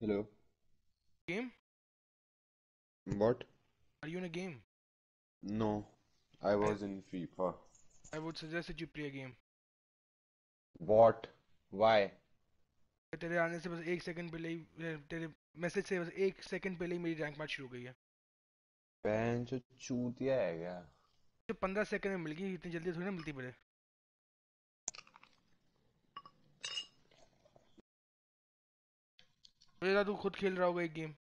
Hello. Game? What? Are you in a game? No, I was I, in FIFA. I would suggest that you play a game. What? Why? तेरे आने से बस एक second पहले ही तेरे message से बस एक सेकंड पहले ही मेरी रैंक मैच शुरू हो गई है बहन जो चूतिया है क्या तो पंद्रह सेकंड में मिल गई इतनी जल्दी थोड़ी ना मिलती पहले मुझे तू खुद खेल रहा होगा एक गेम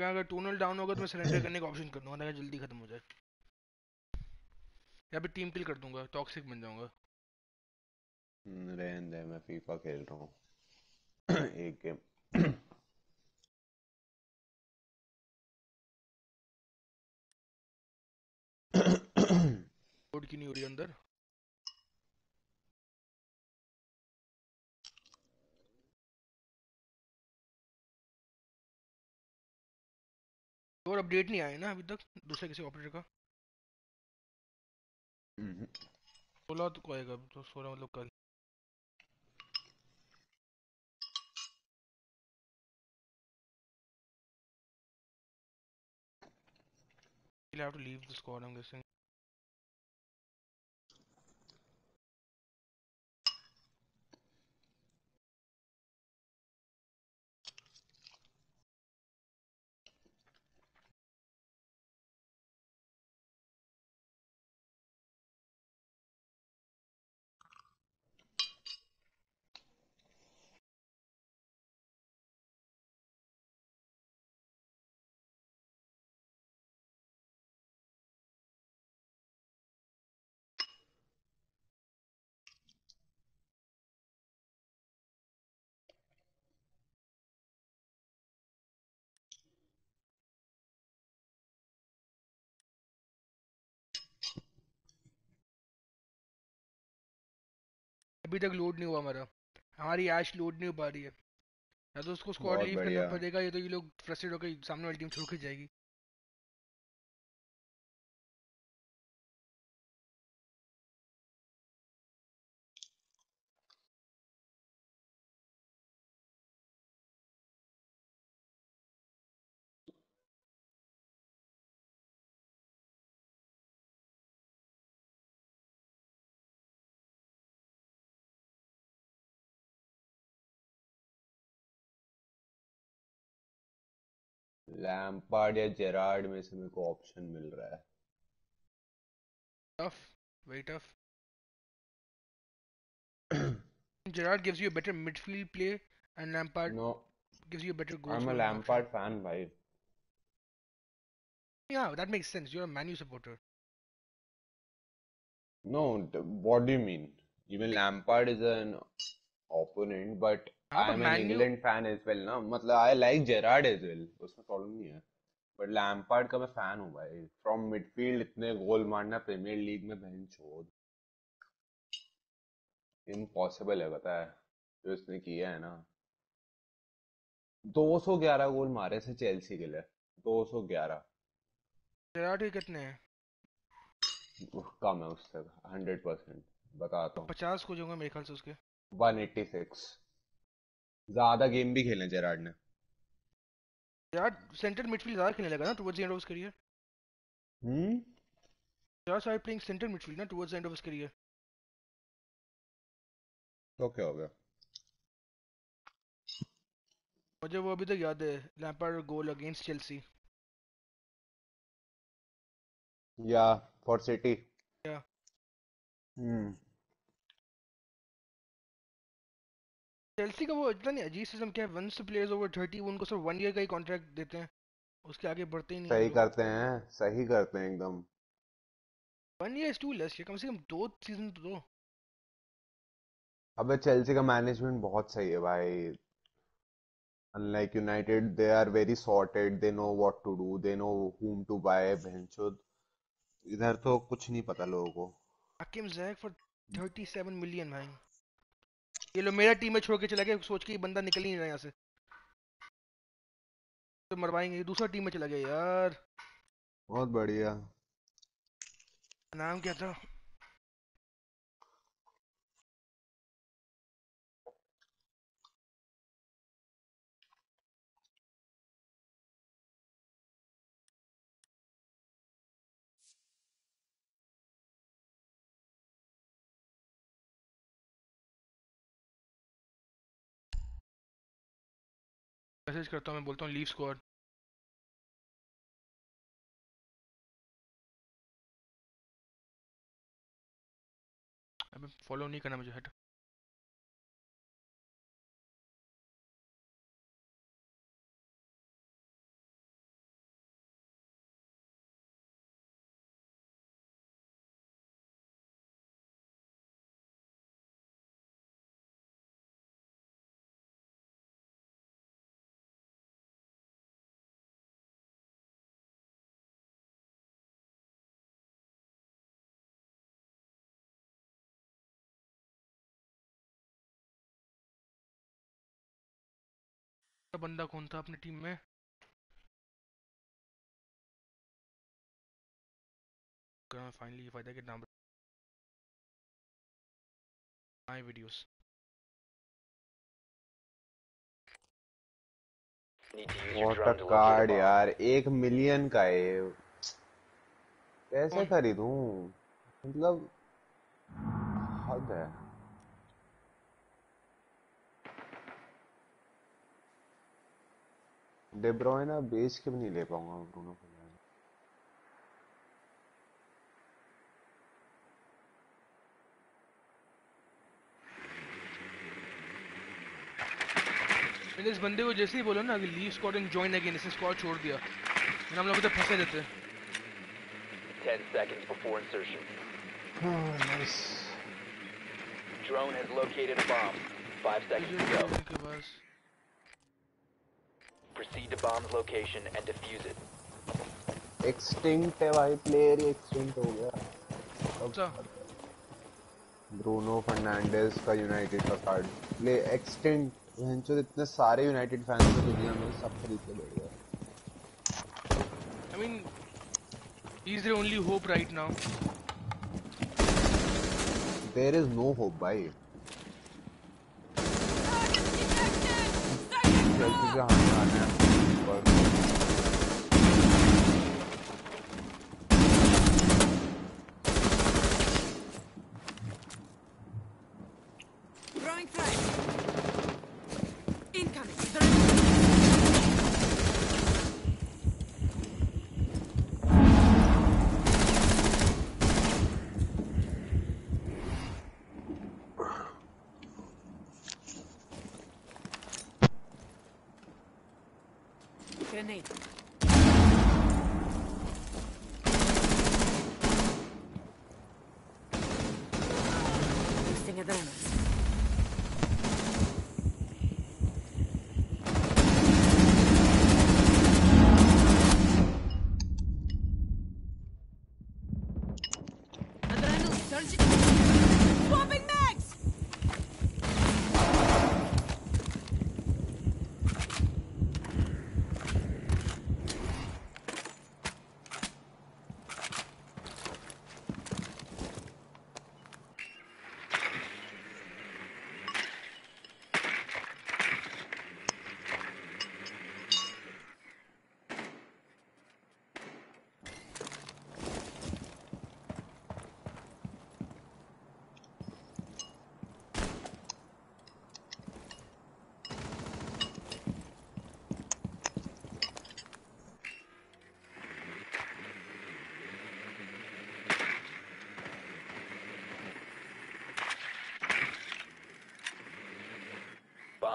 अगर टूनल डाउन होगा तो मैं सरेंडर करने का ऑप्शन कर दूँगा जल्दी खत्म हो जाए. या फिर टीम किल कर दूँगा टॉक्सिक बन जाऊँगा. रहने दे, मैं फीफा खेल रहा हूँ। एक गेम लोड की नहीं हो रही अंदर? और अपडेट नहीं आया ना अभी तक दूसरे किसी ऑपरेटर का? हम्म, सोलह तो को आएगा तो सोलह मतलब कल। He'll have to leave the squad, I'm guessing. अभी तक लोड नहीं हुआ हमारा। हमारी ऐश लोड नहीं हो पा रही है। या तो उसको स्क्वाड लीव करना पड़ेगा या तो ये लोग फ्रस्ट्रेट होकर सामने वाली टीम छोड़ के जाएगी। लैम्पार्ड या जेरार्ड में से मेरे को ऑप्शन मिल रहा है। Tough very tough Gerrard gives you a better midfield player and Lampard no gives you a better goal I am a Lampard fan भाई yeah that makes sense you are a ManU supporter no what do you mean even Lampard is an opponent but हाँ I पर am an England fan as well ना। मतलब I like Gerrard as well उसमें problem नहीं है। But Lampard का मैं fan हूँ भाई। फ्रॉम मिडफील्ड इतने गोल मारना प्रीमियर लीग में बहन छोड़ इम्पॉसिबल है पता है। जो इसने किया है ना। 211 गोल मारे से चेल्सी के लिए। 211 Gerrard के कितने हैं? कम है उससे 100 परसेंट बताता हूँ। पचास को जाऊँगा मेरे ख्याल से उसके। 186 ज़्यादा गेम भी खेले जेरार्ड ने Gerrard सेंटर मिडफील्ड ज़्यादा खेलने लगा ना the end of his career. Hmm Gerrard started playing center midfield ना end of his career. तो क्या हो गया मुझे वो अभी तक याद है Lampard गोल अगेंस्ट चेल्सी या फॉर सिटी या हम्म चेल्सी का वो इतना नहीं अजीब सिस्टम क्या है वंस प्लेयर्स ओवर 30 उनको सिर्फ़ वन ईयर का ही कॉन्ट्रैक्ट देते हैं। उसके आगे बढ़ते ही नहीं सही करते हैं सही करते हैं एकदम। One year is too less कम से कम दो सीज़न तो दो। अबे चेल्सी का मैनेजमेंट बहुत सही है भाई। Unlike United they are very sorted they know what to do they know whom to buy बहनचोद इधर तो कुछ नहीं पता लोगों को। हकीम जैक फॉर 37 मिलियन भाई। ये लो मेरा टीम में छोड़ के चला गया सोच के ये बंदा निकल ही नहीं रहा यहाँ से। तो मरवाएँगे दूसरा टीम में चला गया यार। बहुत बढ़िया। नाम क्या था? मैसेज करता हूँ मैं बोलता हूँ लीव स्क्वाड अबे फॉलो नहीं करना मुझे हट बंदा कौन था अपनी टीम में? फाइनली फ़ायदा के नाम माय वीडियोस कार्ड यार। एक मिलियन का है कैसे? खरीदूं? मतलब हद है। डेब्रोइना बेच के भी नहीं ले पाऊँगा ब्रूनो फर्नांडिस मैंने इस बंदे को जैसे ही बोला ना कि leave squad and join again इसने स्क्वाड छोड़ दिया मैंने हम लोग तो फंसे रहते 10 seconds before insertion. Nice Drone has located a bomb. 5 seconds to go. के पास Proceed to bomb's location and defuse it. Extinct है भाई प्लेयर ही एक्सटिंक्ट हो गया। अच्छा। ब्रूनो फर्नांडिस का यूनाइटेड का कार्ड प्ले एक्सटिंक्ट वेंचर इतने सारे यूनाइटेड फैंस हैं दुनिया में सब खरीद के बैठ गए I mean, he's the only hope right now. There is no hope भाई। चेल्सी से हारने आने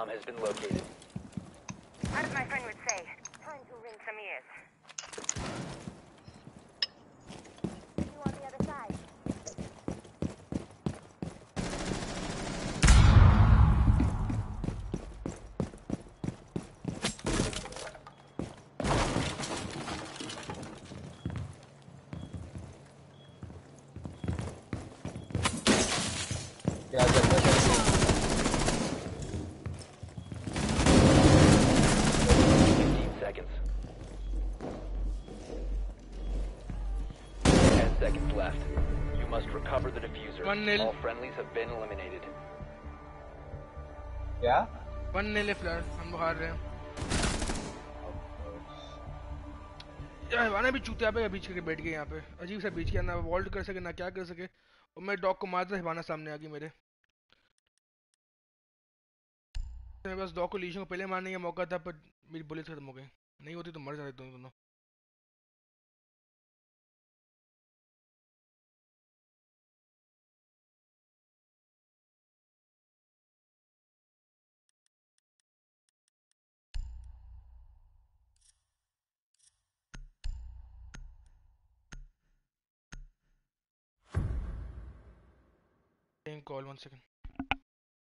Bomb has been located. One nil. All friendlies have been eliminated. क्या? वन नीले फ्लैर हम हार रहे हैं। यार हमारा भी चूतिया पे बीच करके बैठ गए यहाँ पे। अजीब सा बीच किया ना वॉल्ट कर सके ना क्या कर सके। और मैं डॉग को मारता हिवाना सामने आ गई मेरे। मेरे पास डॉग को लीशों को पहले मारने का मौका था पर मेरी बुलेट खत्म हो गई। नहीं होती तो मर जाते दोनों दोनों। call. One second.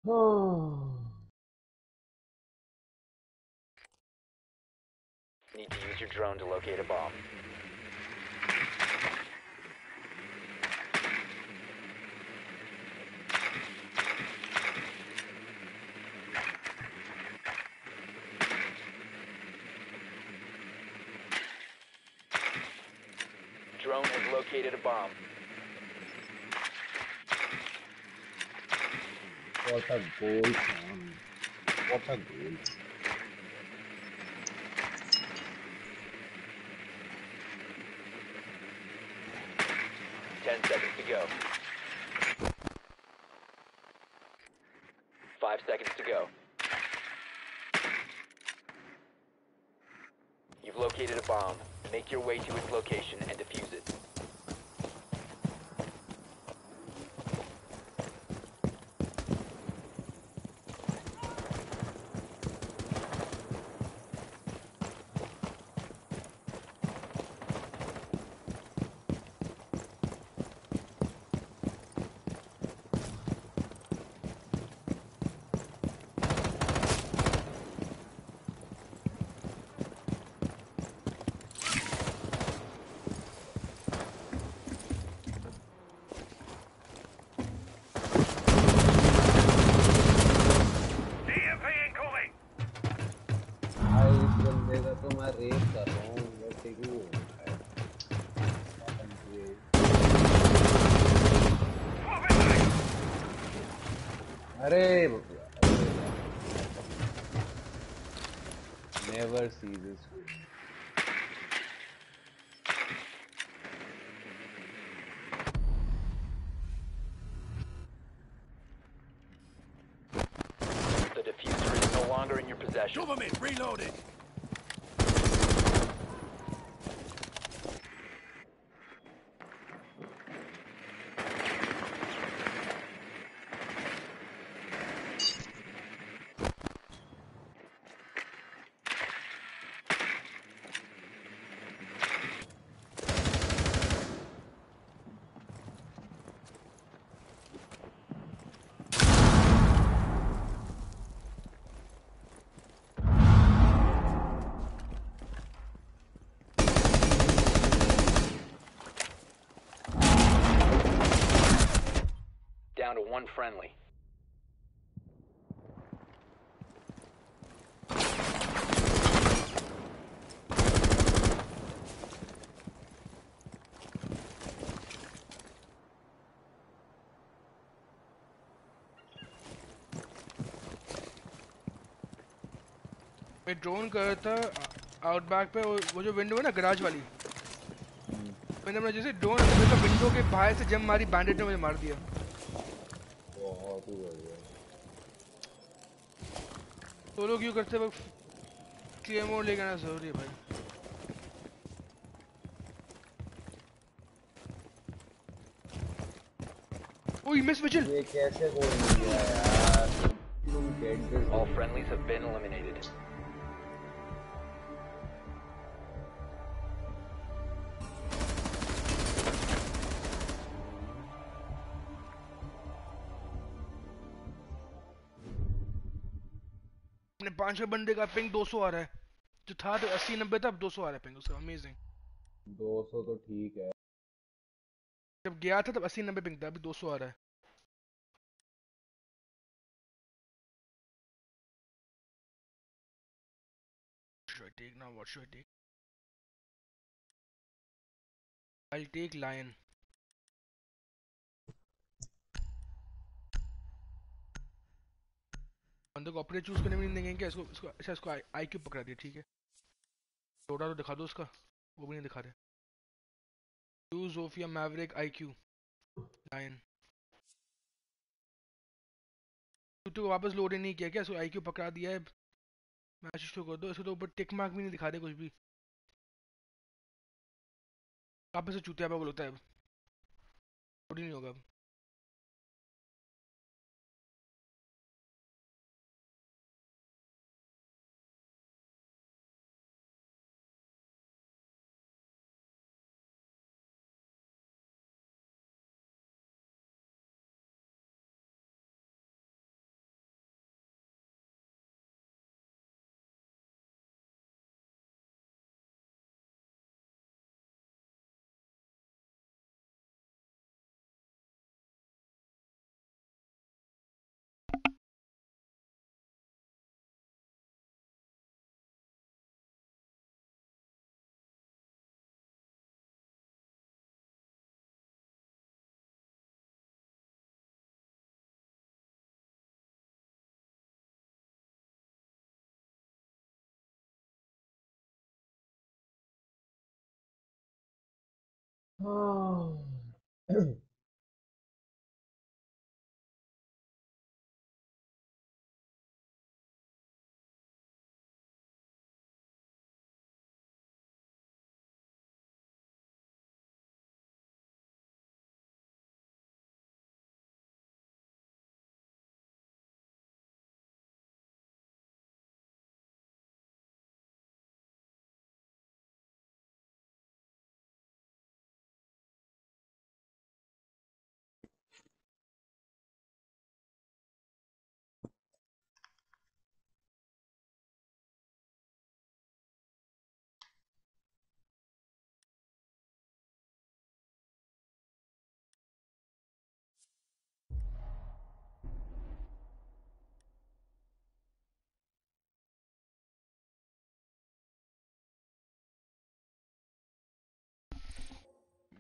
Need to use your drone to locate a bomb. Drone has located a bomb. What a goal, son. What a goal. Ten seconds to go. Five seconds to go. You've located a bomb. Make your way to its location and defuse it. Never see this The diffuser is no longer in your possession. Cover me, reloading. Down to one friendly. मैं drone कर रहा था outback पे वो, जो window है ना garage वाली। मैंने अपना जैसे ड्रोन तो विंडो के बाहर से जम मारी बैंडेड ने मुझे मार दिया। ही बढ़िया तो लोग यूँ करते वक्त क्लेमोर लेके आना ज़रूरी है भाई। ओह मिस विजिल ये कैसे गोल मिल गया यार? All friendlies have been eliminated. पांचवे बंदे का पिंग 200 आ रहा है जो था तो 80 90 था अब 200 आ रहा है पिंग उसका अमेजिंग 200 तो ठीक है जब गया था तब 80 90 पिंग था अभी 200 आ रहा है should I take now? What should I take? I'll take lion. बंदे को ऑपरेट चूज़ करने में नहीं देंगे, क्या इसको इसको अच्छा इसको आई क्यू पकड़ा दिया, ठीक है? टोटा तो दिखा दो उसका, वो भी नहीं दिखा रहे। Use Zofia Maverick I Q line तो वापस लोड नहीं किया, क्या इसको आई क्यू पकड़ा दिया है? मैच शुरू कर दो, इसको तो ऊपर टिक मार्क भी नहीं दिखा रहे कुछ भी। वापस से चूतिया पे बोलता लोड ही नहीं होगा अब। 아...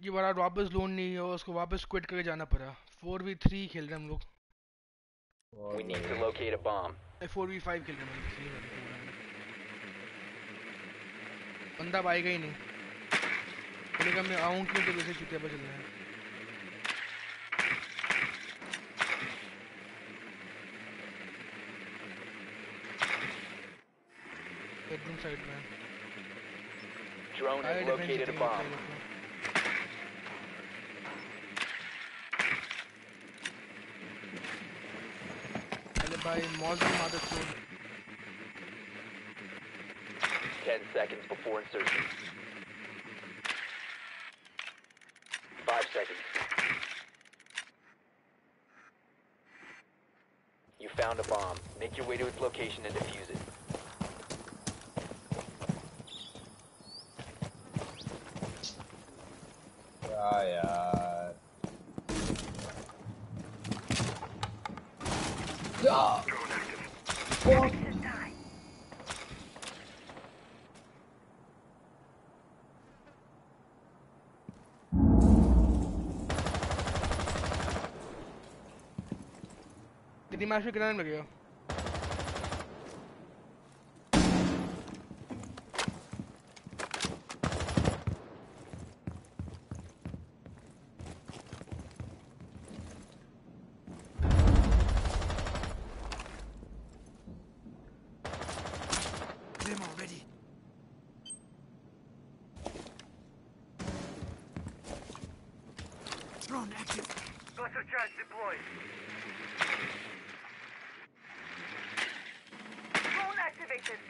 ये बड़ा वापस लोन नहीं हुआ उसको वापस क्विट करके जाना पड़ा। फोर वी थ्री खेल रहे हम लोग। We need to locate a bomb. Four v five खेल रहे हैं। बंदा आएगा ही नहीं। बोलेगा मैं आऊँ क्यों? तो वैसे चुतिया पर चल रहा है। Drone has located a bomb. by Muslim mother code. 10 seconds before insertion. 5 seconds. You found a bomb. Make your way to its location and defuse it. Match में कितना टाइम लगेगा Them already. Drone active. Cluster charge deployed. Drone activated.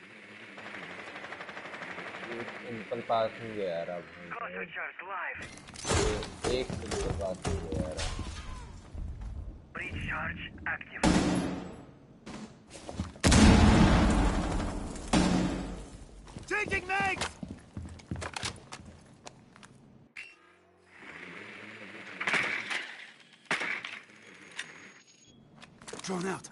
एक simple pass नहीं गया यार अब Cluster charge live. ये एक सिंपल पास नहीं गया यार Breach charge active. Changing mags! Drone out.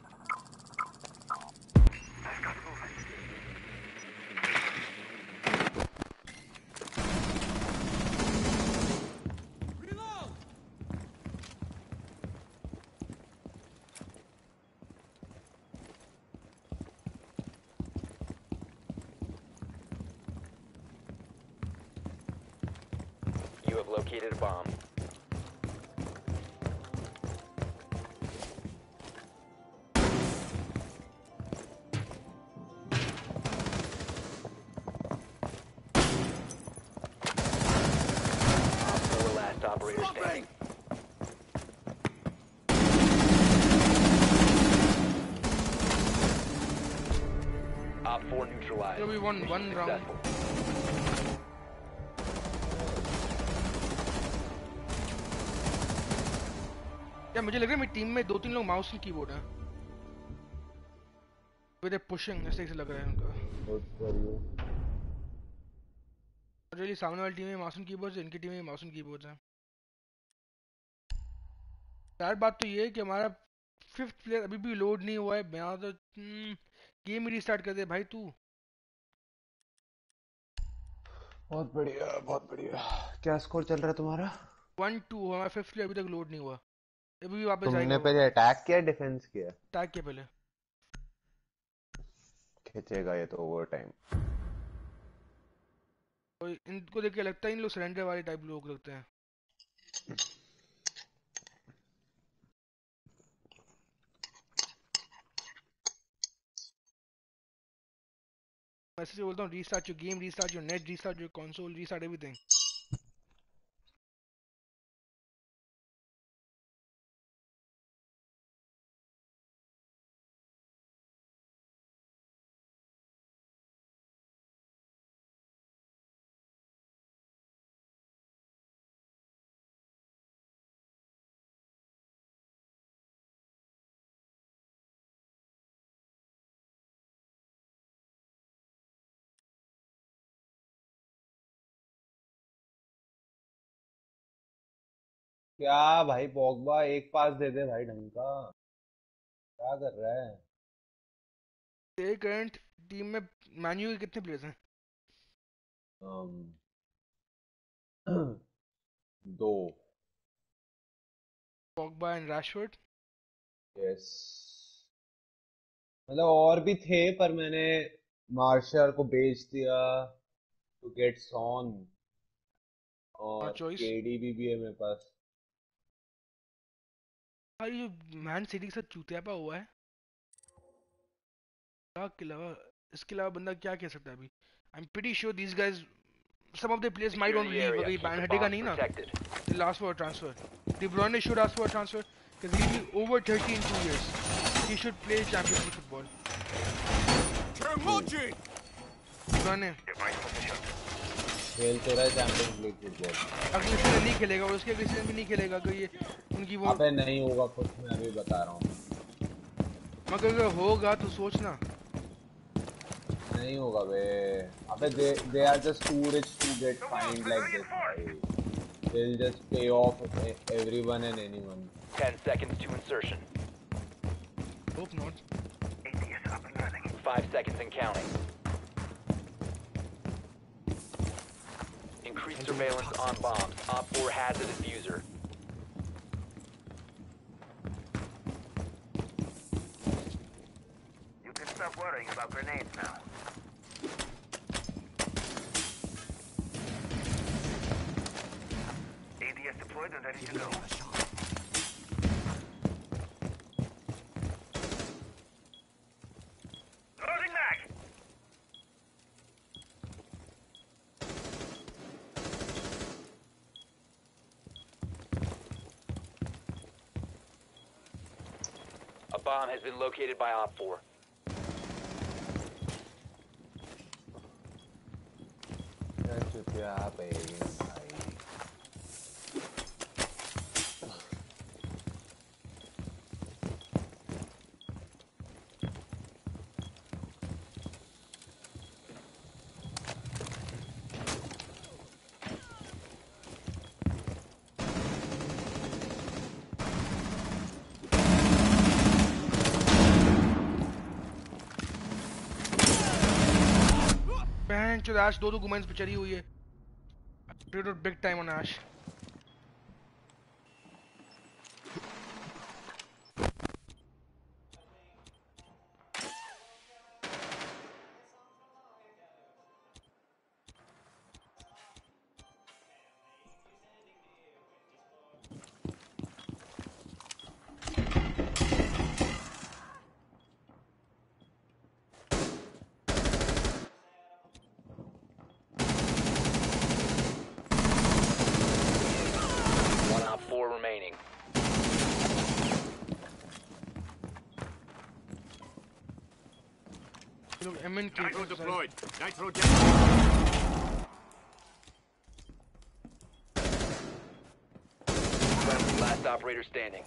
located a bomb. Op 4 neutralized. There'll be one, one round. मुझे लग रहा है मेरी टीम में दो तीन लोग माउस और कीबोर्ड है। विद पुशिंग ऐसे ऐसे लग रहा है उनका. रियली सामने वाली टीम में माउस और कीबोर्ड है इनकी टीम में माउस और कीबोर्ड है। यार बात तो ये है कि हमारा फिफ्थ प्लेयर अभी भी लोड नहीं हुआ है। मैं तो गेम ही रीस्टार्ट कर दे भाई तू। बहुत बढ़िया बहुत बढ़िया। क्या स्कोर चल रहा है तुम्हारा? वन टू हमारा फिफ्थ प्लेयर अभी तक लोड नहीं हुआ। अभी वापस तुमने पहले अटैक किया डिफेंस किया? टैग के पहले। खींचेगा ये तो ओवर टाइम तो इनको देख के लगता है इन लोग सरेंडर वाले टाइप लोग लगते हैं। मैं ऐसे बोलता हूँ restart your game restart your net restart your console restart everything क्या भाई पॉगबा एक पास दे दे भाई ढंग का। क्या कर रहा है? तेरे करंट टीम में मैन्यू के कितने प्लेयर्स हैं? um, दो। Pogba and Rashford. यस। मतलब और भी थे पर मैंने मार्शल को बेच दिया टू गेट सॉन और choice? केडीबी भी है मेरे पास। भाई जो मैन सिटी के साथ चूतियापा हुआ है क्या के अलावा इसके अलावा बंदा क्या कह सकता है अभी I am pretty sure these guys some of the players might don't leave. अगर ये बैन हटेगा नहीं ना for a transfer De Bruyne should ask for a transfer because he'll be over 30 in two years he should play Champions League football Termoji! De Bruyne खेल तो रहा है Champions League football अगले सीज़न नहीं खेलेगा और उसके अगले सीज़न भी नहीं खेलेगा अगर ये उनकी वो अबे नहीं होगा कुछ मैं अभी बता रहा हूँ मगर अगर होगा तो सोचना नहीं होगा बे अबे they they are just too rich to get fined like this भाई they'll just pay off e- everyone and anyone 10 seconds to insertion. hope not 5 seconds and counting. Increased surveillance on bombs. Op 4 has a diffuser. You can stop worrying about grenades now. ADS deployed and ready to go. Has been located by Op 4. क्या चुतिया पे भाई बहन चो ऐश दो दो गुमेंस पे चढ़ी हुई है। Big time on Ash German Nitro deployed. Nitro down. Last operator standing.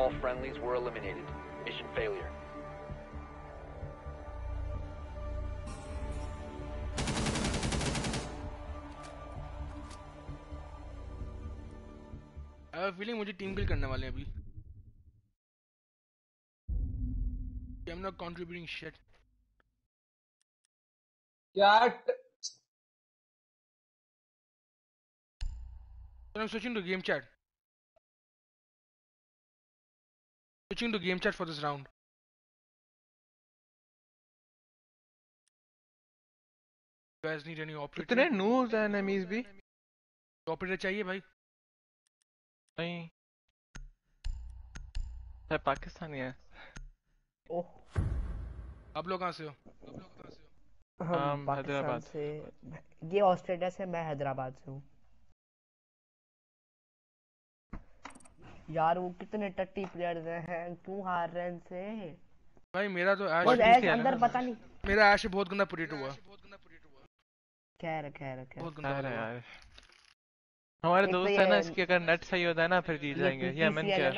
All friendlies were eliminated. Failure. I have a feeling मुझे टीम किल करने वाले हैं अभी I'm not contributing shit. यार I'm switching to game chat. Switching to game chat for this round. You guys need any operator? इतने नूज हैं enemies भी। ऑपरेटर चाहिए भाई। नहीं। है पाकिस्तानी है। ओह। आप लोग कहाँ से हो? हम हम हैदराबाद। से ये ऑस्ट्रेलिया से मैं हैदराबाद से हूँ। यार वो कितने टट्टी प्लेयर्स हैं क्यों हार रहे हैं इनसे? भाई मेरा तो ऐश ऐश अंदर पता नहीं। मेरा ऐश बहुत गंदा पुरेट हुआ। खैर खैर खैर। बहुत गंदा हुआ यार। हमारे तो दोस्त है ना इसके अगर नेट सही होता है ना फिर जीत जाएँगे। PCCL यमन क्या? है.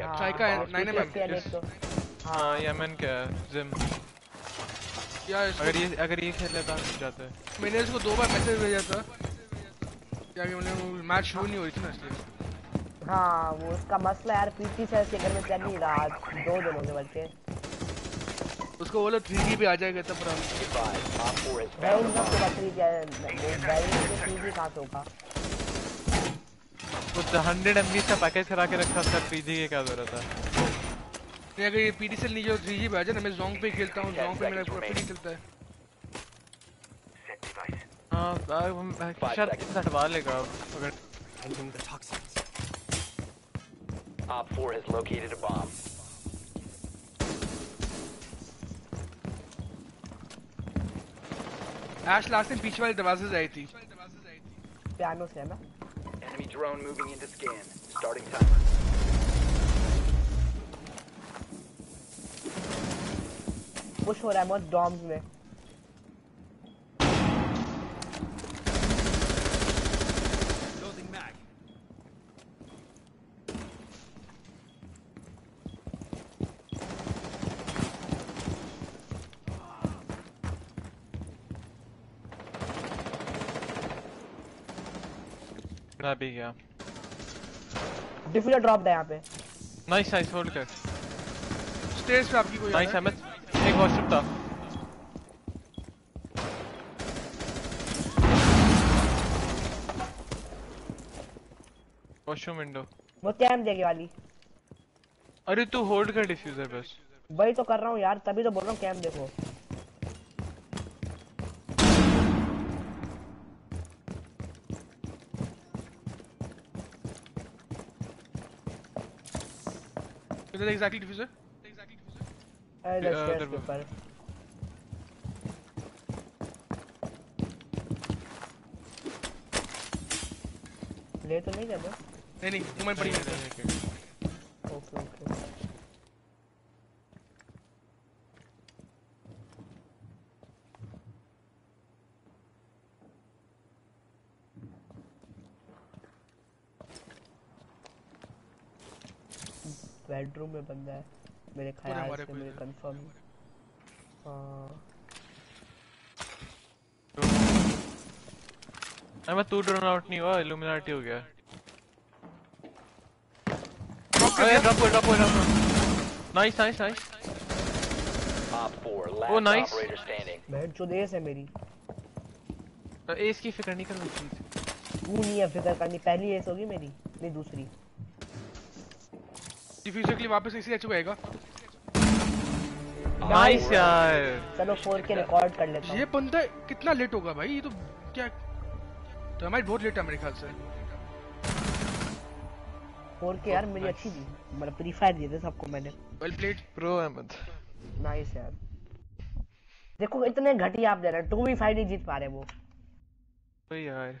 हाँ, है, हाँ, 9mm PCCL एक तो। हाँ क्या? है जिम यार अगर ये अगर ये खेल लेता जीत जाते। हैं मैंने इसको दो बार मैसेज भेजा था। क्या कि मतलब मैच शुरू नहीं हो रही थी ना इसलिए। हाँ वो उसका मसला यार पीटी से घर में चल नहीं रहा दो दिन हो गए बल्कि उसको बोलो थ्री जी पे आ जाएगा तब पर Five. Op 4 has भाई found a उनका. पूरा थ्री भाई मुझे थ्री जी कहाँ से होगा वो हंड्रेड एम का पैकेज करा के रखा था पीजी की क्या ज़रूरत है नहीं अगर ये पीडी से नहीं जो थ्री जी पे आ जाए ना मैं जोंग पे खेलता हूँ जोंग पे मेरा पूरा पीडी चलता है हाँ शायद. हटवा लेगा अगर. Op 4 has located a bomb. Ash last time पीछे वाले दरवाजे से आई थी पियानो से है ना Enemy drone moving into scan. Starting timer. Push हो रहा है मत डॉम्स में मैं भी गया डिफ्यूजर ड्रॉप है यहाँ पे। नाइस नाइस होल्ड कर स्टेज पे आपकी कोई नाइस अहमद एक वॉशरूम था वॉशरूम विंडो वो कैम देगी वाली। अरे तू होल्ड कर डिफ्यूजर बस। वही तो कर रहा हूँ यार तभी तो बोल रहा हूँ कैम देखो। किधर exactly exactly diffuser? Exactly diffuser. इधर के वो। ऊपर ले तो नहीं कर नहीं नहीं ह्यूमन पड़ी है ओके ओके बेडरूम में बंदा है। मेरे ख्याल से मुझे नहीं। कंफर्म हाँ। अहमद तू ड्रोन आउट नहीं हुआ इल्यूमिनाटी हो गया। अरे। Drop drop drop nice nice nice Op 4, last nice. operator standing. बहन जो देश है मेरी। एस की फ़िक्र नहीं करनी चाहिए। तू नहीं है फ़िक्र करनी। पहली एस होगी मेरी नहीं दूसरी। डिफ्यूजर के लिए वापस इसी एच आएगा। नाइस यार। चलो फोर के रिकॉर्ड कर लेता ये बंदा कितना लेट होगा भाई? ये तो क्या तो हमारी बहुत लेट है मेरे ख्याल से। फोर के यार मेरी अच्छी थी। मतलब प्री फायर दिए थे सबको मैंने। Well played pro Ahmed nice यार। देखो इतने घटिया आप दे रहे हैं। टू वी फाइव नहीं जीत पा रहे वो। वही यार।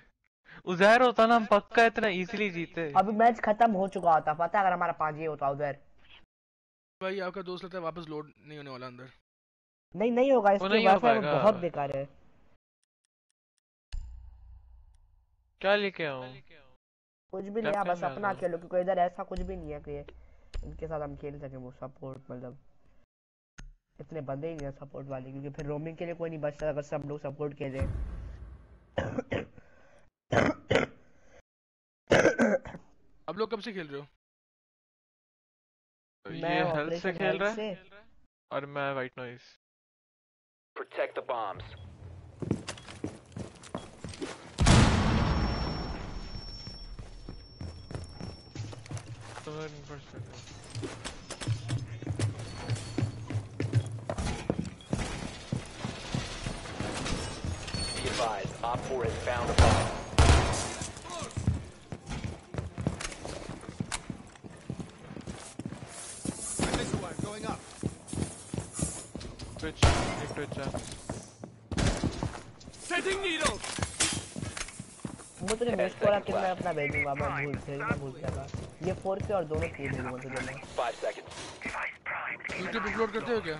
उजैर होता ना हम पक्का इतना इजीली जीते। अभी मैच खत्म हो चुका होता पता है अगर हमारा पाँच ये होता उधर। भाई आपका दोस्त लगता है वापस लोड नहीं होने वाला अंदर। नहीं नहीं होगा इसके वाईफाई बहुत बेकार है। क्या लेके आऊँ कुछ भी नहीं बस अपना खेलो क्योंकि इधर ऐसा कुछ भी नहीं है कि इनके साथ हम खेल सके वो सपोर्ट मतलब इतने बंदे ही नहीं है सपोर्ट वाले क्योंकि फिर रोमिंग के लिए कोई नहीं बचता अगर सब लोग सपोर्ट खेले लोग कब से खेल रहे हो मैं ये हेल्थ से ऑपरेशन खेल रहा से है और मैं white noise Protect the bombs. Be advised, Op 4 has found a bomb. एक ट्विच है Setting needle. वो तुझे मिस कोरा कितना अपना भेजूँगा मैं भूल से मैं भूल जाएगा ये फोर के और दोनों के भेजूँगा तुझे मैं Five seconds. यूट्यूब अपलोड करते हो क्या?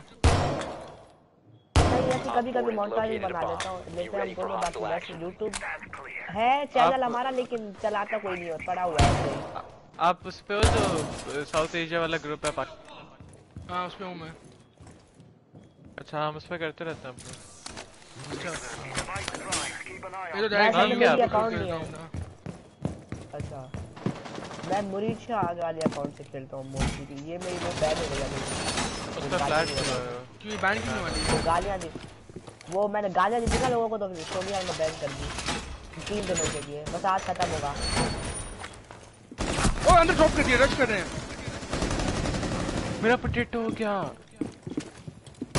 नहीं ऐसे कभी कभी मोन्टाज बना लेता हूँ लेते हम दोनों यूट्यूब है चैनल हमारा लेकिन चलाता कोई नहीं हो पड़ा हुआ है आप उस पे हो जो साउथ एशिया वाला ग्रुप है पाक हाँ उसमें हूँ मैं। अच्छा हम पे करते रहते हैं अपने। अच्छा। ये तो नाम क्या? नहीं है। अच्छा। मैं मुरीद आगे वाले अकाउंट से खेलता हूँ मोस्टली ये मेरी वो बैन हो गया मेरी। उस पे फ्लैश क्यों बैन क्यों नहीं वाली वो गालियाँ दी वो मैंने गालियाँ दी थी ना लोगों को तो फिर सोनिया ने बैन कर दी। तीन दिनों के लिए। बस आज खत्म होगा। ओ अंदर ड्रॉप कर दिया रश कर रहे हैं। मेरा पोटैटो हो गया।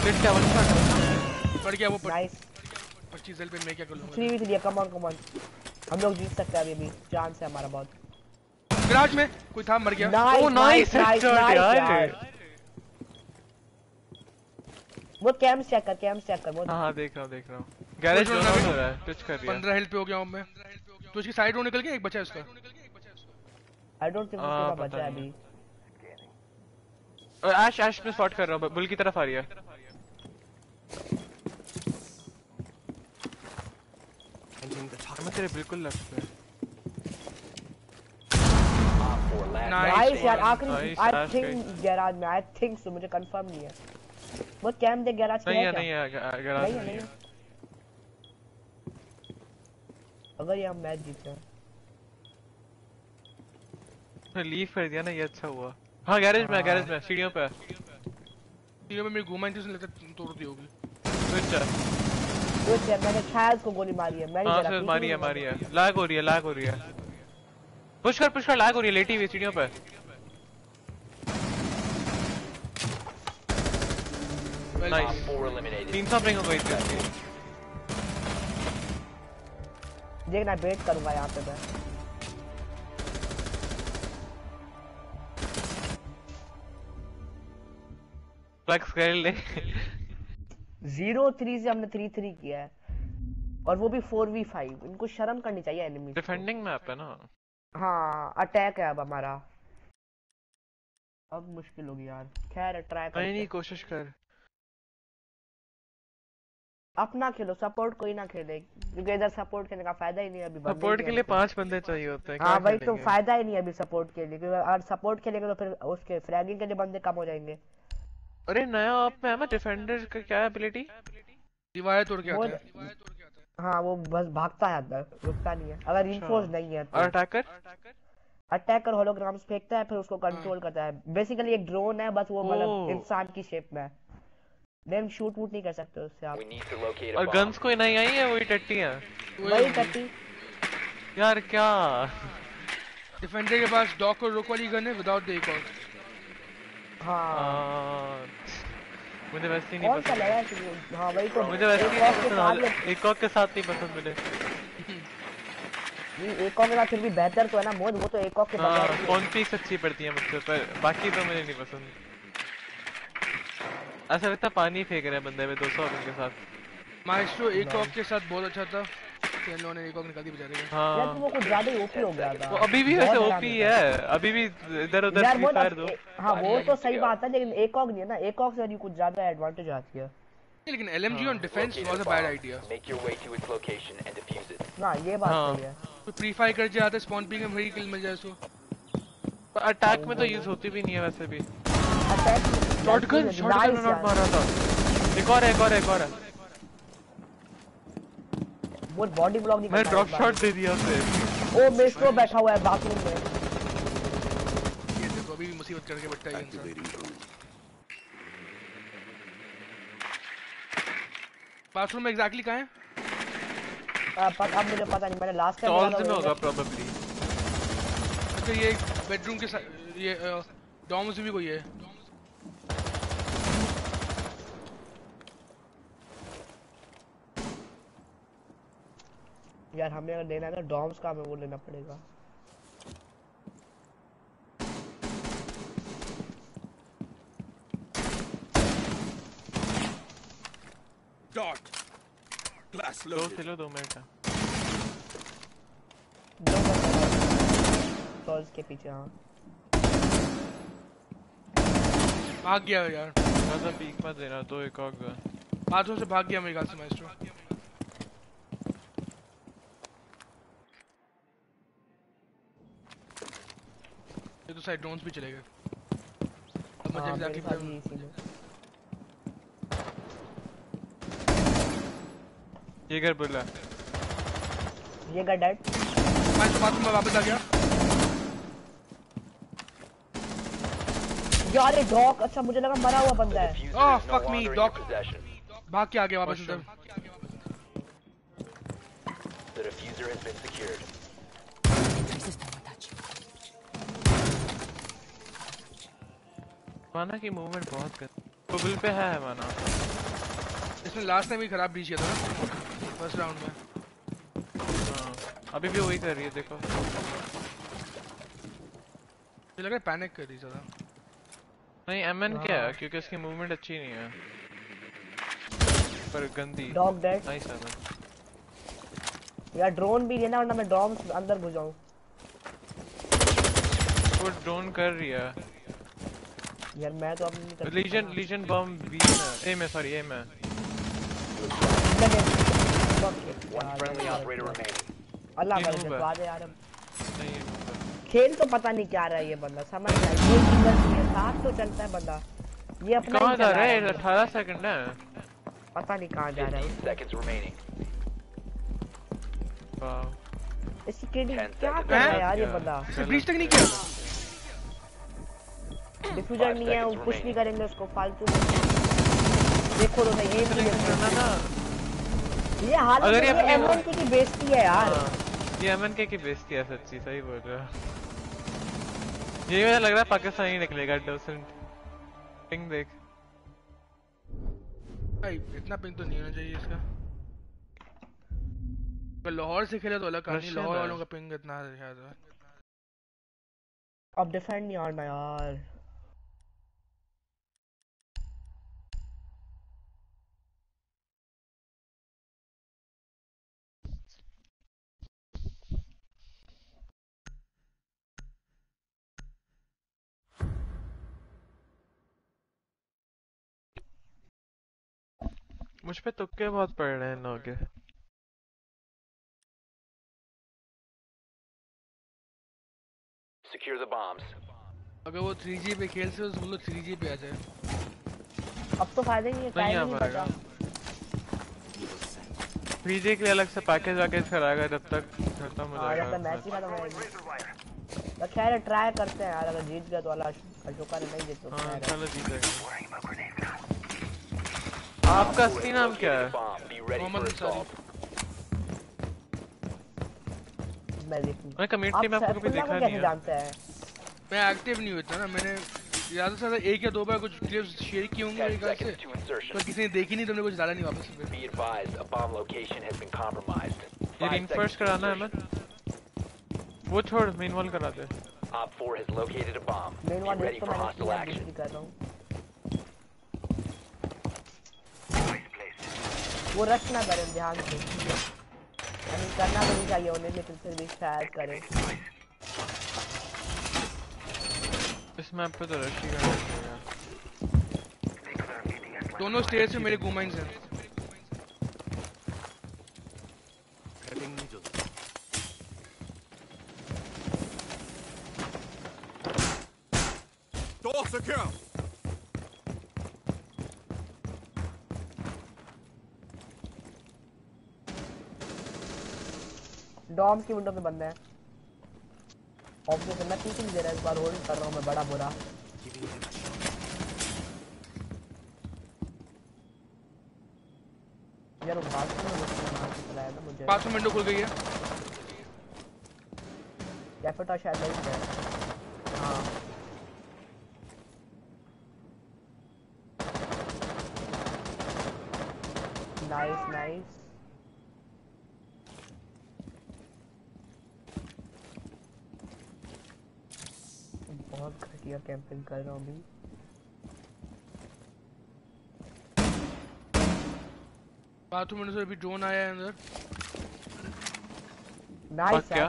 फिर क्या वन शॉट पड़ गया। वो नाइस पच्चीस एल पे मैं क्या कर? लूँगा three v three come on come on हम लोग जीत सकते हैं अभी अभी। चांस है हमारा बहुत। गराज में कोई था? मर गया। ओ नाइस नाइस यार। यार। वो कैम चेक कर कैम चेक कर वो हाँ हाँ देख। रहा हूँ देख रहा हूँ। गैरेज डाउन हो रहा है। टच कर रही है पंद्रह हेल्थ पे हो गया हूँ मैं। तो उसकी साइड रो निकल गया? एक बचा है उसका। आई डोंट थिंक उसका बचा है अभी। ऐश ऐश में स्पॉट कर रहा हूँ। बुल की तरफ़ आ रही है. मैं तेरे बिल्कुल लेफ़्ट पे Op 4 last Nice. नाइस यार आखिरी आई थिंक गैराज में आई थिंक सो मुझे कंफर्म नहीं है। वो कैम दे गैराज नहीं है नहीं है गैराज नहीं है अगर ये हम मैच जीते हैं। लीव कर दिया ना ये अच्छा हुआ। हाँ गैरेज में गैरेज में सीढ़ियों पे तीनों में मेरी घुमा थी उसने लगता तोड़ दी होगी। मैंने को गोली मारी है हाँ सर मारी है मारी है। लैग हो रही है लैग हो रही है। पुश कर पुश कर लैग हो रही है लेटी हुई सीढ़ियों पे। Well, Nice. Op 4 eliminated. तीन सौ ब्रिंग हो गई थी। देखना वेट करूँगा यहाँ पे मैं। फ्लेक्स कर ले। ज़ीरो थ्री से हमने थ्री थ्री किया है। और वो भी फोर वी फाइव। इनको शर्म करनी चाहिए एनिमी डिफेंडिंग मैप है ना? हाँ अटैक है अब हमारा। अब मुश्किल होगी यार। खैर ट्राई नहीं नहीं कोशिश कर। अपना खेलो सपोर्ट कोई ना खेले। क्योंकि इधर सपोर्ट खेलने का फ़ायदा ही नहीं अभी सपोर्ट के लिए पाँच बंदे चाहिए होते हैं हाँ वही तो फ़ायदा ही नहीं अभी सपोर्ट के लिए। क्योंकि अगर सपोर्ट खेलेंगे तो फिर उसके फ्रैगिंग के लिए बंदे कम हो जाएँगे। अरे नया आप में है ना डिफेंडर का क्या एबिलिटी दीवारें तोड़ के आता है। हाँ वो बस भागता है अंदर रुकता नहीं है। अगर इन्फोर्स नहीं है और तो अटैकर अटैकर होलोग्राम्स फेंकता है फिर उसको कंट्रोल करता है। बेसिकली एक ड्रोन है बस वो मतलब इंसान की शेप में है। देन शूट वूट नहीं कर सकते उससे आप। और गन्स कोई नहीं आई है वही टट्टी है? वही टट्टी। यार क्या? डिफेंडर के पास डॉक और रोक वाली गन है विदाउट द एक और हाँ। आ, मुझे वैसे ही नहीं पसंद। लगा है कि हाँ वही तो। मुझे वैसे ही नहीं पसंद एक और के साथ नहीं पसंद मुझे। नहीं एक के साथ फिर भी बेहतर तो है ना मोज वो तो एक के हाँ बगैर कौन सी अच्छी पड़ती है मुझसे पर बाकी तो मुझे नहीं पसंद। ऐसा लगता पानी फेंक रहे हैं बंदे में 200 के साथ। माइस्ट्रो एक कॉक के साथ बहुत अच्छा था। इन लोगों ने एक निकाल दी बेचारे का। हाँ। यार वो कुछ ज़्यादा ही ओपी हो गया था। वो अभी भी वैसे ओपी है। अभी भी इधर उधर फ्री फायर दो। हाँ वो तो सही बात है लेकिन एक नहीं है ना। एक से कुछ ज़्यादा एडवांटेज आती है। लेकिन LMG on defence Located was a a bad bomb. Idea Make your way to its location and defuse it. ना ये बात हाँ। सही है। तो प्री फायर कर जाते स्पॉन पिंग में किल मिल जाए उसको। अटैक में तो यूज़ होती भी नहीं है वैसे भी। अटैक शॉटगन शॉटगन नॉट मारा था। एक और एक और एक और है। वो बॉडी ब्लॉक नहीं मैं ड्रॉप शॉट दे दिया उसे। ओ मेस्ट्रो बैठा हुआ है बाथरूम में। ये देखो अभी भी मुसीबत करके बैठा है इंसान। बाथरूम में एग्जैक्टली कहाँ है? पर अब मुझे पता नहीं मैंने लास्ट टाइम स्टॉल्स में होगा प्रोबेबली अच्छा ये बेडरूम के साथ ये डॉम्स में भी कोई है? यार हमें अगर लेना है तो डॉम्स का हमें वो लेना पड़ेगा। दो loaded. किलो दो मिनट दो के पीछे हाँ। भाग गया यार। ज़्यादा पीक मत देना दो एक और गया। बाथरूम से भाग गया मेरे ख्याल से माइस्ट्रो ये तो साइड ड्रोन्स भी चले गए। अब मुझे हाँ, मेरे भी इसी में। ये कर बोला ये का डेड मैं तो बाथरूम में वापस आ गया। यार ये डॉग अच्छा मुझे लगा मरा हुआ बंदा है। In Doc. your possession. भाग के आ गया वापस उधर। The diffuser has been secured. माना की मूवमेंट बहुत कर गूगल पे है माना। इसने लास्ट टाइम भी खराब ब्रीच किया था ना? फ़र्स्ट राउंड में। हाँ अभी भी वही कर रही है देखो। मुझे लग रहा है पैनिक कर रही ज़्यादा। नहीं एमएन क्या है? क्योंकि उसकी मूवमेंट अच्छी नहीं है। पर गंदी। डॉग डेड नाइस एमएन यार ड्रोन भी लेना वरना मैं डॉम्स अंदर घुस जाऊँ। वो ड्रोन कर रही है। यार मैं तो अब नहीं कर लीजन लीजन बम बी में ए में सॉरी ए में. अल्लाह ये का noob है। यार। खेल तो पता नहीं क्या रहा है ये बंदा समझ नहीं। ये सिंगल नहीं है साथ तो चलता है बंदा। ये अपना कहाँ जा रहा है? है अठारह सेकंड है। पता नहीं कहाँ जा रहा है। 15 seconds remaining. वाह इसकी क्या कर रहा है यार ये बंदा? ब्रीच तक नहीं किया? डिफ्यूजर नहीं है वो कुछ नहीं करेंगे उसको फालतू में। देखो तो ये नहीं करना ना ये हालत अगर ये ये अपने- एमएन की बेइज्जती है यार। हाँ, ये एमएन के की बेइज्जती है सच्ची सही बोल रहा ये मुझे लग रहा है पाकिस्तानी निकलेगा डोसेंट पिंग देख। भाई इतना पिंग तो नहीं होना चाहिए इसका। लाहौर से खेले तो अलग कहानी लाहौर वालों का पिंग इतना है। शायद अब डिफेंड नहीं आना यार। मुझ पे तुक्के बहुत पड़ रहे हैं इन लोगों। के Secure the bombs. अगर वो 3G पे खेल से तो वो लोग 3G पे आ जाए। अब तो फ़ायदा ही नहीं है नहीं आ टाइम नहीं पाएगा। बचा। पीजे के लिए अलग से पैकेज वैकेज कराएगा जब तक खत्म हो हाँ जब जाएगा। तक मैच ही खत्म हो जाएगी तो खैर ट्राई करते हैं यार अगर जीत गया तो अल्लाह अशोका ने नहीं जीत तो हाँ है। चलो जीतेगा आपका असली नाम क्या है मोहम्मद अंसारी. मैं देखूँ मैं कम्युनिटी में आप आपको कभी देखा नहीं है जानते हैं मैं एक्टिव नहीं होता ना मैंने ज़्यादा से ज़्यादा एक या दो बार कुछ क्लिप्स शेयर किए होंगे मेरे 10 ख्याल से. पर किसी ने देखी नहीं तो हमने कुछ डाला नहीं वापस Be advised, a bomb location has been compromised. ये Five reinforce seconds to कराना है. मैं वो छोड़ मेन वॉल करा दे Op 4 has located a bomb. Main Be वाले ready तो for hostile action. दूसरी कर रहा हूँ वो रखना करें, ध्यान से। यानी करना तो नहीं चाहिए, उन्हें लेकिन फिर भी शायद करें। इस मैप पे तो रश ही है। दोनों स्टेज पे मेरे गुमाइंस हैं Heading middle. Door secure. Dom की विंडो पे बंदा है। ऑब्वियस मैं पीछे नहीं दे रहा इस बार होल्ड कर रहा हूँ मैं बड़ा बुरा। यार वो बाथरूम में चलाया था मुझे। बाथरूम विंडो खुल गई है। कैफेटा शायद नहीं है हाँ नाइस नाइस बहुत घटिया कैंपिंग कर रहा हूँ अभी। बाथरूम विंडो से अभी ड्रोन आया है अंदर। नाइस क्या?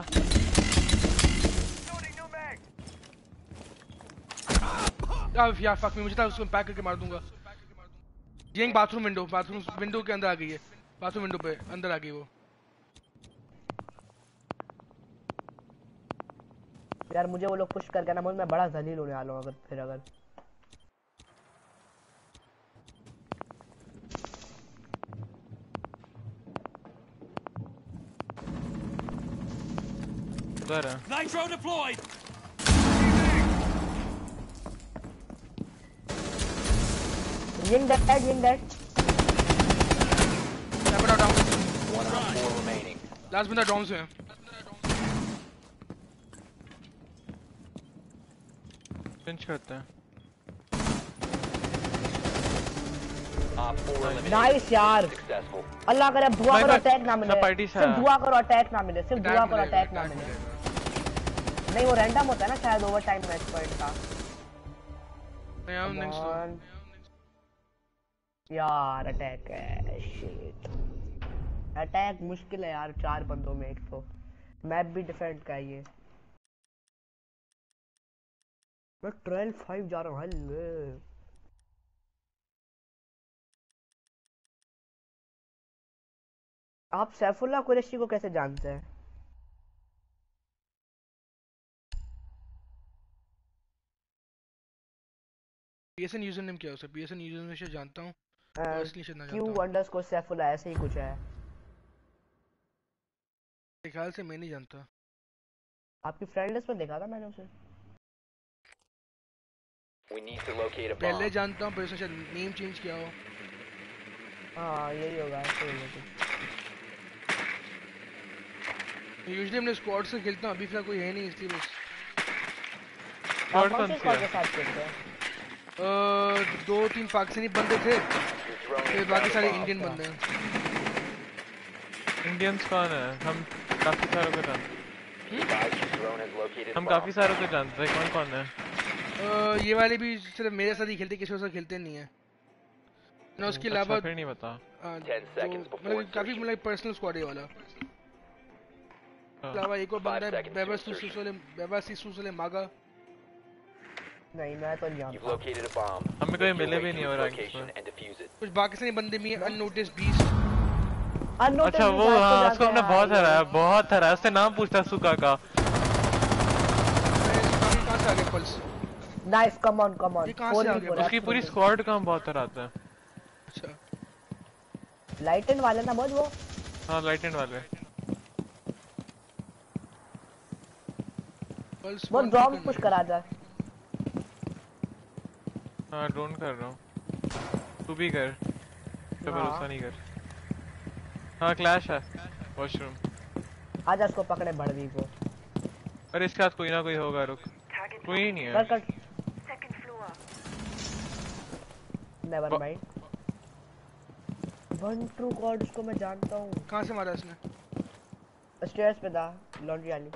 अब यार फक में मुझे था उसको पैक करके मार दूँगा। ये बाथरूम विंडो बाथरूम विंडो के अंदर आ गई है। बाथरूम विंडो पे अंदर आ गई वो। यार मुझे वो लोग पुश करके ना मुझे मैं बड़ा जलील होने वाला हूँ अगर फिर अगर उधर है Nitro deployed. Ying dead, Ying dead. Camera down One on 4 remaining. Last बंदा डाउन से है पिंच करते हैं। Op 4 eliminated. नाइस यार. अल्लाह करे दुआ करो अटैक ना मिले। सिर्फ़ दुआ करो अटैक ना मिले। सिर्फ़ दुआ करो अटैक ना attack मिले। नहीं वो रैंडम होता है ना शायद ओवर टाइम मैच पॉइंट का. यार अटैक है शिट अटैक मुश्किल है यार चार बंदों में एक तो। मैप भी डिफरेंट का ये। मैं ट्वेल्व फाइव जा रहा हूँ हल्ले आप सैफुल्ला कुरैशी को कैसे जानते हैं? पीएसएन यूज़र नेम क्या है उसका पीएसएन यूज़र नेम शायद जानता हूँ क्यू जानता हूँ। अंडरस्कोर सैफुल्ला ऐसे ही कुछ है। ख्याल से मैं नहीं जानता। आपकी फ्रेंड लिस्ट में देखा था मैंने उसे? We need to locate a bomb. पहले जानता हूँ पर उसने शायद नेम चेंज किया हो। हाँ यही होगा ऐसे ही होगा। यूजुअली हमने स्क्वाड से खेलता हूँ अभी फ़िलहाल कोई है नहीं इसलिए बस। आप कौन से है? के साथ खेलते हैं? दो तीन पाकिस्तानी बंदे थे फिर बाकी सारे इंडियन बंदे हैं। इंडियंस कौन है? हम काफ़ी सारों को जानते a हम काफ़ी सारों को जानते हैं कौन कौन है? ये वाले भी सिर्फ़ मेरे साथ ही खेलते किसी और साथ खेलते नहीं है। ना उसके अलावा अच्छा, नहीं बता। मतलब काफ़ी मतलब पर्सनल स्क्वाड है वाला। हाँ। अलावा एक और बंदा है seconds to बेबा insertion. सुसुले बेबा मागा। नहीं मैं तो located हमें कभी मिले भी नहीं और आगे कुछ पाकिस्तानी बंदे भी हैं अननोटिस बीस अच्छा वो हाँ उसको हमने बहुत हराया बहुत हराया। उससे नाम पूछता सुका का कहाँ से आ गए Pulse nice come on come on से आ गया? उसकी पूरी स्क्वाड का हम बहुत हराते हैं। अच्छा। लाइटन वाले ना बहुत वो। हाँ लाइट एंड वाले। पल्स बहुत ड्रॉप पुश करा जाए हाँ ड्रोन कर रहा हूँ। तू भी कर। तो हाँ। भरोसा नहीं कर। हाँ क्लैश है। वॉशरूम आजा उसको पकड़े बड़वी को अरे इसके साथ कोई ना कोई होगा रुक। कोई नहीं कर है नेवर भाई वन ट्रू गॉड उसको मैं जानता हूँ कहाँ से मारा इसने स्टेयर्स पे था लॉन्ड्री वाली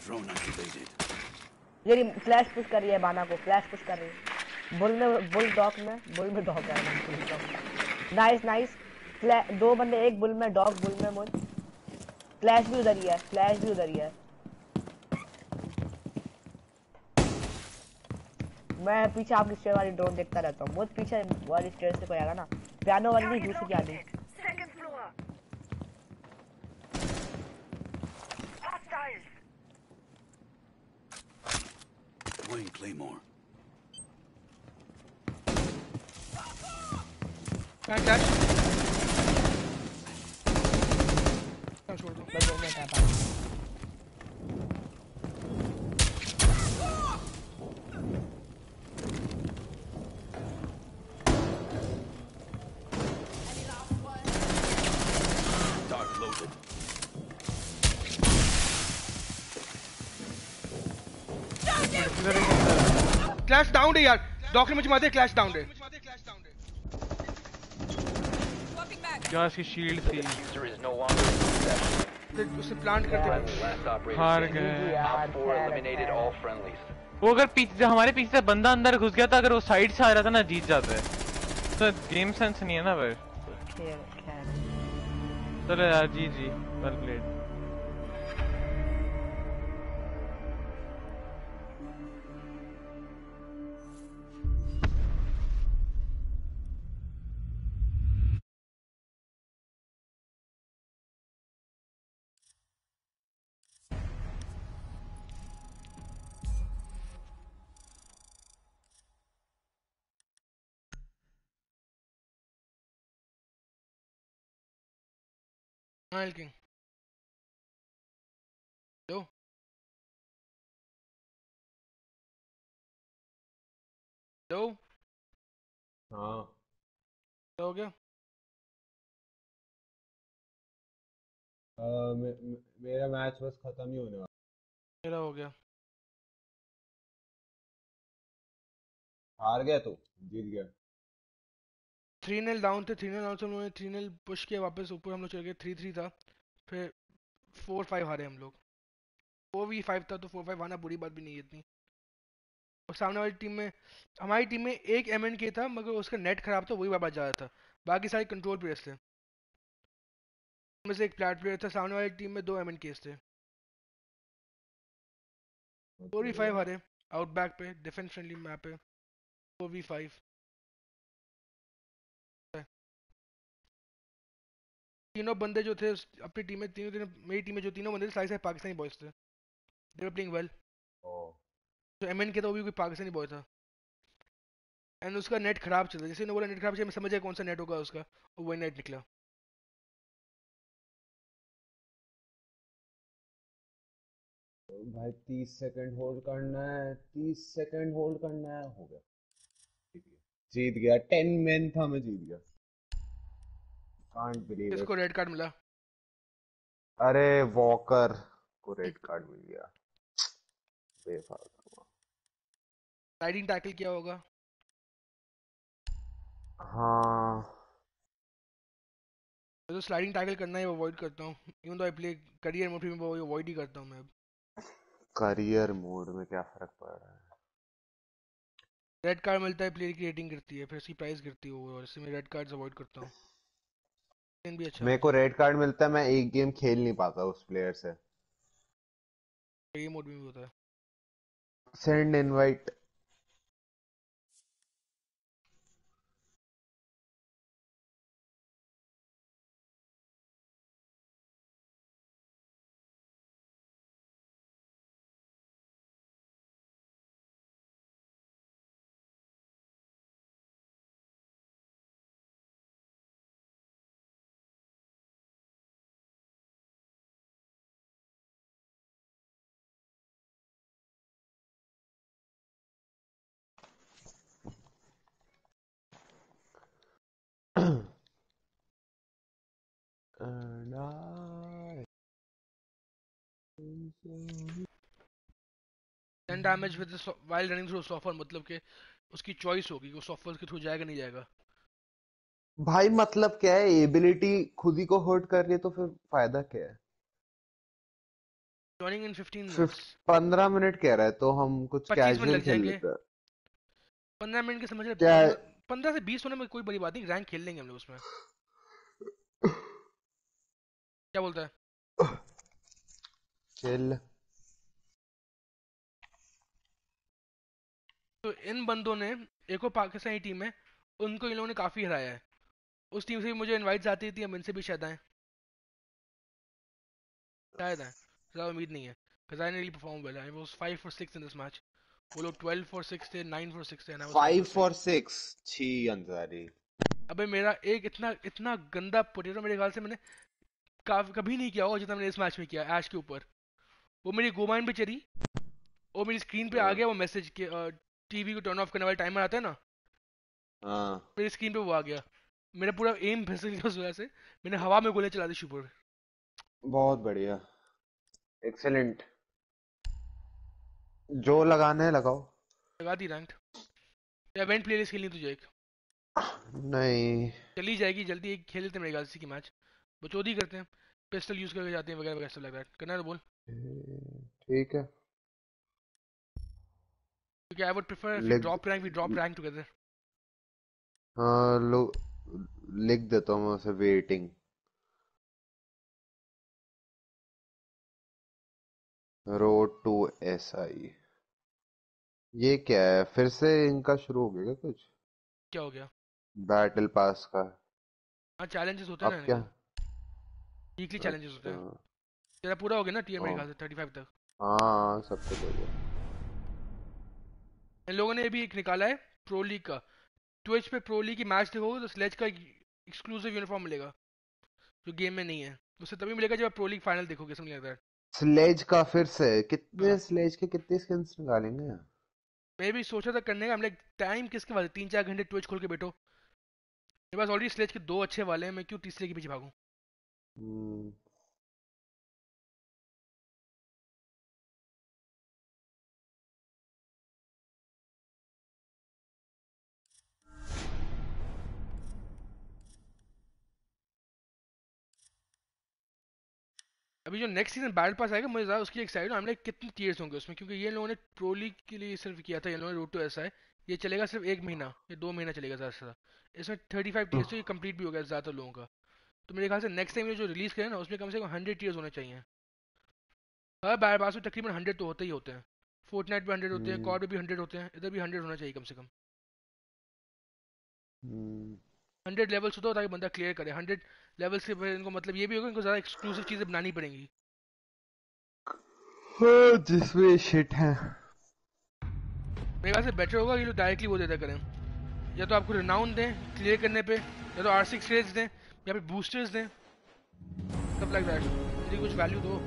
ड्रोन एक्टिवेटेड मेरी फ्लैश पुश कर रही है बाना को फ्लैश पुश कर रही है बुल में बुल डॉक में बुल में डॉक है नाइस नाइस दो बंदे एक बुल में डॉग बुल में मुझ। फ्लैश भी उधर ही है फ्लैश भी उधर ही है। मैं पीछे आपकी स्टेयर वाली ड्रोन देखता रहता हूँ। बहुत पीछे वाली स्टेयर से कोई आएगा ना। पियानो वाली नहीं दूसरी आ गई. Deploying Claymore. कहाँ क्या छोड़ दो. क्लैश डाउन है यार डॉक्टर मुझे मारते क्लैश डाउन है. यार इसकी शील्ड थी उसे प्लांट करते हैं। हार गए। Op 4 eliminated all friendlies. वो अगर पीछे हमारे पीछे से बंदा अंदर घुस गया था अगर वो साइड से आ रहा था ना जीत जाते। तो गेम सेंस नहीं है ना भाई चलो यार जी जी वेल प्लेड हाँ किंग लो लो हाँ हो गया? मे, मे, मेरा मैच बस खत्म ही होने वाला। मेरा हो गया। हार गया तू? जीत गया। थ्री नेल डाउन थे थ्री नेल डाउन से हम लोगों ने थ्री नेल पुश किया वापस ऊपर हम लोग चल गए थ्री थ्री था। फिर फोर फाइव हारे हम लोग। फोर वी फाइव था तो फोर फाइव आना बुरी बात भी नहीं है इतनी। और सामने वाली टीम में हमारी टीम में एक एम एन के था मगर उसका नेट खराब था वही वापस जा रहा था। बाकी सारे कंट्रोल प्लेयर्स थे। उनमें से एक फ्लैट प्लेयर था सामने वाली टीम में दो एम एन केस थे। फोर वी फाइव हारे आउट बैक पे डिफेंस फ्रेंडली मैप पे फोर वी फाइव तीनों बंदे जो थे अपनी टीम में तीनों तीनों मेरी टीम में जो तीनों बंदे थे सारे सारे पाकिस्तानी बॉयज़ थे। दे वर प्लेइंग वेल ओ तो एमएन के था वो भी कोई पाकिस्तानी बॉय था। एंड उसका नेट खराब चल रहा जैसे उन्होंने बोला नेट खराब चल मैं समझ गया कौन सा नेट होगा उसका। और वही नेट निकला। भाई तीस सेकंड होल्ड करना है तीस सेकंड होल्ड करना है हो गया। जीत गया। टेन मैन था मैं जीत गया। कांट बिलीव इसको रेड कार्ड मिला? अरे वॉकर को रेड कार्ड मिल गया। बेफालतू राइडिंग टैकल किया होगा। हाँ। मैं तो स्लाइडिंग टैकल करना ही अवॉइड करता हूँ। Even though I play career mode में वो अवॉइड ही करता हूँ मैं अब। करियर मोड में क्या फ़र्क पड़ रहा है? रेड कार्ड मिलता है प्लेयर की रेटिंग गिरती है फिर उसकी प्राइस गिरती है और इससे मैं रेड कार्ड्स अवॉइड करता हूँ। लेकिन भी अच्छा मेरे को रेड कार्ड मिलता है मैं एक गेम खेल नहीं पाता उस प्लेयर से। ये मोड भी होता है। Send invite 10 damage with while running through सॉफर मतलब कि उसकी चॉइस होगी वो सॉफर के थ्रू जाएगा नहीं जाएगा। भाई मतलब क्या है एबिलिटी खुद ही को हर्ट कर रही है तो फिर फ़ायदा क्या है? जॉइनिंग इन 15 फिफ मिनट्स पंद्रह मिनट कह रहा है तो हम कुछ 25 कैजुअल खेल लेते हैं। 15 मिनट के समझ रहे क्या है? 15 से 20 होने में कोई बड़ी बात नहीं रैंक खेल लेंगे हम लोग उसमें। क्या बोलता है? चिल तो इन बंदों ने एक और पाकिस्तानी टीम है उनको इन लोगों ने काफ़ी हराया है। उस टीम से भी मुझे इनवाइट्स आती थी अब इनसे भी शायद आए। शायद आए ज़्यादा उम्मीद नहीं है। Because I didn't really perform well. I was 5 for 6 in this match. वो लोग 12 for 6 थे 9 for 6 थे and I was 5 for for six छी अंसारी। 6 अबे मेरा एक इतना इतना गंदा पोटेटो मेरे ख्याल से मैंने काफ- कभी नहीं किया होगा जितना मैंने इस मैच में किया ऐश के ऊपर। वो मेरी गोमाइन पे चली। वो मेरी स्क्रीन पे आ हाँ। गया वो मैसेज के टीवी को टर्न ऑफ़ करने वाला टाइमर आता है ना? हाँ। मेरी स्क्रीन पे वो आ गया। मेरा पूरा एम फिसल गया उस वजह से। मैंने हवा में गोले चला दी शुपर बहुत बढ़िया। एक्सेलेंट जो लगाना है लगाओ। लगा दी रैंक इवेंट प्लेलिस्ट खेलनी तुझे एक। नहीं। चली जाएगी जल्दी एक खेल लेते हैं मेरे ख्याल से की मैच बचौदी करते हैं। पिस्टल यूज़ करके जाते हैं वगैरह वगैरह सब लग रहा है करना है तो बोल। ठीक है। क्योंकि I would prefer Leg- drop rank we drop rank together हाँ लो लिख देता हूँ मैं उसे waiting road to S I ये क्या है? फिर से इनका शुरू हो गया कुछ? क्या हो गया? बैटल पास का। हाँ चैलेंजेस होते हैं ना क्या? वीकली चैलेंजेस होते हैं। अच्छा, तेरा पूरा हो गया ना मेरे हाँ। ख्याल से? 35 तक। हाँ सब कुछ हो गया। इन लोगों ने भी एक निकाला है प्रो लीग का। ट्विच पे प्रो लीग की मैच देखोगे तो स्लेज का एक्सक्लूसिव यूनिफॉर्म मिलेगा जो गेम में नहीं है। उसे तभी मिलेगा जब आप प्रो लीग फाइनल देखोगे समझ लगता है स्लेज का फिर से कितने हाँ। स्लेज के कितने स्किन्स निकालेंगे? मैं भी सोचा था करने का हम लाइक टाइम किसके पास तीन चार घंटे ट्विच खोल के बैठो। मेरे पास ऑलरेडी स्लेज के दो अच्छे वाले हैं मैं क्यों तीसरे के पीछे भागूं? अभी जो नेक्स्ट सीज़न बैटल पास आएगा मुझे ज़्यादा उसकी एक्साइटेड हूँ लाइक कितने टीयर्स होंगे उसमें क्योंकि ये लोगों ने ट्रोली के लिए सिर्फ़ किया था ये लोगों ने रोड टू ऐसा है ये चलेगा सिर्फ़ एक महीना या दो महीना चलेगा ज़्यादा से ज़्यादा। इसमें थर्टी फाइव टीयर्स तो ये कंप्लीट भी हो गया ज़्यादातर लोगों का। तो मेरे ख्याल से नेक्स्ट टाइम जो रिलीज़ करें ना उसमें कम से कम हंड्रेड टीयर्स होने चाहिए। हर बैटल पास में तकरीबन हंड्रेड तो होते ही होते हैं। फोर्ट नाइट भी हंड्रेड होते हैं हम्म। कॉर्ड भी हंड्रेड होते हैं इधर भी हंड्रेड होना चाहिए कम से कम। हम्म, हंड्रेड लेवल्स होता हो ताकि बंदा क्लियर करे। हंड्रेड लेवल्स के फिर इनको मतलब ये भी होगा इनको ज़्यादा एक्सक्लूसिव चीज़ें बनानी पड़ेंगी। हाँ, जिसमें शिट है। मेरे ख्याल से बेटर होगा ये लोग डायरेक्टली वो देता करें। या तो आपको रिनाउन दें क्लियर करने पे या तो आर सिक्स दें या फिर बूस्टर्स दें। सब लाइक दैट कुछ वैल्यू दो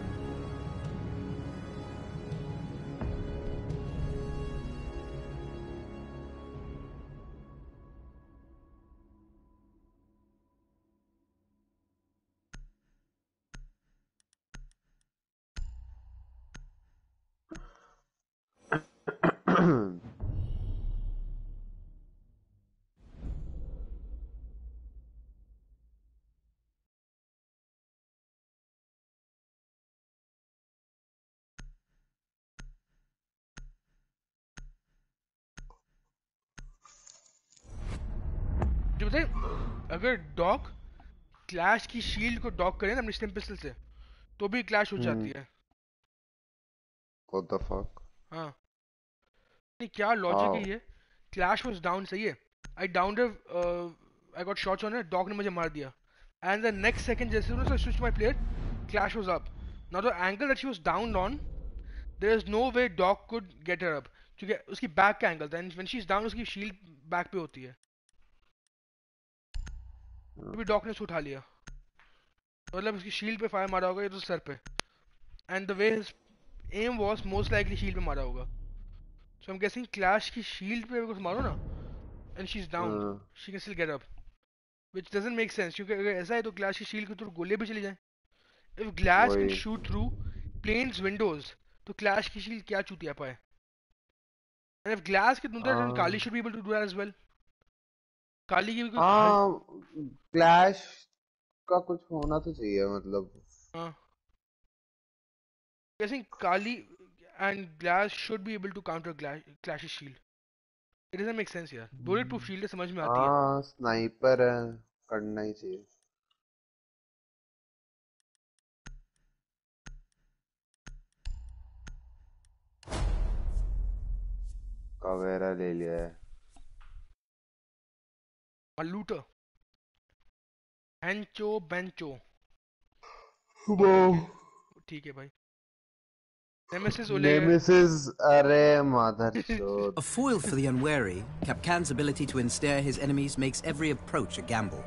अगर डॉक क्लैश की शील्ड को डॉक करें ना अपनी स्टिम पिस्टल से तो भी क्लैश हो जाती है। What the fuck? हाँ। नहीं क्या लॉजिक है ये? क्लैश वाज डाउन सही है? I down I got shots on dog ने मुझे मार दिया। एंड द नेक्स्ट सेकंड जैसे उन्होंने switch my player Clash was up now the angle that she was down on there is no way dog could get her up क्योंकि उसकी back का angle था। And when she is down उसकी shield back पे होती है। अभी dog ने उसे उठा लिया। मतलब उसकी शील्ड पे फायर मारा होगा या तो सर पे। And the way his aim was most likely shield पे मारा होगा। So I am guessing Clash की शील्ड पे कुछ मारो ना and she is down. She can still get up which doesn't make sense क्योंकि अगर ऐसा है तो क्लैश की शील्ड के थ्रू गोले भी चले जाए। If glass can shoot through planes windows तो क्लैश की शील्ड क्या चूतिया पाए? And if glass that then हाँ। काली should be able to do that as well काली की भी हाँ क्लैश का कुछ होना तो चाहिए मतलब हाँ guessing Kali and Glass should be able to counter Glass, Clash's shield. It doesn't make sense यार. Bullet proof shield है समझ में आती है. हाँ स्नाइपर है करना ही चाहिए कवेरा ले लिया है A looter. Hancho Bencho. ठीक है भाई. Nemesis Ole. नेमेसिस अरे माधर चोद A foil for the unwary, Kapkan's ability to ensnare his enemies makes every approach a gamble.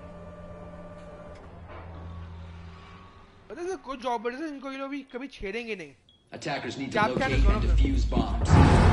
पता है कुछ जॉबर्स हैं इनको ये लोग भी कभी छेड़ेंगे नहीं. Attackers need to Capcan is locate one and of them. defuse bombs.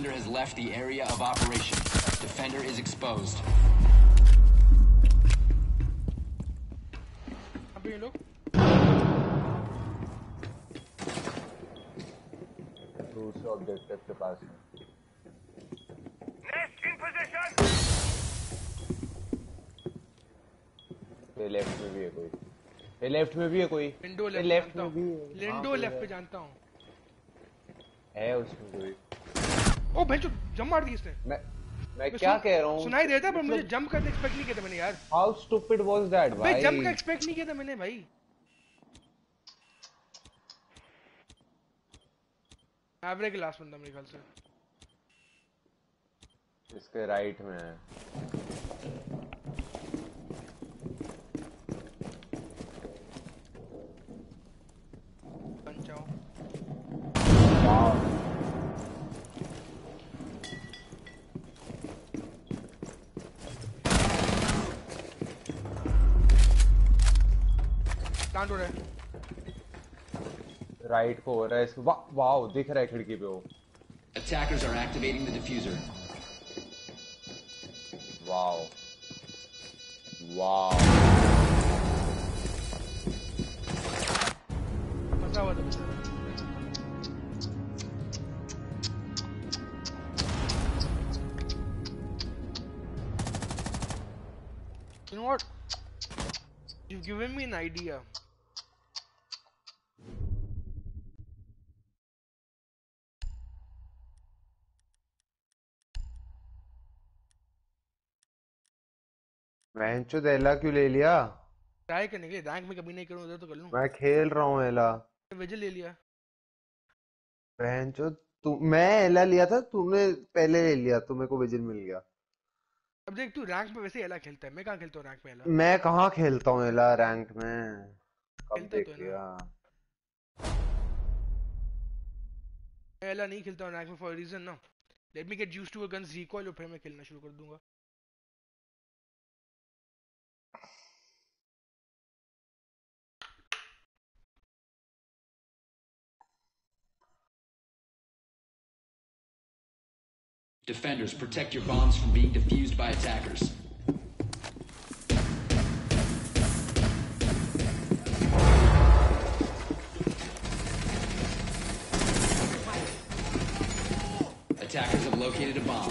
Defender has left the area of operation. Defender is exposed. अब ये लोग दूसरे ऑब्जेक्टिव के पास है Nest in position! ये लेफ़्ट में भी है कोई ये लेफ़्ट में भी है कोई लिंडो ये लेफ़्ट लेफ़्ट जानता में भी हूँ. है लिंडो हाँ, लेफ़्ट कोई पे जानता हूँ. है है उसमें कोई ओ भाई जो जंप मार दी इसने. मैं मैं क्या कह रहा हूँ सुनाई देता पर मुझे जंप करने एक्सपेक्ट नहीं किया था मैंने यार. हाउ स्टूपिड वाज दैट भाई जंप का एक्सपेक्ट नहीं किया था मैंने भाई. एवरेज लास्ट बंदा मेरे ख्याल से. इसके राइट में है प्लांट हो रहा है. राइट को हो रहा है इसको वा, वाओ दिख रहा है खिड़की पे वो Attackers are activating the diffuser. Wow wow मजा हुआ था मुझे. You know what? You've given me an idea. मैंचो एला क्यों ले लिया? ट्राई करने के लिए रैंक में कभी नहीं करूँ उधर तो कर लूँ। मैं खेल रहा हूँ एला विजिल ले लिया। मैंचो तू मैं एला लिया था तूने पहले ले लिया तो मेरे को विजिल मिल गया। अब देख तू रैंक पे वैसे एला खेलता है। मैं कहाँ खेलता हूँ रैंक में एला मैं कहाँ खेलता हूँ एला रैंक में? कब खेलता तो मैं एला नहीं खेलता हूँ रैंक में फॉर रीजन ना। Let me get used to a guns recoil और फिर मैं खेलना शुरू कर दूँगा। Defenders, protect your bombs from being defused by attackers. Attackers have located a bomb.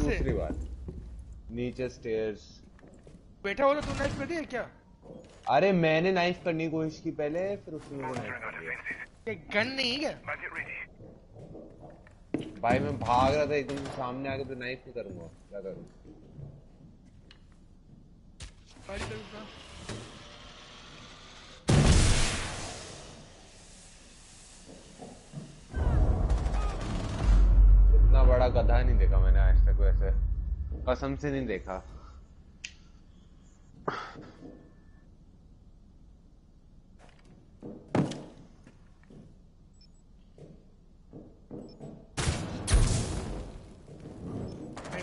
से? दूसरी बार नीचे स्टेयर्स बैठा हो तो तू नाइफ कर है क्या? अरे मैंने नाइफ करने की कोशिश की पहले फिर उसने मुझे नाइफ कर दिया। ये गन नहीं है क्या? भाई मैं भाग रहा था एकदम सामने आके तो नाइफ नहीं करूँगा। क्या करूँ? इतना बड़ा गधा नहीं देखा मैंने आज तक वैसे। कसम से नहीं देखा।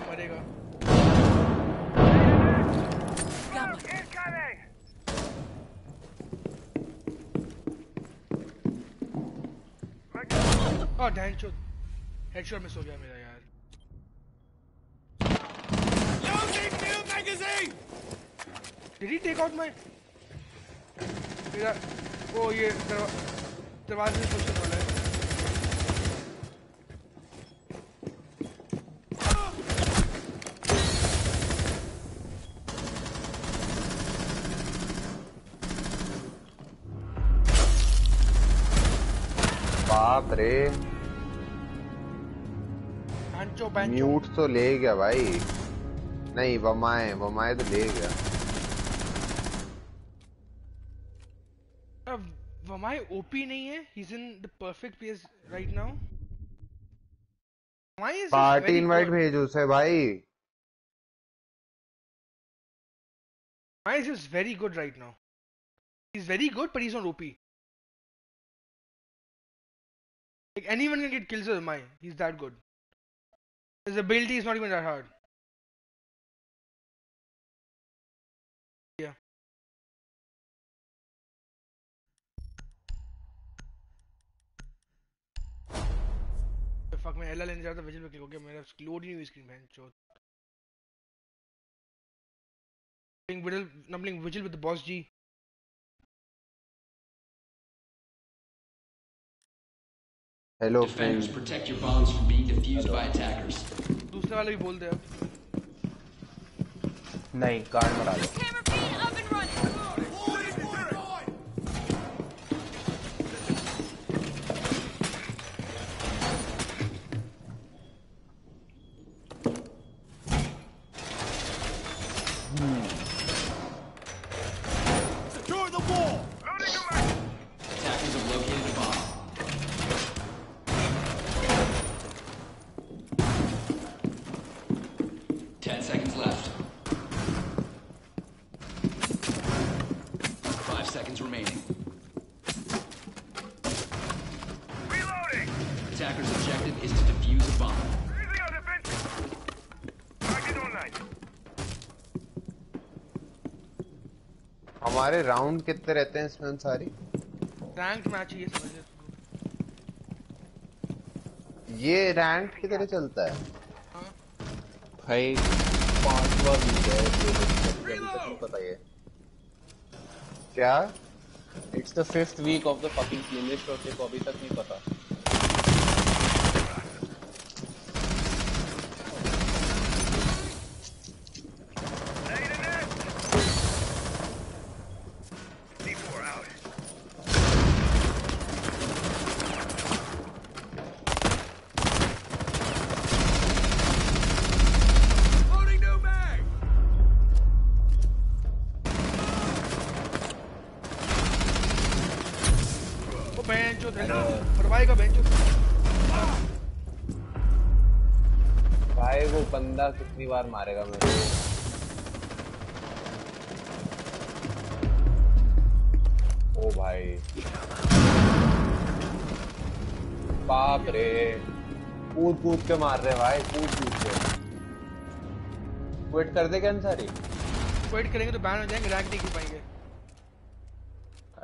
मरेगा। Oh, चो हेडशॉट मिस हो गया मेरा यार Loading new magazine! Did he take out my मेरा ओ ये दरवाजे से पोजीशन वाला है बाप रे। बैंचो बैंचो म्यूट तो ले गया भाई। नहीं बमाए बमाए तो ले गया। वमाए ओपी नहीं है। He is in the perfect place right now party invite भेज उसे भाई। Mine's is very good right now he is very good but he is not OP Like anyone can get kills with my he's that good. his ability is not even that hard yeah fuck मैं एला लेने जा रहा था vigil पे click हो गया मेरा लोड ही नहीं हुई स्क्रीन बहन चोद playing Vigil, not playing Vigil with the boss G. Hello Defenders, friend protect your bombs from being defused by attackers. दूसरे वाले भी बोल दे अब नहीं कार्ड मरा दो Camera feed up and running! Secure the wall! Loading new mag- Attackers have located a bomb. Ten seconds left. Five seconds remaining. Reloading! Attacker's objective is to defuse a bomb. Raising our defenses! Target online. हमारे round कितने रहते हैं इसमें Ansari rank match समझ ये rank की तरह चलता है? हाँ। भाई पांचवा वीक है अभी तक पता ये। क्या? It's the fifth week of the fucking playlist और तेरे को अभी तक नहीं पता। कितनी बार मारेगा मेरे ओ भाई। बाप रे। कूद कूद के मार रहे भाई कूद कूद के। क्विट कर दे क्या अंसारी? वेट करेंगे तो बैन हो जाएँगे रैंक नहीं खेल पाएँगे।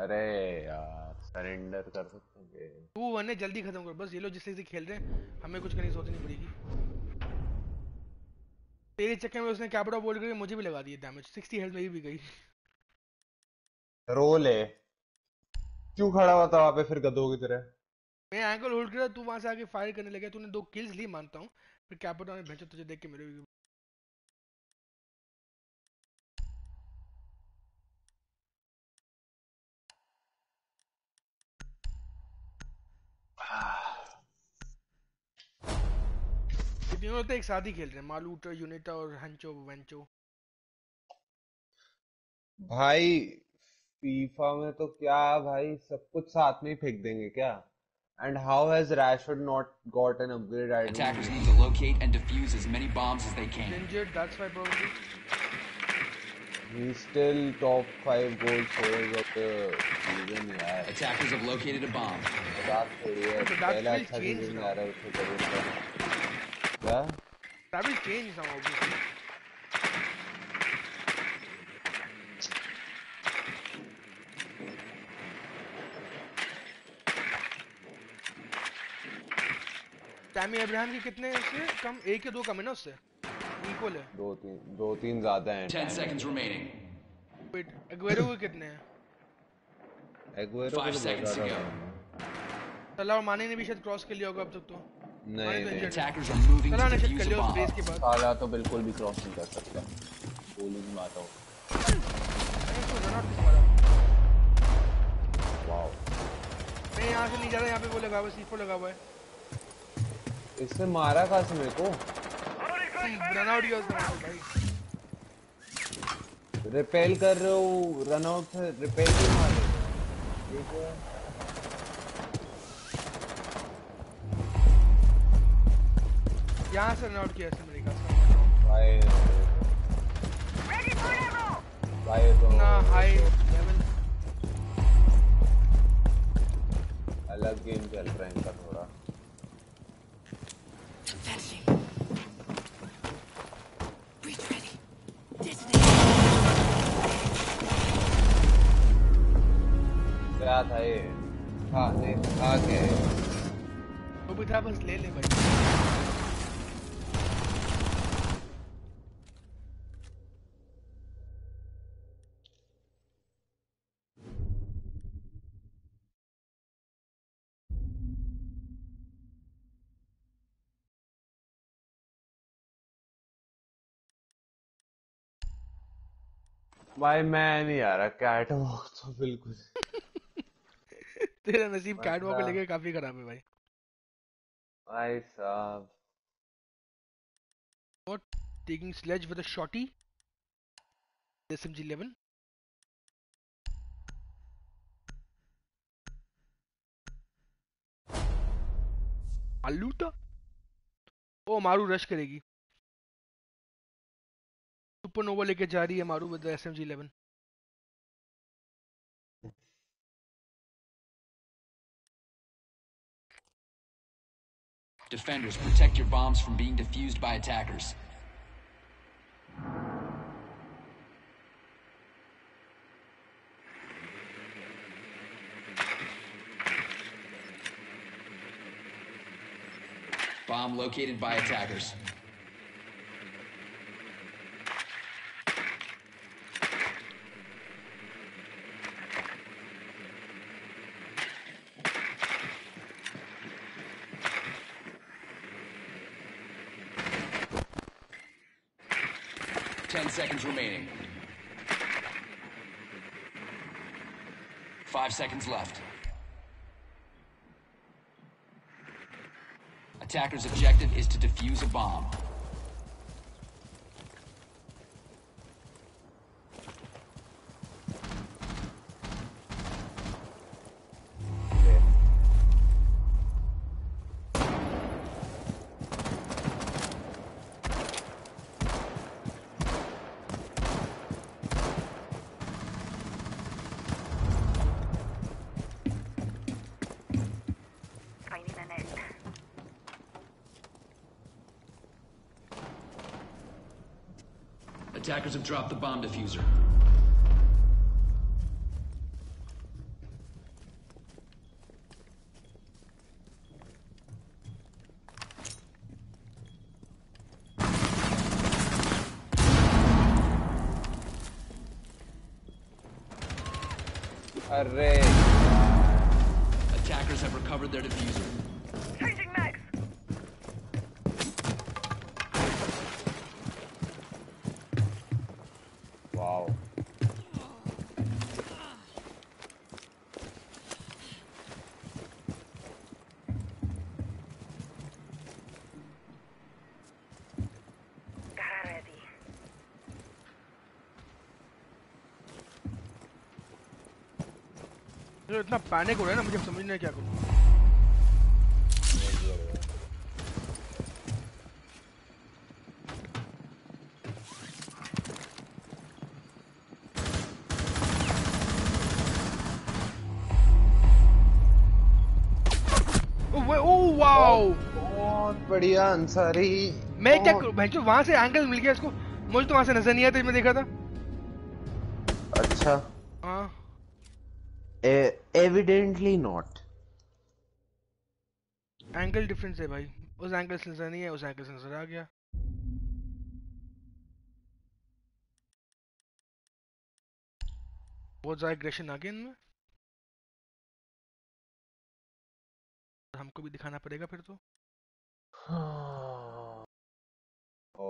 अरे यार सरेंडर कर सकते हैं। टू वन है जल्दी खत्म करो। बस ये लोग जिस तरह से खेल रहे हैं हमें कुछ करने की सोचनी पड़ेगी। तेरे चक्कर में उसने कैपटा बोल्ड करके मुझे भी लगा दिया डैमेज 60 हेल्थ मेरी भी गई। रोल है क्यों खड़ा हुआ था वहाँ पे फिर गधों की तरह? मैं एंगल होल्ड किया तू वहाँ से आके फायर करने लगा तूने दो किल्स ली मानता हूँ। फिर कैपटा ने भेजा तुझे देख के मेरे भी ये तीनों तो एक साथ ही खेल रहे हैं मालूट यूनिटा और हंचो वेंचो भाई फीफा में तो क्या भाई सब कुछ साथ में ही फेंक देंगे क्या and how has Rashford not got an upgrade I Attackers need to locate and defuse as many bombs as they can. injured that's why probably He's still top 5 goal scorers of the season यार Attackers have located a bomb. बात थोड़ी है So that पहला will अच्छा change now. है ज़रूर का will change now obviously Tammy Abraham के कितने हैं उससे कम एक या दो कम है ना उससे? इक्वल है। दो तीन दो तीन ज़्यादा हैं। 10 seconds remaining. वेट एग्वेरो के कितने हैं? एग्वेरो Five को तो बहुत seconds to go. सलाह और माने ने भी शायद क्रॉस कर लिया होगा अब तक तो। नहीं तो नहीं। Attackers are moving to कर साला तो बिल्कुल भी क्रॉस नहीं कर सकता। बोलिंग हो किस मारा वाओ मैं यहाँ से नहीं जा रहा यहाँ पे वो लगा हुआ है लगा हुआ है। इससे मारा कहाँ से मेरे को? रन आउट वहाँ से भाई। रिपेल कर रहे हो रन आउट से रिपेल क्यों मार रहे हो? है? यहाँ से आउट किया इसने मेरे ख्याल भाई! भाई तो ना हाई लेवल अलग गेम चल रहा है इनका थोड़ा. क्या था ये हाँ नहीं ये? वो भी था बस ले ले भाई भाई मैं नहीं आ रहा कैट वॉक तो बिल्कुल तेरा नसीब कैट वॉक। लेके काफ़ी खराब है भाई भाई साहब What? Taking sledge with a shotty? SMG 11. आलूटा ओ मारू रश करेगी सुपरनोवा लेके जा रही है मारू with SMG 11 Defenders, protect your bombs from being defused by attackers. Bomb located by attackers. Seconds remaining. Five seconds left. Attacker's objective is to defuse a bomb. Have dropped the bomb diffuser. अरे इतना panic हो रहा है ना मुझे समझ नहीं क्या करूँ। बहुत बढ़िया अंसारी मैं क्या करूँ? भाई जो वहाँ से एंगल मिल गया इसको मुझे तो वहाँ से नज़र नहीं आया था मैं देखा था। अच्छा। एविडेंटली नॉट एंगल डिफरेंस है भाई। उस एंगल से नज़र नहीं है उस एंगल से नज़र आ गया। बहुत ज़्यादा एग्रेशन आ गया इनमें। हमको भी दिखाना पड़ेगा फिर तो। ओ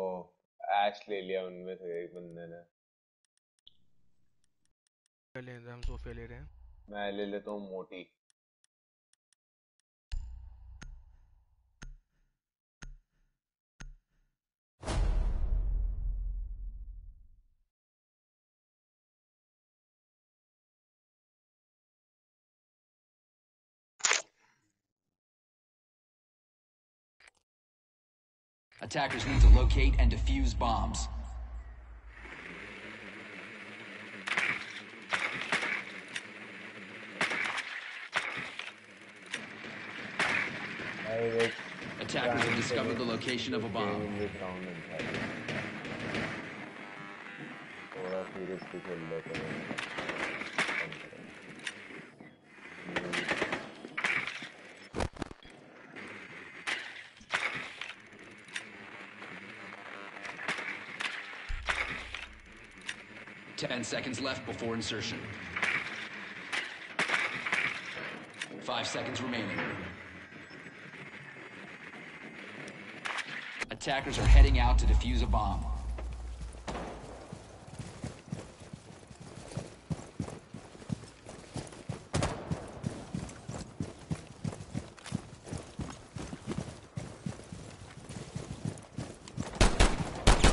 ऐश ले लिया उनमें से एक बंदे ने। पहले हम सोफे ले रहे हैं। मैं ले लेता हूँ मोटी Attackers need to locate and defuse bombs. Attackers have discovered the location of a bomb. Ten seconds left before insertion. Five seconds remaining. Attackers are heading out to defuse a bomb.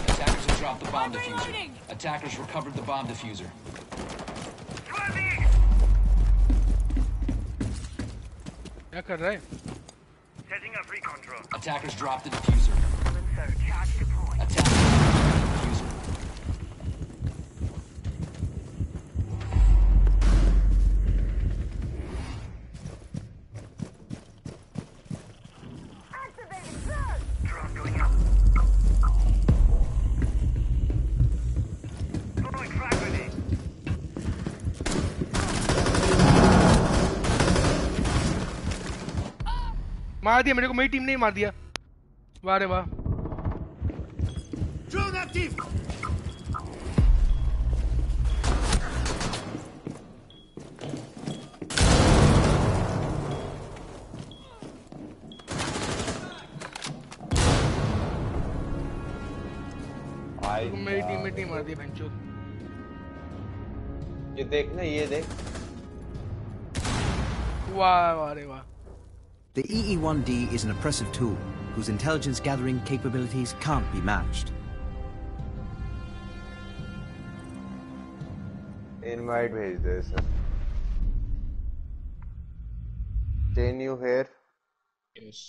Attackers have dropped the bomb diffuser. Attackers recovered the bomb diffuser. क्या कर रहा है Setting up recon drone. Attackers dropped the diffuser. मार दिया मेरे को मेरी team ने ही मार दिया। वाह रे वाह। Drone active. भाई तुम मेरी टीममेट नहीं मार दी भैंचोद ये देख ना ये देख वाह वाह रे वाह The EE-1D is an oppressive tool whose intelligence gathering capabilities can't be matched. Invite भेज दे sir ten you here yes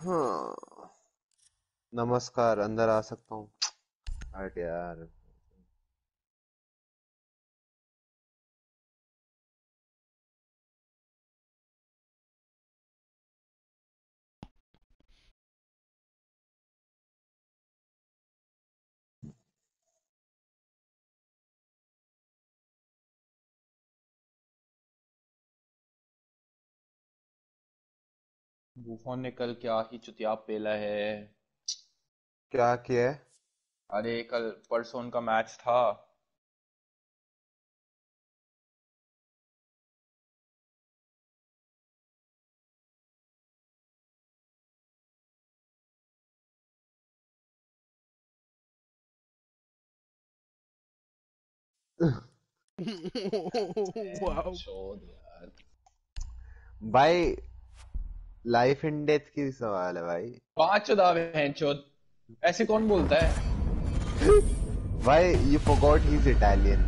हाँ नमस्कार अंदर आ सकता हूँ। यार। बुफॉन ने कल क्या ही चुतिया पेला है। क्या किया है? अरे कल परसों उनका मैच था। वाह भाई लाइफ एंड डेथ की सवाल है भाई। पाँच चुदा हैं चोद ऐसे कौन बोलता है? भाई you forgot he is Italian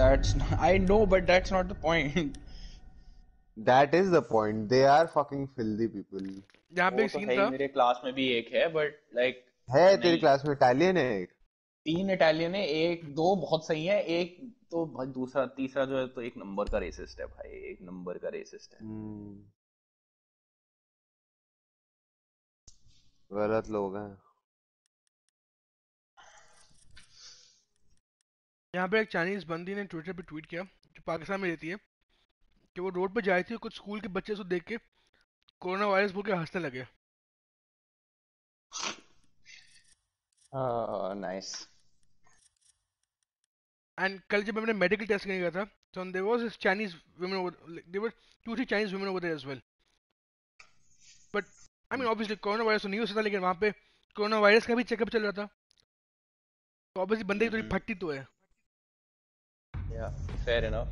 that's I know but that's not the point that is the point they are fucking filthy people यहाँ पे एक तो सीन था। मेरे क्लास में भी एक है बट लाइक है तेरी क्लास में इटालियन है एक? तीन इटालियन है एक दो बहुत सही है एक तो भाई दूसरा तीसरा जो है तो एक नंबर का रेसिस्ट है भाई एक नंबर का रेसिस्ट है। हम्म, गलत लोग हैं। यहाँ पे एक चाइनीज़ बंदी ने ट्विटर पे ट्वीट किया जो पाकिस्तान में रहती है कि वो रोड पे जा रही थी कुछ स्कूल के बच्चे उसको देख के कोरोना वायरस बोल के हंसने लगे। नाइस एंड कल जब मैंने मेडिकल टेस्ट करने गया था तो there was this Chinese women there were two three Chinese women over there as well but I mean obviously corona virus तो नहीं हो सकता लेकिन वहाँ पे कोरोना वायरस का भी चेकअप चल रहा था। तो ऑब्वियसली बंदे की थोड़ी फटती तो है। Yeah, fair enough.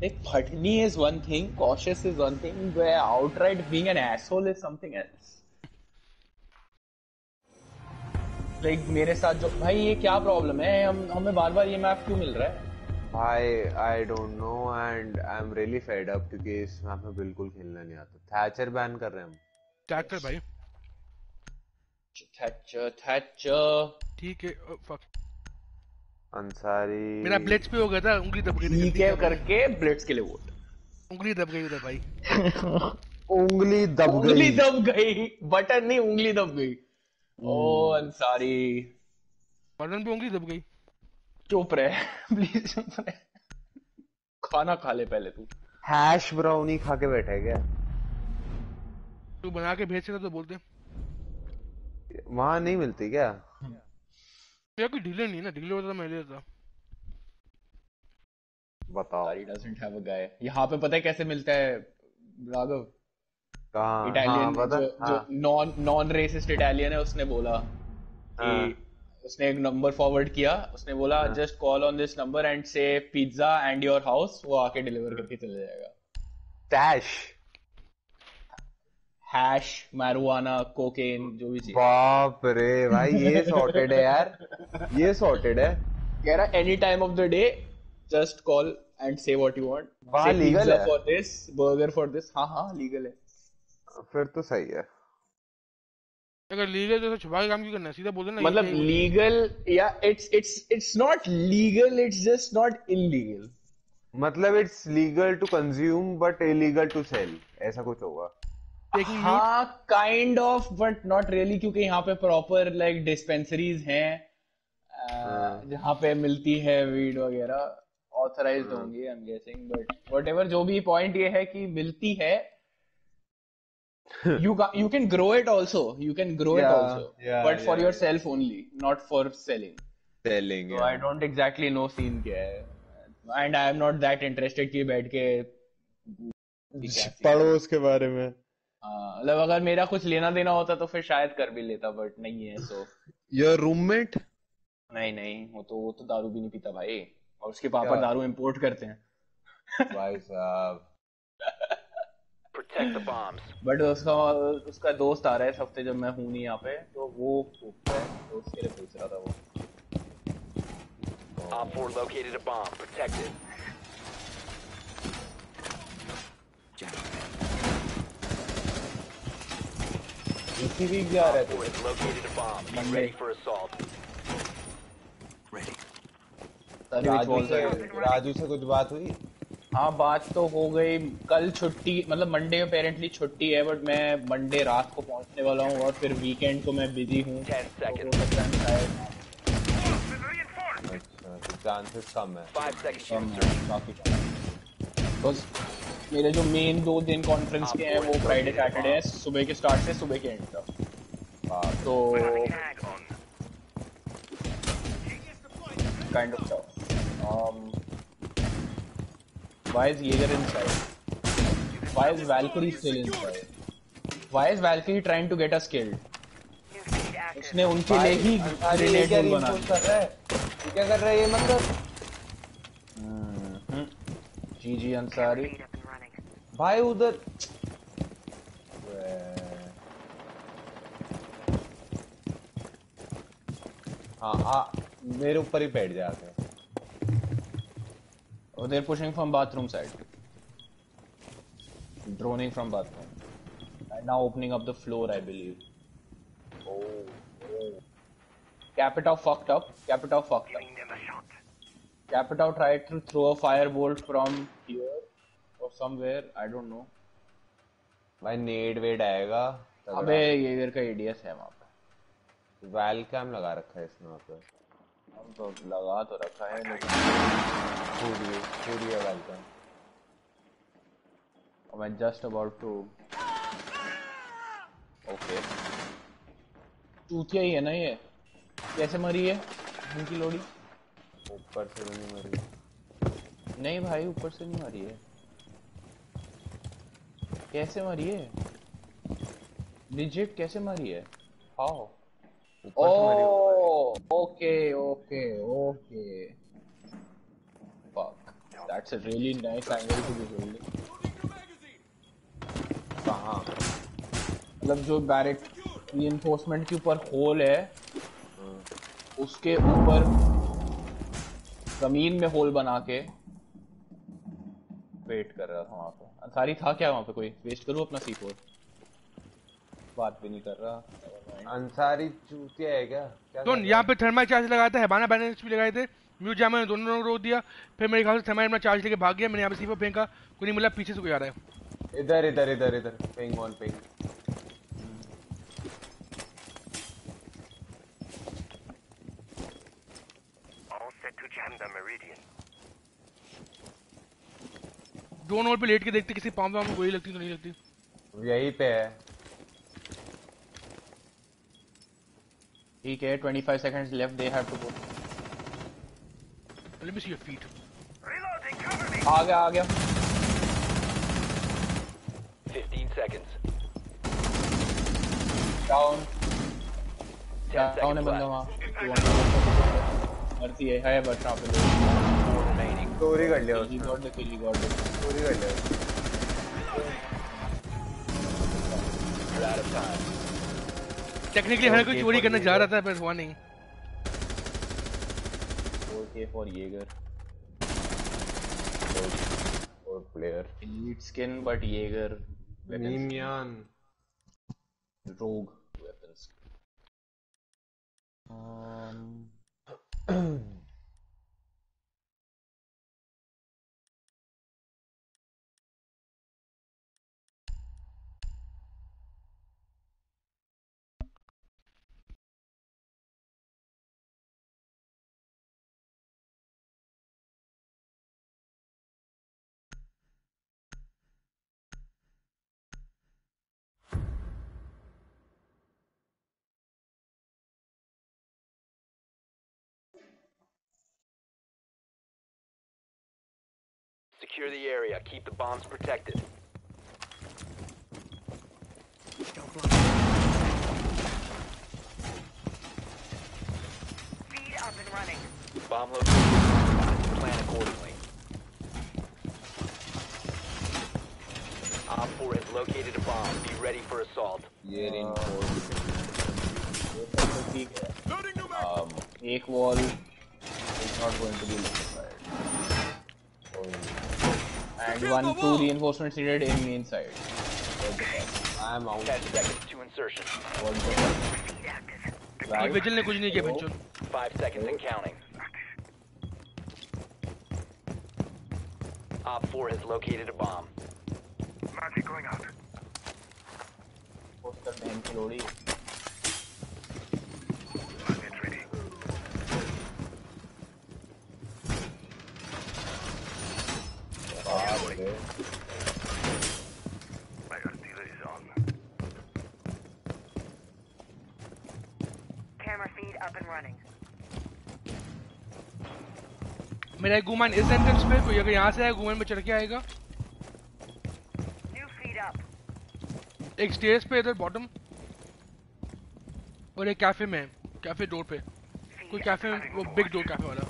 Like, phutni is one thing, cautious is one thing, where outright being an asshole is something else. Like, मेरे साथ जो भाई ये क्या प्रॉब्लम है? हम हमें बार बार ये मैप क्यों मिल रहा है? भाई I don't know and I am really fed up क्योंकि इस मैप में बिल्कुल खेलना नहीं आता। थैचर बैन कर रहे हैं हम। ट्रैक्टर भाई? थैचर थैचर ठीक है फक अंसारी। मेरा ब्लेड्स पे हो गया था उंगली दब गई थी ठीक है करके ब्लिट्स के लिए वोट उंगली दब गई उधर भाई। उंगली दब गई। उंगली दब गई बटन नहीं उंगली दब गई. ओ अंसारी। बटन पे उंगली दब गई। चुप रहे प्लीज़ चुप रहे. खाना खा ले पहले तू. हैश ब्राउनी खा के बैठा है क्या? तू बना के भेज सकता तो बोलते। वहाँ नहीं मिलती क्या? यार कोई डीलर नहीं ना डीलर होता तो मैं ले लेता। बताओ। Sorry, doesn't have a guy. यहाँ पे पता है कैसे मिलता है राघव? कहाँ? हाँ इटालियन बता जो जो हाँ। नॉन नॉन रेसिस्ट इटालियन है उसने बोला हाँ। कि उसने एक नंबर फॉरवर्ड किया उसने बोला हाँ। Just call on this number and say pizza and your house वो आके डिलीवर करके चले जाएगा। टैश हैश मैरुआना कोकेन जो भी चीज़। बाप रे भाई ये सॉर्टेड है यार। ये सॉर्टेड है। कह रहा any time of the day just call and say what you want वहाँ legal है? For this burger for this हाँ हाँ लीगल है। फिर तो सही है। अगर लीगल जैसे छुपा के काम क्यों करना है? सीधा बोल देना मतलब लीगल या it's it's it's not legal it's just not illegal मतलब it's legal to consume but illegal to sell ऐसा कुछ होगा। Taking हाँ kind of but not really क्योंकि यहाँ पे प्रॉपर लाइक डिस्पेंसरीज हैं जहाँ पे मिलती है वीड वगैरह ऑथराइज्ड होंगी I am guessing but whatever जो भी पॉइंट ये है कि मिलती है you ca- you can grow it also you can grow yeah, it also yeah, but for yeah, yourself only not for selling selling so yeah. I don't exactly know scene क्या है and I am not that interested कि बैठ के कि क्या scene पढ़ो उसके बारे में हाँ, मतलब अगर मेरा कुछ लेना देना होता तो फिर शायद कर भी लेता बट नहीं है सो योर रूममेट नहीं नहीं वो तो वो तो दारू भी नहीं पीता भाई और उसके पापा दारू इंपोर्ट करते हैं भाई साहब Protect the bombs. बट उसका उसका दोस्त आ रहा है इस हफ़्ते जब मैं हूँ नहीं यहाँ पे तो वो पूछता है तो उसके लिए पूछ रहा था वो Op 4 located a bomb. Protect it. इसी वीक जा रहा है Op 4 has located a bomb. Be ready? for assault. सारी राजू से राजू से कुछ बात हुई? हाँ बात तो हो गई। कल छुट्टी मतलब मंडे अपेरेंटली छुट्टी है बट मैं मंडे रात को पहुँचने वाला हूँ और फिर वीकेंड को मैं बिज़ी हूँ। 10 तो शायद अच्छा तो चांसेस कम है। 5 seconds. कम काफ़ी कम बस। मेरे जो मेन दो दिन कॉन्फ्रेंस के हैं वो फ्राइडे सैटरडे है सुबह के स्टार्ट से सुबह के एंड तक। हाँ, तो kind of why is Jaeger inside why is Valkyrie still inside why is Valkyrie trying to get a skill उसने उनके लिए ही रिलेटेड बना क्या कर रहा है ये मतलब जी जी अंसारी। भाई उधर हाँ आ मेरे ऊपर ही बैठ जाते there pushing from bathroom side droning from bathroom and now opening up the floor I believe capital fucked up capital fucked up capital tried to throw a fire bolt from here or somewhere. I don't know. भाई नेड वेड आएगा अबे ये का ADS है वहाँ पे। Well cam लगा रखा है इसने वहाँ पे। हम तो लगा तो रखा है लेकिन पूरी पूरी है वैल कैम मैं जस्ट अबाउट टू ओके चूतिया ही है ना ये? कैसे मरी है? उनकी लोड़ी? ऊपर से नहीं मरी। नहीं भाई ऊपर से नहीं मरी है। कैसे मारी है? निजिप कैसे मारी है? How oh okay okay okay fuck that's a really nice angle to be holding कहाँ मतलब जो बैरिक रीइंफोर्समेंट के ऊपर होल है उसके ऊपर ज़मीन में होल बना के वेट कर रहा था वहाँ पे। अंसारी था क्या वहाँ पे कोई? वेस्ट करूँ अपना सी बात भी नहीं कर रहा। अंसारी चूतिया है क्या? क्या तो यहाँ पे थर्माइट चार्ज लगाया था हैबाना बैलेंस भी लगाए थे। म्यूट जामा ने दोनों रोक दिया। फिर मेरे ख्याल से थर्माइट में चार्ज लेके भाग गया। मैंने यहाँ पे सी पर फेंका। कोई नहीं मिला पीछे से कोई आ रहा है। है? इधर इधर इधर इधर। Ping on ping All set to jam the meridian. दोनों ओर पे लेट के देखते किसी पाम पाम गोली लगती तो नहीं लगती। यही पे है। ठीक है 25 seconds left they have to go let me see your feet आ गया आ गया। 15 सेकंड्स डाउन डाउन है बंदा वहाँ। मरती है हाय बट ट्रैप ले चोरी कर लिया किल उसने गॉड किल गॉड चोरी time. टेक्निकली हर कोई चोरी करने जा. रहा था पर हुआ नहीं 4k for Jaeger और player skin but Jaeger weapons नीमियान rogue weapons um Secure the area. Keep the bombs protected. Feed up and running. Bomb location. Plan accordingly. Op 4 has located a bomb. Be ready for assault. Yerin uh, Um, Cake wall not going to be located and one two reinforcements needed in main side what the fuck I'm out. 10 seconds to insertion. what the fuck ये vigil ने कुछ नहीं किया बेंचो 5 seconds and counting. Op 4 has located a bomb. Magic going out. रे My artillery is on. Camera feed up and running. मेरा गुमान इस entrance पे कोई अगर यहाँ से आएगा गुमान में चढ़ के आएगा. एक स्टेज पे इधर बॉटम और एक कैफ़े में कैफ़े डोर पे कोई कैफ़े में वो बिग डोर कैफ़े वाला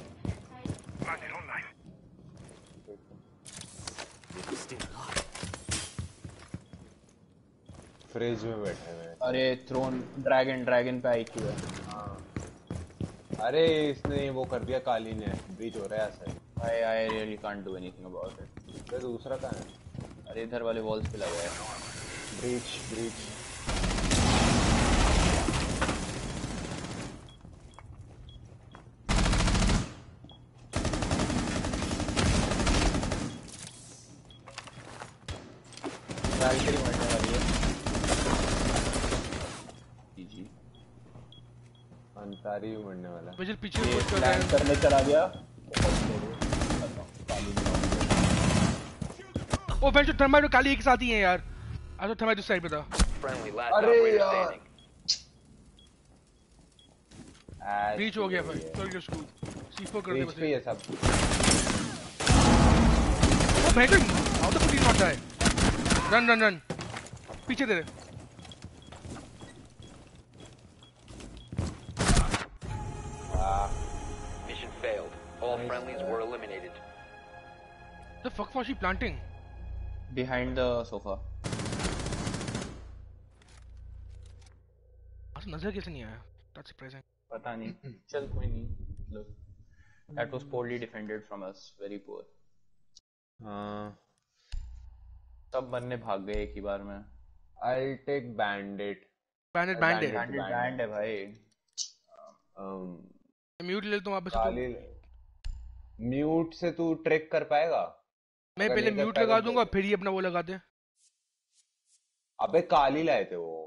फ्रिज में बैठे हुए हैं। अरे थ्रोन ड्रैगन ड्रैगन पे आई क्यू है। अरे इसने वो कर दिया काली ने ब्रीच हो रहा है ऐसे। I I really can't do anything about it दूसरा कहाँ है? अरे इधर वाले वॉल्स पे लगा है। ब्रीच ब्रीच वैल्करी मरने वाली है जी जी अंतारी भी मरने वाला है। विजिल पीछे पुश कर रहा है। करने चला गया। ओ बेंचो थर्माइट और काली एक साथ ही हैं यार। आ तो थर्माइट उस साइड पे था। अरे यार। रीच हो गया भाई चल के उसको C4 कर दे बस। ही है सब। Oh बेंचो how the fuck is not die run run run पीछे तेरे। All friendlies were eliminated. The fuck was she planting behind the sofa. नज़र कैसे नहीं आया दैट्स सरप्राइजिंग पता नहीं चल कोई नहीं look that was poorly defended from us very poor हाँ सब बंदे भाग गए एक ही बार में I'll take bandit Bandit Bandit. Bandit band है भाई um, म्यूट ले तो वापस से काली म्यूट से तू ट्रिक कर पाएगा? मैं पहले म्यूट लगा तो- दूँगा फिर ही अपना वो लगा दे। अबे काली लाए थे वो।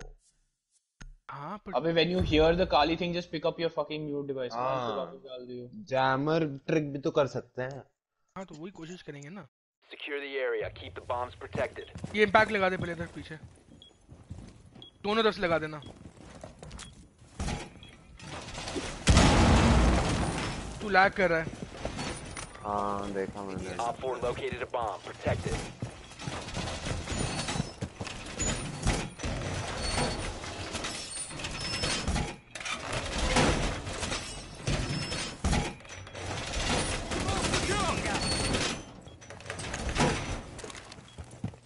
हाँ पर अबे when you hear the kali thing just pick up your fucking mute device हाँ। जैमर ट्रिक भी तो कर सकते हैं। हाँ तो वही कोशिश करेंगे ना। Secure the area. Keep the bombs protected. ये इम्पैक्ट लगा दे पहले इधर पीछे। दोनों तरफ़ से लगा देना। तू लैग कर रहा है। हाँ देखा मैंने Op 4 located a bomb. Protect it.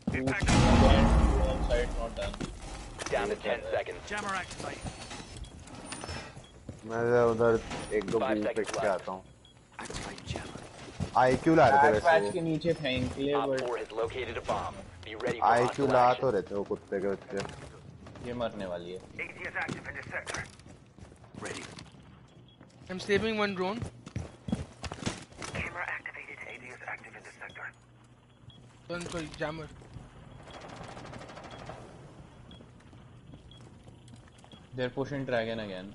Again, one side not done Down to 10 seconds. Jammer activate. मैं जरा उधर एक दो Five बूम seconds फेंक के left. आता हूँ Activate jammer. आईक्यू ला रहे थे वैसे के नीचे फेंक लिए but 4 has located a bomb. Be ready for IQ ला. तो रहते वो कुत्ते के बच्चे ये मरने वाली है. I'm saving one drone. Camera activated. AT is active in this sector. One sorry, jammer. they're pushing dragon again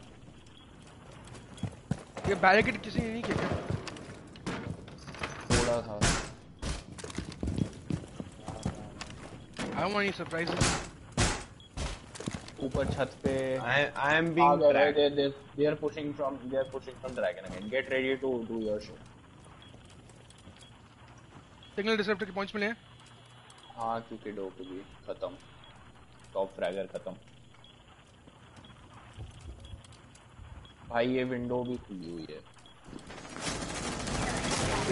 ये बैरिकेड किसी ने नहीं क्या? थोड़ा था I don't want any surprises. ऊपर छत पे I I am being tracked. they they they are pushing from they are pushing from dragon again get ready to do your shit signal disruptor के पॉइंट्स मिले हैं हाँ क्योंकि dough भी खत्म टॉप फ्रैगर खत्म भाई ये विंडो भी खुली हुई है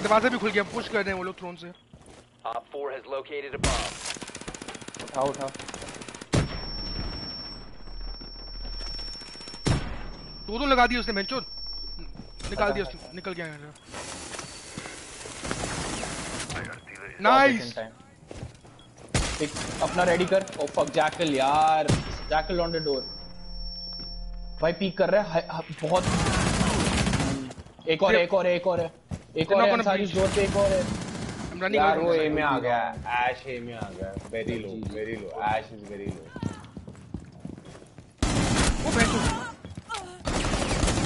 दरवाज़ा भी खुल गया पुश कर रहे हैं वो लोग थ्रोन से Op 4 has located a bomb. उठा उठा दो दो लगा दिए उसने बेंचो निकाल दिया उसने निकल गया से नाइस एक अपना रेडी कर। ओ फक जैकल यार। जैकल ऑन द डोर भाई पीक कर रहा है। बहुत। एक और एक और एक और है। एक और है अंसारी इस डोर पे एक और है। यार वो ए में आ गया ऐश ए में आ गया very low very low Ash is very low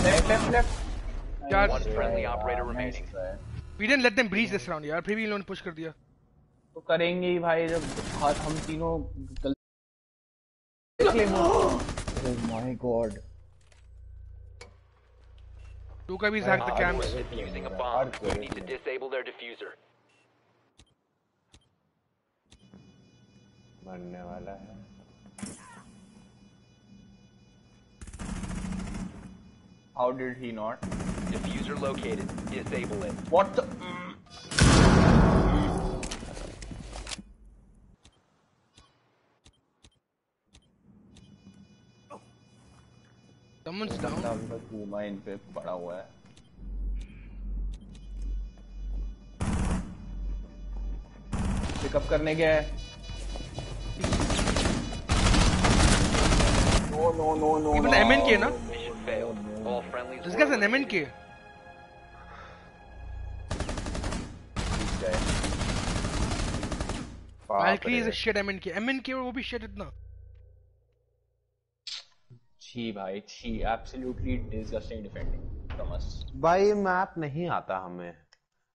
left left left यार One friendly operator remaining. we didn't let them breach this round यार. फिर भी इन्होंने पुश कर दिया। तो करेंगे ही भाई जब हम तीनों गलती ओह my god टू का भी hacked the Op 4 cams is defusing a bomb. You need to disable their diffuser. मरने वाला है how did he not Diffuser located. Disable it. What the Someone's down घूमा इन पे पड़ा हुआ है पिकअप करने गया है no no no no even MNK ना Mission failed. All friendlies this guy's an MNK Valkyrie is a shit MNK MNK वो भी shit इतना छी भाई छी absolutely disgusting defending from us भाई मैप नहीं आता हमें।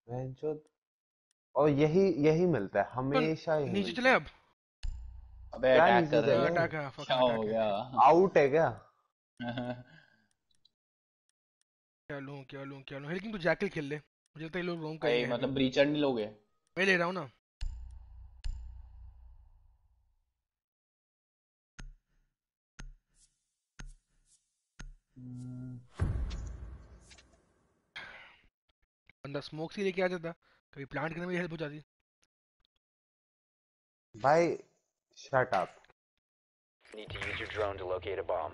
बहनचोद और यही यही मिलता है हमेशा यही नीचे चले अब। अबे अटैक कर रहे? हो। अटैक है क्या हो गया? आउट है क्या? क्या लूँ क्या लूँ क्या लूँ। लेकिन तू जैकल खेल ले। मुझे लगता है ये लोग रोम भाई करेंगे मतलब ब्रीचर नहीं लोगे। मैं ले रहा हूँ ना। बंदा स्मोक से लेके आ जाता कभी प्लांट करने में हेल्प हो जाती भाई shut up Need to use your drone to locate a bomb.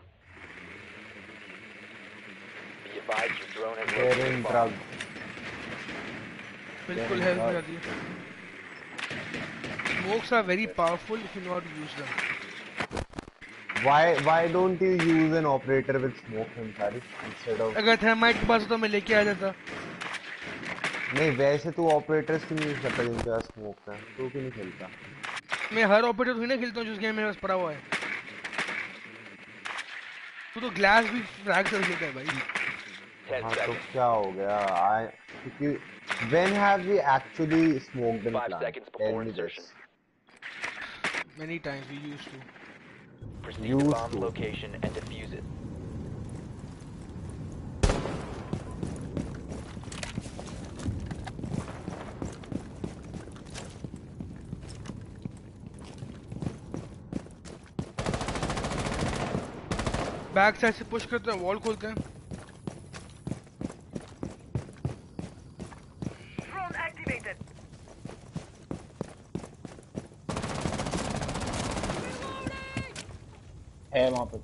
Be advised your drone has there located in a bomb. Drug बिल्कुल हेल्प हो जाती है smokes are very powerful if you know how to use them why why don't you use an operator with smoke Ansari instead of अगर thermite के पास होता मैं लेके आ जाता नहीं वैसे तू ऑपरेटर्स क्यों नहीं यूज़ करता जिनके पास स्मोक है तू क्यों नहीं खेलता मैं हर ऑपरेटर थोड़ी ना खेलता हूँ जिस गेम मेरे पास पड़ा हुआ है तू तो ग्लास भी फ्रैग कर लेता है भाई हाँ तो क्या हो गया आई क्योंकि when have we actually smoked in Five seconds tell before me insertion. this many times we used to Proceed Used to bomb to. location and defuse it. Back side से पुश करते हैं वॉल खोलते हैं है वहाँ पे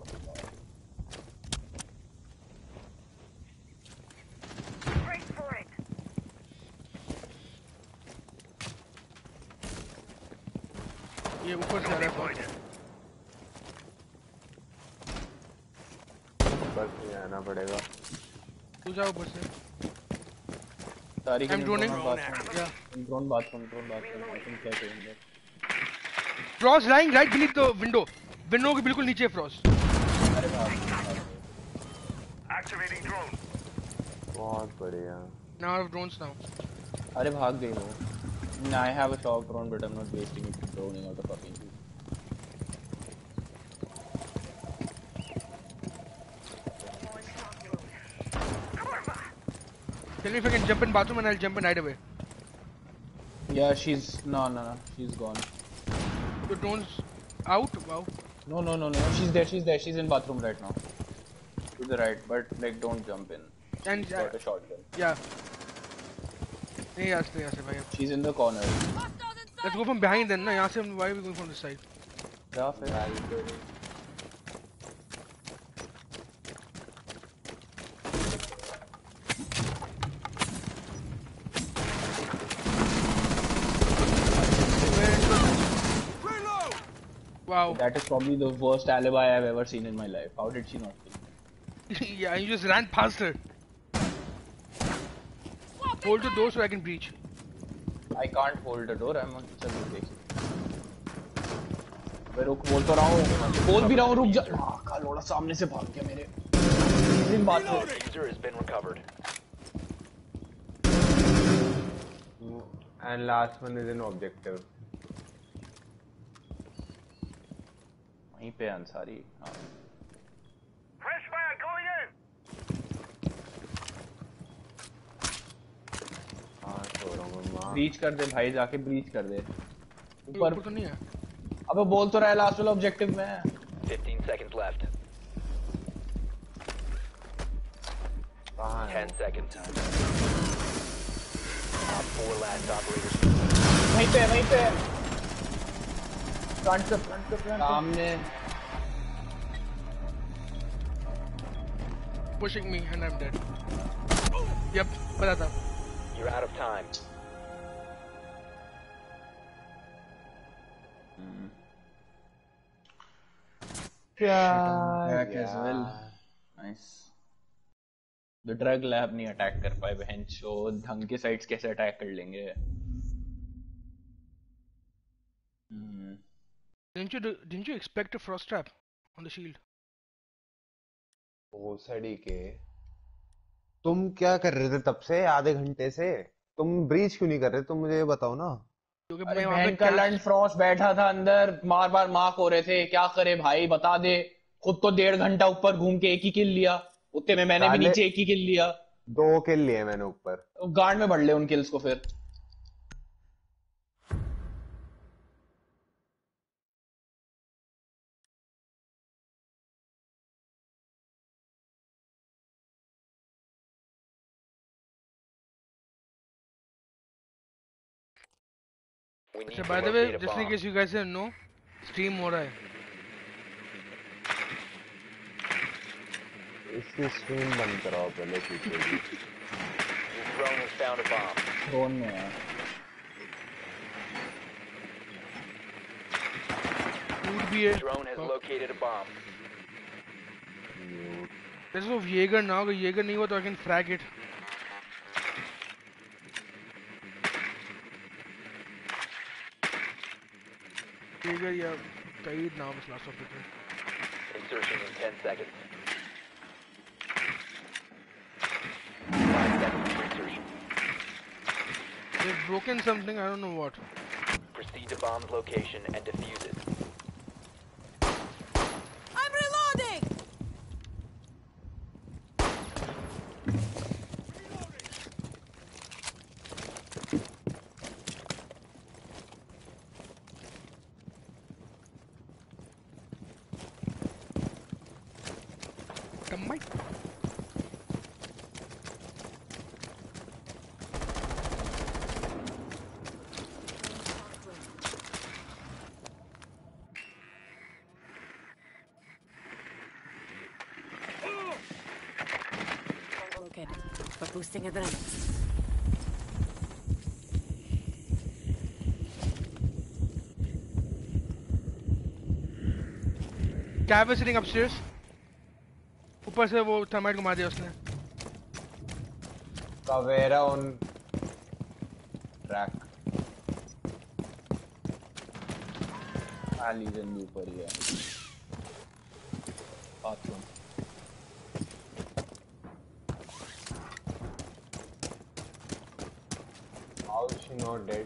ये ऊपर से आ रहा है बस नहीं आना पड़ेगा तू जा ऊपर से sorry I'm droning. Yeah. Drone bathroom drone तुम क्या करेंगे Frost lying right believe the window window के बिल्कुल नीचे फ्रॉस्ट अरे बाप Activating drone. बहुत बढ़िया now I have drones now अरे भाग गई वो I have a shock drone but I'm not wasting it droning out the fucking Tell me if I can jump in bathroom and I'll jump in right away. Yeah, she's no, no, no. She's gone. The drone's out. Wow. No, no, no, no. She's there. She's there. She's in bathroom right now. To the right, but like don't jump in. And She's got a shotgun. yeah, नहीं यहाँ से यहाँ से भाई She's in the corner. Let's go from behind then ना यहाँ से हम why are we going from this side या फिर Wow. That is probably the worst alibi I've ever seen in my life. How did she not kill? yeah, you just ran past her. Hold the door so I can breach. I can't hold the door. I'm on चल रुक देख मैं रुक बोल तो रहा हूँ बोल भी रहा हूँ रुक जा हाँ, कालोड़ा सामने से भाग गया मेरे दिन बात है User has been recovered. And last one is an objective. वहीं पे अंसारी हाँ सो ब्रीच कर दे भाई जाके ब्रीच कर दे। ऊपर ऊपर तो नहीं है। अबे बोल तो रहा है लास्ट वाला ऑब्जेक्टिव में। 15 seconds left. कहाँ है 10 seconds. Top four last operators. वहीं पे वहीं पे। फ्रंट पे फ्रंट फ्रंट सामने। pushing me and I'm dead. Yep, पता था. You're out of time. back as well. Nice. The drug lab नहीं अटैक कर पाए बहन शो ढंग के साइट्स कैसे अटैक कर लेंगे हम्म, Didn't you do, didn't you expect a frost trap on the shield? भोसड़ी के। तुम क्या कर रहे थे तब से? आधे घंटे से? तुम ब्रीच क्यों नहीं कर रहे? तुम मुझे ये बताओ ना। क्योंकि मैं वहाँ पे बहन का cash- लंड फ्रॉस्ट बैठा था अंदर बार बार मार्क हो रहे थे। क्या करे भाई? बता दे। खुद तो डेढ़ घंटा ऊपर घूम के एक ही किल लिया। उतने में मैंने भी नीचे एक ही किल लिया। दो किल लिए मैंने ऊपर। गार्ड में बढ़ ले उन किल्स को फिर। अच्छा to by the way locate a just in bomb. case you guys didn't know stream हो रहा है इसकी स्ट्रीम बंद कराओ पहले पीछे drone has found a bomb. Throne में है food भी है Drone has located a bomb. Let's go Jaeger now अगर Jaeger नहीं हुआ तो I can frag it Jaeger या Kaid now was last operator Insertion in 10 seconds. Five seconds to insertion. They've broken something I don't know what Proceed to bomb's location and defuse it. Adrenaline. Cav is sitting upstairs ऊपर से वो thermite मार दिया उसने on track. Ali जन भी ऊपर ही है bathroom How is she not dead?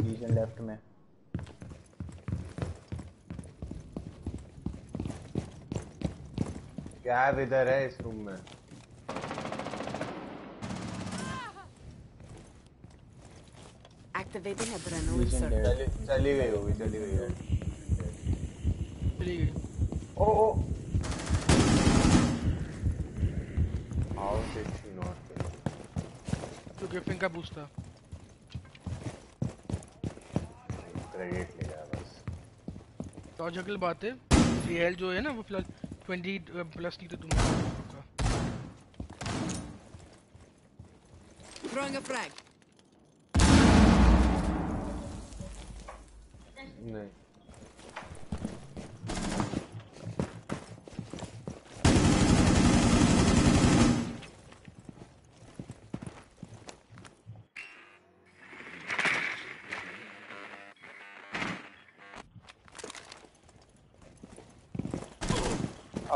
Reason left में कैब इधर है इस रूम में Activating adrenaline surge. चली चली गई होगी चली गई है चली गई oh oh how did she not तो ग्रिफिन का बूस्ट था क्रेडिट ले गया बस। लॉजिकल बात है। सीएल जो है ना वो फ़िलहाल 20 प्लस की तो तुम का Throwing a frag. नहीं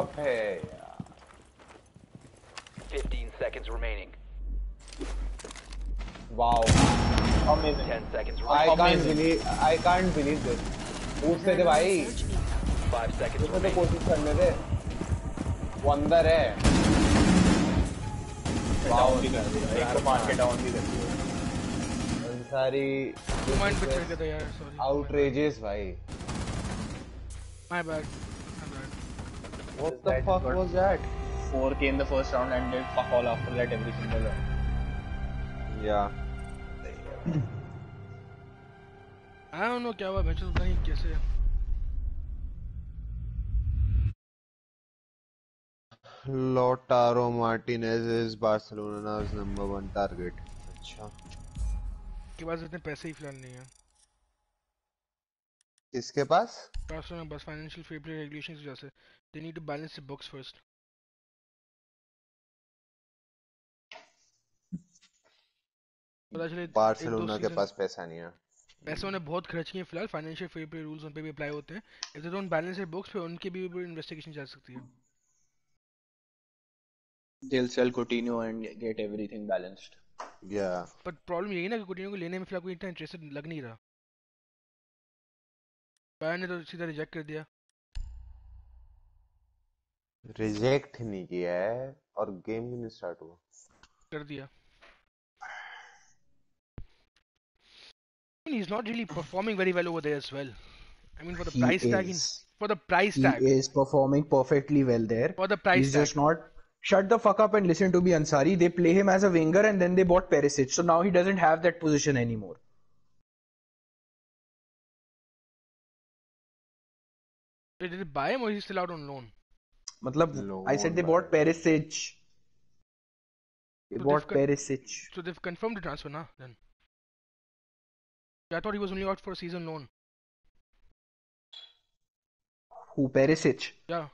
अबे 15 seconds remaining. Wow 10 seconds I remaining. can't believe I can't believe this. पूछते थे भाई 5 seconds उसमें तो कोशिश करने थे वो अंदर है। डाउन भी कर दिया। एक को मार के डाउन भी कर दिया। सारी माइंड पे चढ़ गया यार सॉरी आउटरेजेस भाई। My bad What the fuck was that? 4k in the first round and did fuck all after that every single round. Yeah. I don't know क्या हुआ मैं पता नहीं कैसे Lautaro Martinez is Barcelona's number one target. अच्छा के पास इतने पैसे ही फ़िलहाल नहीं है किसके पास प्ले रेगुलेशंस की वजह से। They need to balance the books first पता चले बार्सिलोना के पास पैसा नहीं है। पैसे उन्हें बहुत खर्च किए फ़िलहाल फाइनेंशियल फेयर प्ले रूल्स उन पे भी अप्लाई होते हैं। If they don't balance their books पे उनके भी ऊपर इन्वेस्टिगेशन जा सकती है। They'll sell Coutinho and get everything balanced. Yeah. But problem यही ना कि कुटिनो को लेने में फ़िलहाल कोई इतना इंटरेस्टेड लग नहीं रहा। बायर्न ने तो सीधा रिजेक्ट कर दिया रिजेक्ट नहीं किया है और गेम भी नहीं स्टार्ट हुआ कर दिया I mean, he's not really performing very well over there as well. I mean, for the He price tag, in, is. for the price He tag, is performing perfectly well there. for the price He's tag. just not. Shut the fuck up and listen to me, Ansari. They play him as a winger and then they bought Perisic. So now he doesn't have that position anymore. Did they buy him or he's still out on loan? Matlab, I said they bought Perisic. They So bought they've con- Perisic. So they've confirmed the transfer now. Then I thought he was only out for a season loan. Who Perisic? Yeah.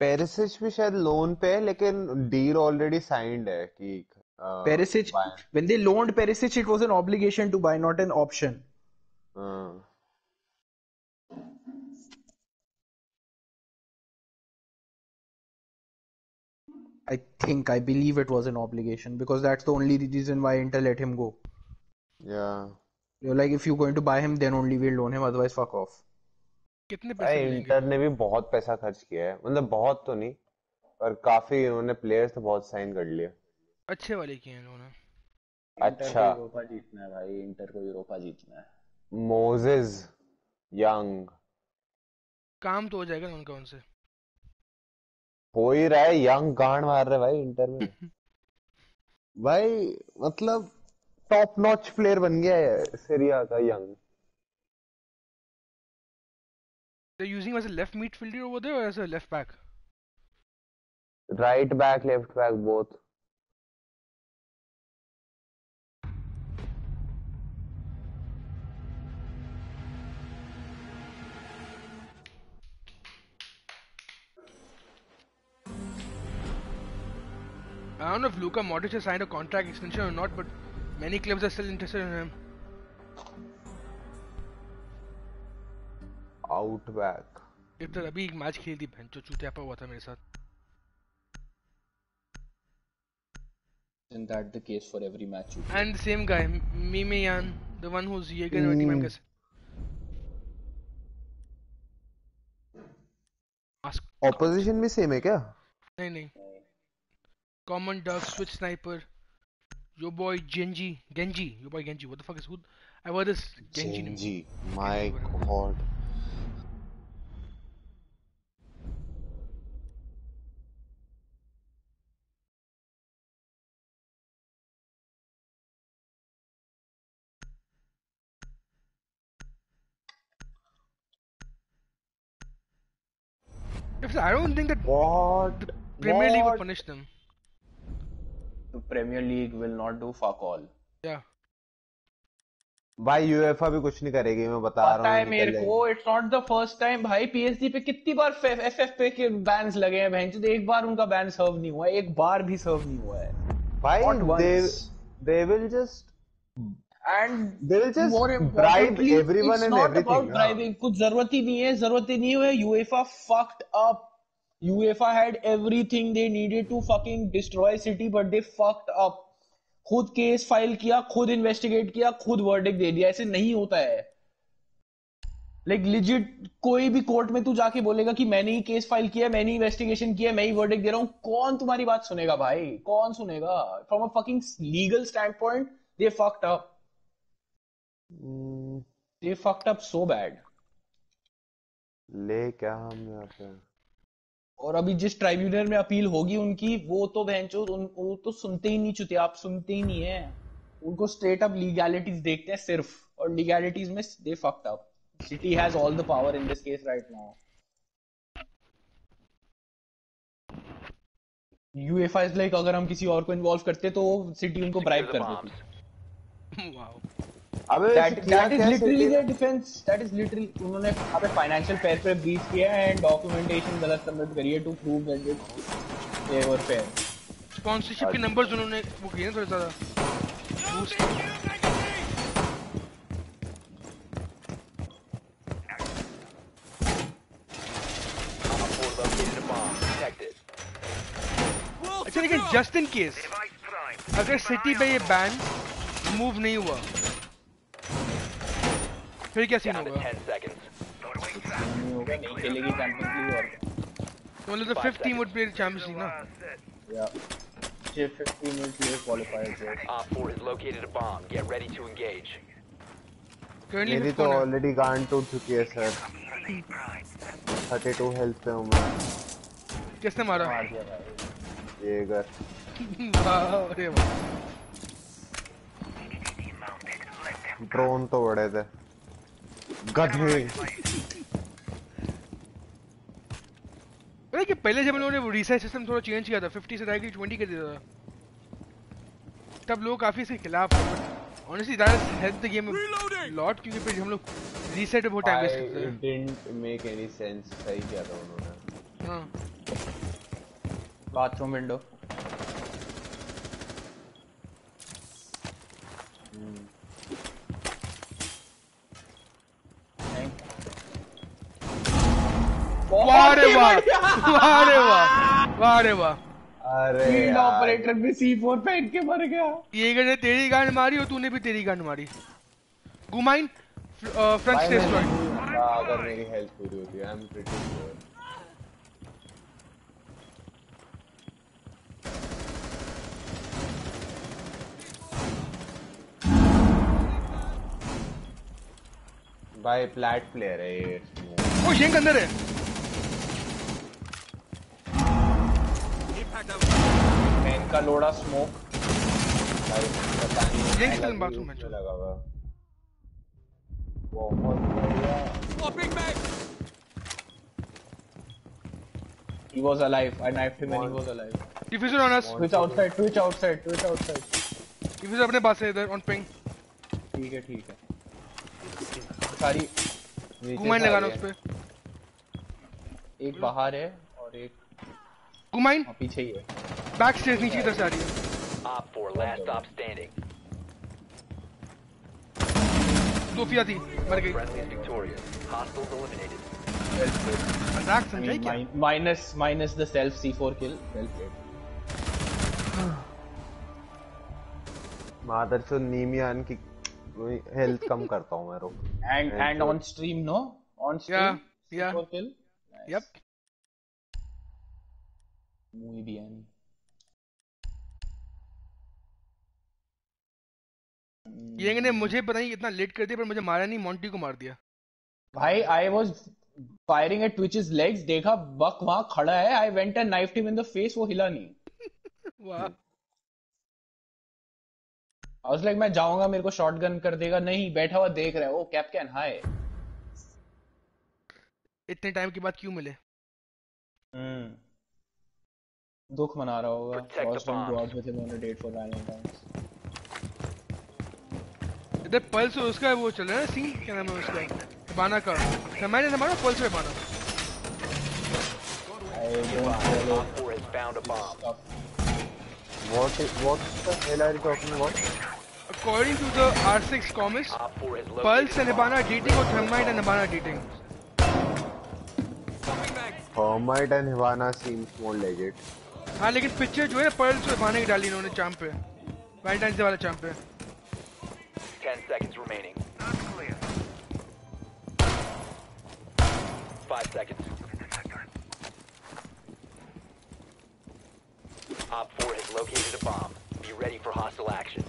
Perisic भी शायद loan पे है लेकिन deal already signed है कि uh, Perisic. Bayern- When they loaned Perisic, it was an obligation to buy, not an option. हाँ. I think, I believe it was an obligation because that's the only reason why Inter let him go. Yeah. You're like, if you're going to buy him, then only we'll loan him, otherwise, fuck off. कितने पैसे मिलेंगे inter ने भी बहुत पैसा खर्च किया है मतलब बहुत तो नहीं पर काफ़ी उन्होंने प्लेयर्स तो बहुत साइन कर लिए अच्छे वाले किए हैं इन्होंने अच्छा यूरोपा जीतना है भाई इंटर को यूरोपा जीतना है मोजेस यंग काम तो हो जाएगा उनका उनसे। हो ही रहा है यंग गांड मार रहे भाई इंटर में। भाई मतलब टॉप नॉच प्लेयर बन गया है सीरिया का young They're using him as a left midfielder over there or as a left back? Right back left back both I don't know if Luka Modric has signed a contract extension or not, but many clubs are still interested in him. Back एक तो अभी एक match खेल दी भैंचो चूतियापा हुआ था मेरे साथ Isn't that the case for every match you And the same guy, Mime Yan, the one who's Jaeger and Team Mm. कैसे ऑपोजिशन भी सेम है क्या नहीं नहीं Common Duck, Switch Sniper, your boy Genji, Genji, your boy Genji. What the fuck is who? I wear this Genji. Genji, my Genji, god. I don't think that what? the Premier what? League will punish them. Premier League will not do fuck all भाई UEFA भी कुछ नहीं करेगी मैं बता पता रहा मेरे को it's not the first time भाई पीएसजी पे कितनी बार एफएफपे के बैंस लगे हैं बहन एक बार उनका बैन सर्व नहीं हुआ एक बार भी सर्व नहीं हुआ है। भाई they will just end they will just bribe everyone and everything कुछ ज़रूरत ही नहीं है ज़रूरत ही नहीं है UEFA fucked up UEFA had everything they needed to fucking destroy city but they fucked up. खुद केस फ़ाइल किया खुद इन्वेस्टिगेट किया खुद वर्डिक दे दिया। ऐसे नहीं होता है। लाइक like, लिजिट कोई भी कोर्ट में तू जाके बोलेगा कि मैंने ही केस फ़ाइल किया मैंने इन्वेस्टिगेशन किया मैं ही वर्डिक दे रहा हूँ कौन तुम्हारी बात सुनेगा भाई? कौन सुनेगा? From a fucking legal standpoint they fucked up they fucked up so bad ले क्या हम यहाँ पे और अभी जिस ट्राइब्यूनल में अपील होगी उनकी, वो तो बहनचोद उन, वो तो सुनते ही नहीं चुते, आप सुनते ही नहीं है। उनको स्ट्रेट अप लीगैलिटीज देखते हैं सिर्फ़, और लीगैलिटीज में they fucked up City has all the power in this case right now UEFA is like अगर हम किसी और को इन्वॉल्व करते तो सिटी उनको ब्राइब कर देती। Wow. अबे literally city- their defense that is literally उन्होंने पे फाइनेंशियल फेयर पे ब्रीच किया है एंड डॉक्यूमेंटेशन गलत सबमिट करी है to prove that they were fair sponsorship के नंबर्स उन्होंने वो किए ना थोड़े ज़्यादा boost Op 4 located a bomb. Protect it. अच्छा लेकिन जस्ट इन केस अगर सिटी पे ये बैन मूव नहीं हुआ फिर क्या सीन होगा 10 seconds. नहीं होगा? नहीं खेलेगी चैंपियंस लीग और तो मतलब the fifth team would play Champions League ना? या ये 15 मिनट लिए क्वालीफायर थे Op 4 has located a bomb. Get ready to engage. मेरी तो ऑलरेडी गांड टूट चुकी है सर 32 हेल्थ पे हूँ मैं। किसने मारा? मार दिया ये घर। अरे वाह। ड्रोन तो बड़े थे। गधे अरे कि पहले जब उन्होंने वो रीसेट सिस्टम थोड़ा चेंज किया था 50 से डायरेक्टली 20 कर दिया था तब लोग काफ़ी इसके खिलाफ थे honestly that help the game lot क्योंकि फिर हम लोग रीसेट बहुत टाइम वेस्ट करते it didn't make any sense सही किया था उन्होंने। हैं। हाँ बाथरूम विंडो वाह रे वाह। वाह रे वाह। वाह रे वाह। अरे ऑपरेटर भी C4 फेंक के मर गया। ये गने तेरी गांड मारी और तूने भी तेरी गांड मारी। गुमाइन फ्रंट स्टेज अगर मेरी हेल्थ पूरी होती है आई एम प्रीटी श्योर भाई फ्लैट प्लेयर है ये। ओ यंग अंदर है? लगा हुआ। बहुत बढ़िया। He was alive. I knifed him and he was alive. Defuser on us Twitch outside, Twitch outside, Twitch outside. Defuser अपने पास है इधर ऑन पिंग ठीक है ठीक है। सारी आ लगाना गया। उस पे। एक बाहर है और एक गुमाइन हाँ, पीछे ही है। बैक स्टेज नीचे की तरफ़ से आ रही है Op 4 last stop standing. Sophia थी मर गई victorious. Hostiles eliminated. क्या minus minus the self C4 kill मादर चो नीमियान की हेल्थ कम करता हूँ मैं रुक and and on stream no on Yeah, stream yeah. C4 किल Yep. Muy bien. ये ने मुझे पता नहीं कितना लेट कर दिया पर मुझे मारा नहीं मोंटी को मार दिया। भाई I was firing at Twitch's legs देखा बक वहाँ खड़ा है I went and knifed him in the face वो हिला नहीं। वाह। आई वाज लाइक मैं जाऊँगा मेरे को शॉटगन कर देगा। नहीं बैठा हुआ देख रहा है ओ कैप्टन हाय इतने टाइम के बाद क्यों मिले? हम्म। दुख मना रहा होगा। Lost him bomb. go out with him on a date for Valentine's इधर पल्स उसका वो चल रहा है सीन क्या नाम है उसका बाना का मैंने मारा पल्स पे बाना I don't follow Op 4 has found a What what the hell are you talking about? According to the R6 comics, Op 4 has located Pulse and. Hibana dating or Thermite and Hibana dating. Hermite and Hivana seems more legit. हाँ लेकिन picture जो है pearls और हिबाना की डाली इन्होंने चाम पे वैलेंटाइन डे वाला चाम पे 10 seconds remaining. Five seconds. Op 4 has located a bomb. Be ready for hostile action.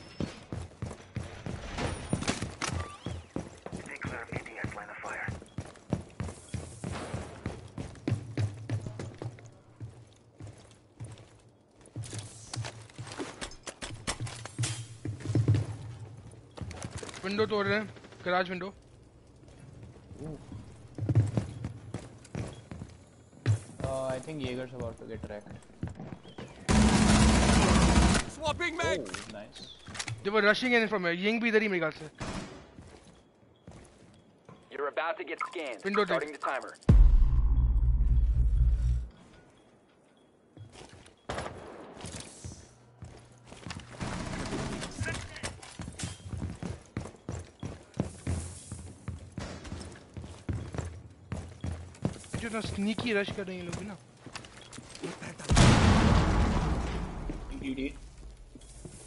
Window तोड़ रहे हैं कराज विंडो आई थिंक ये guys about to get wrecked swapping mag nice they were rushing in from young Ying भी इधर ही मेरे ख्याल से। You are about to get scan window starting the timer जो ना स्नीकी रश कर रहे हैं लोग ना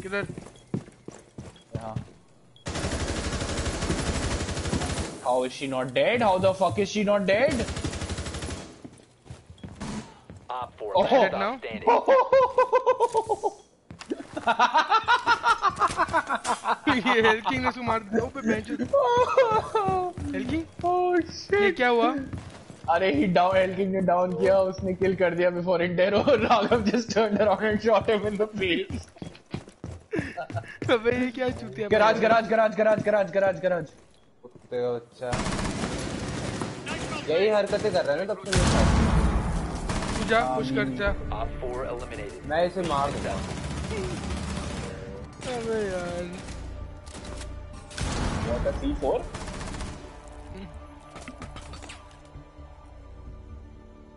किधर how is she not dead how the fuck is she not dead Op 4 Oh. Dead now? ये हेल्किंग ने उसको मार दिया पे बेंच हेल्किंग oh ये क्या हुआ अरे ही डाउन एल्किंग ने डाउन किया उसने किल कर दिया बिफोर इट डेड और Raghav just turned around and shot him in the face अबे ये क्या चूतिया garage garage garage garage garage garage garage कुत्ते का बच्चा यही हरकतें कर रहा है ना तब से तू जा पुश कर जा Op 4 eliminated. मैं इसे मार दूँगा। अबे यार। what a C4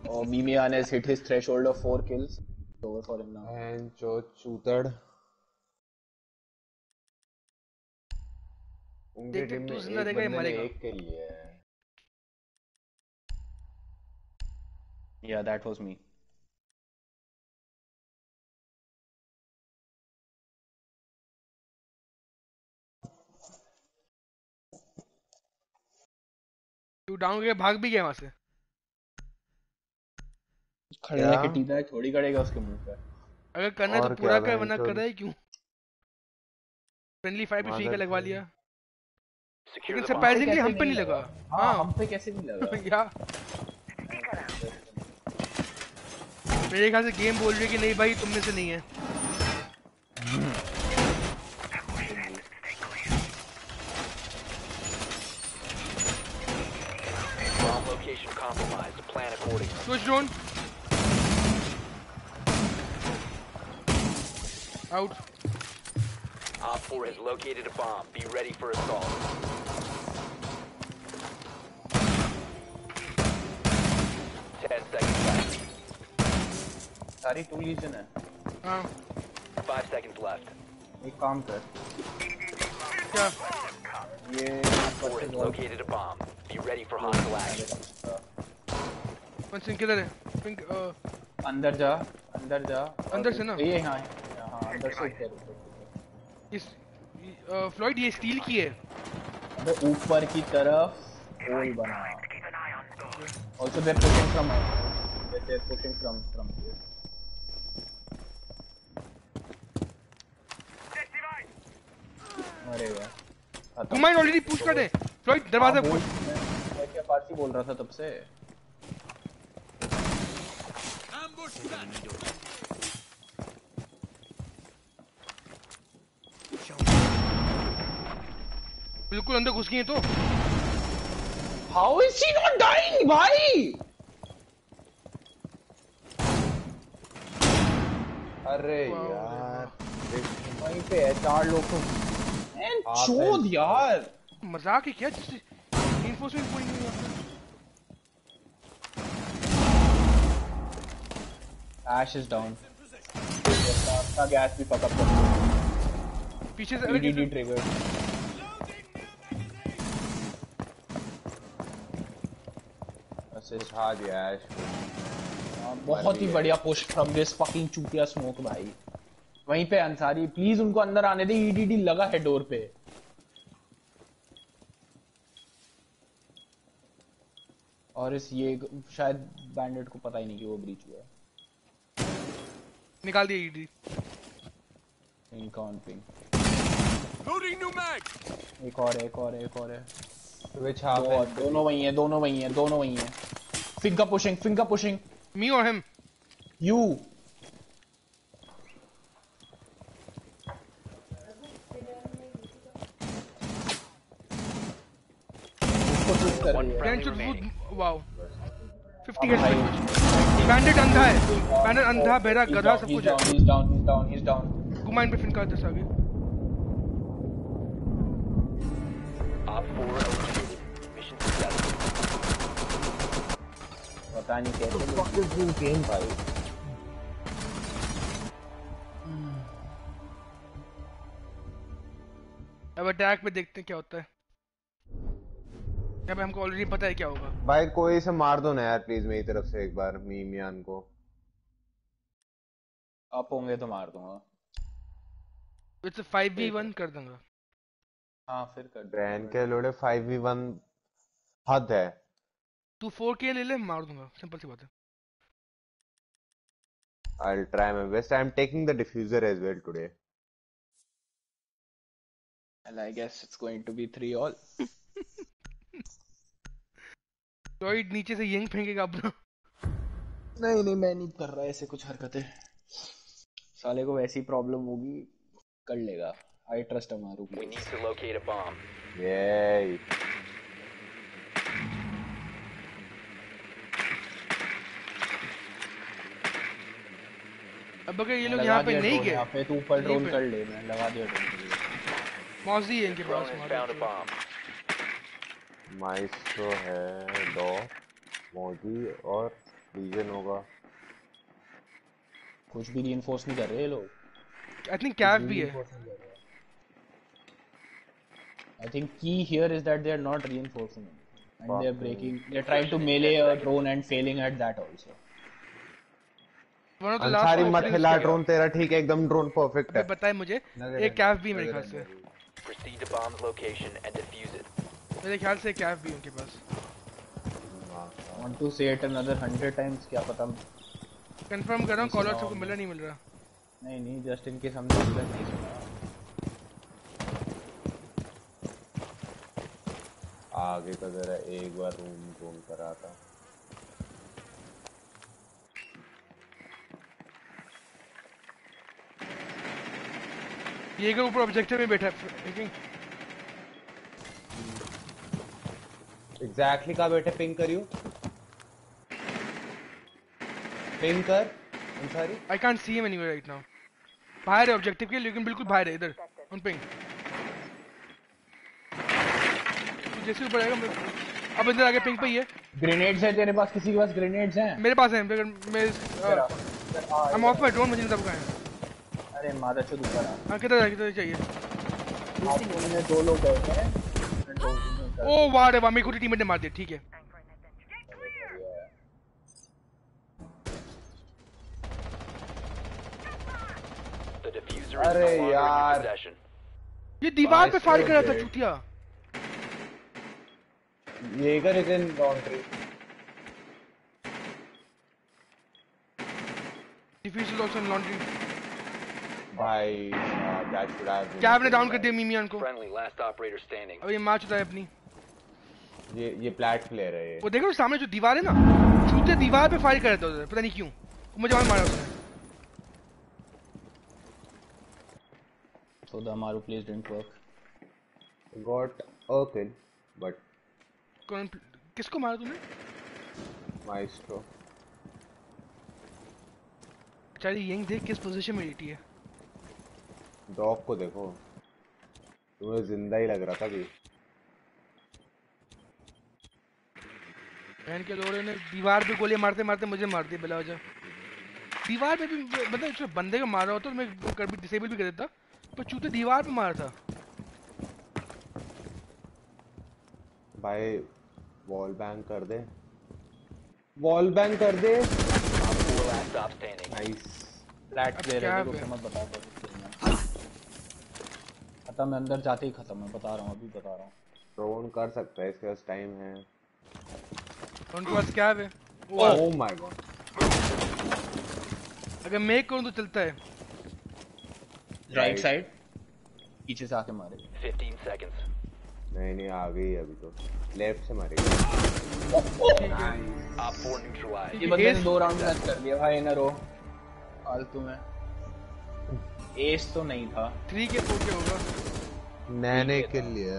Oh, Mimian has hit his threshold of 4 kills. It's over for him now. बहन चो चूतड़ उनके टीम में एक बंदे ने एक किल लिया है Yeah, that was me. तू डाउन करके भाग भी गया वहाँ से खड़े रह के टीना थोड़ी करेगा उसके मुँह पे। अगर करना है तो पूरा कर वरना कर रहा है क्यों? फ्रेंडली फायर पे फ्री का लगवा लिया। लेकिन सरप्राइजिंगली हम पे नहीं लगा। हाँ हाँ। हम पे कैसे नहीं लगा। या। मेरे ख्याल से गेम बोल रही है कि नहीं भाई तुम में से नहीं है। Bomb location compromised. Plan accordingly. Switch drone out Op 4 has located a bomb. Be ready for assault. Ten seconds left. सारी टू लीजन है हाँ Five seconds left. एक काम कर क्या ये Four has located a bomb. Be ready for hostile action. One Singh किधर है पिंक अंदर जा अंदर जा और- अंदर से ना? ये यहाँ है इस फ्लॉइड ये स्टील की है। अबे ऊपर की तरफ़ ओल बना also they pushing from they pushing from from here अरे वाह कुमाइन ऑलरेडी पुश कर दे। फ्लॉइड दरवाज़ा हाँ, खोल। मैं क्या पास ही बोल रहा था तब से? एम्बुश बिल्कुल अंदर घुस गई है तो। How is she not dying भाई? अरे यार वहीं। पे है चार लोग तो। एंड चोद यार। मज़ाक है क्या इन्फोर्समेंट पूरी नहीं हुआ Ash is down. गैस भी पकड़ कर पीछे से अरे उठा दिया को हाँ, बहुत ही बढ़िया पुश फ्रॉम दिस फकिंग चूतिया स्मोक भाई। वहीं पे अंसारी प्लीज़ उनको अंदर आने दे ईडीडी लगा है डोर पे। और इस ये शायद बैंडेड को पता ही नहीं कि वो ब्रीच हुआ है। निकाल दिया ईडी इनकाउंटिंग Loading new mag. एक और एक और एक और है। Which दो और, दोनों वही हैं दोनों वही हैं दोनों वही हैं। पुशिंग मी और him you Then should would wow. 50 hits Bandit अंधा है बैंडेड अंधा बेरा गधा सब कुछ है he's down he's down he's down गुमाइन पे फिनका दस आगे Op 4 पता नहीं कैसे गेम भाई। अब अटैक पे देखते हैं क्या होता है। पे हमको ऑलरेडी पता है क्या होगा? भाई कोई से मार दो ना यार प्लीज़ मेरी तरफ़ से एक बार मीमियान को। आप होंगे तो मार दूँगा। इट्स 5v1 कर दूँगा। हाँ फिर कर ब्रैन के लोड़े 5v1 हद है। तू 4k ले ले मार दूँगा सिंपल सी बात है I'll try my best. I'm taking the diffuser as well today. And I guess it's going to be three all. लॉइड नीचे से यंग फेंकेगा अपना नहीं नहीं मैं नहीं कर रहा ऐसे कुछ हरकतें साले को वैसी प्रॉब्लम होगी कर लेगा I trust Amaru We need to locate a bomb. Yay. अब अगर ये लोग यहाँ पे नहीं गए यहाँ पे तू ऊपर ड्रोन। कर ले मैं लगा दिया ड्रोन मौजी है इनके पास. माइस्ट्रो है दो मोदी और रीजन होगा कुछ भी रीइंफोर्स नहीं कर रहे ये लोग आई थिंक कैव भी है I think key here is that they are not reinforcing it. and they are Fuck. breaking. They are trying to melee a drone and failing at that also. One of the Ansari मत हिला drone तेरा ठीक है एकदम drone perfect है। बताए मुझे एक है, कैव भी मेरे ख्याल है, से Proceed to bomb's location and defuse it. मेरे ख्याल से कैव भी उनके पास। Want to say it another hundred times? क्या पता कंफर्म कर रहा हूँ कॉलर सबको मिला नहीं मिल रहा। नहीं नहीं जस्ट इनके हमने गलत नहीं आगे का जरा एक बार रूम ड्रोन करा था ये के ऊपर ऑब्जेक्टिव में बैठा है। लेकिन एग्जैक्टली कहाँ बैठे पिंग करियो। पिंग कर। Ansari I can't see him anywhere right now बाहर है ऑब्जेक्टिव के लेकिन बिल्कुल बाहर है इधर। ऑन पिंग तू जैसे ऊपर आएगा मैं अब इधर आगे पिंग पे ही है। ग्रेनेड्स है तेरे पास? किसी के पास ग्रेनेड्स हैं? मेरे पास है मैं I am off my drone मुझे नहीं तब कहाँ है? अरे मादा चुद ऊपर आ हाँ किधर किधर चाहिए? दो लोग गए हैं। ओ वाह रे वाह मेरे को टीममेट ने मार दिया ठीक है। Is अरे in यार। ये दीवार पे फायर कर रहा था चूतिया। ये कर in laundry defuser also in laundry भाई साहब दैट शुड हैव क्या आपने डाउन कर दिया मीमियन को. अब ये मार चुका है अपनी। ये ये प्लेट प्लेयर है ये। वो देखो सामने जो दीवार है ना चूते दीवार पे फायर कर रहे थे उधर पता नहीं क्यों। वो मुझे वहाँ मारा उसने। So the Amaru plays didn't work. got a kill but कौन किसको मारा तूने? Maestro. चल यंग देख किस पोजीशन में लेटी है। डॉग को देखो। तुम्हें ज़िंदा ही लग रहा था अभी बहन के लोड़े ने दीवार पे गोली मारते मारते मुझे मार दिया बिला वजह दीवार पे भी मतलब जो बंदे को मारा होता तो मैं वो कर भी डिसेबल भी कर देता पर चूते दीवार पे मारा था। भाई वॉल बैंग कर दे। वॉल बैंग कर दे. नाइस player क्या है है? क्या मत बता दो खत्म है अंदर जाते ही खत्म है बता रहा हूँ अभी बता रहा हूँ। ड्रोन कर सकता है इसके पास टाइम है। उनके पास क्या है? ओह माय गॉड अगर मेक करूँ तो चलता है। राइट साइड पीछे से आके मारे 15 seconds. नहीं नहीं आ गई अभी तो। लेफ़्ट से मारेगी। Op 4 neutralized. ये बंदे ने दो राउंड मैच कर दिया भाई इन रो। फालतू में। एस तो नहीं था। थ्री के फोर के होगा। मैंने के लिए।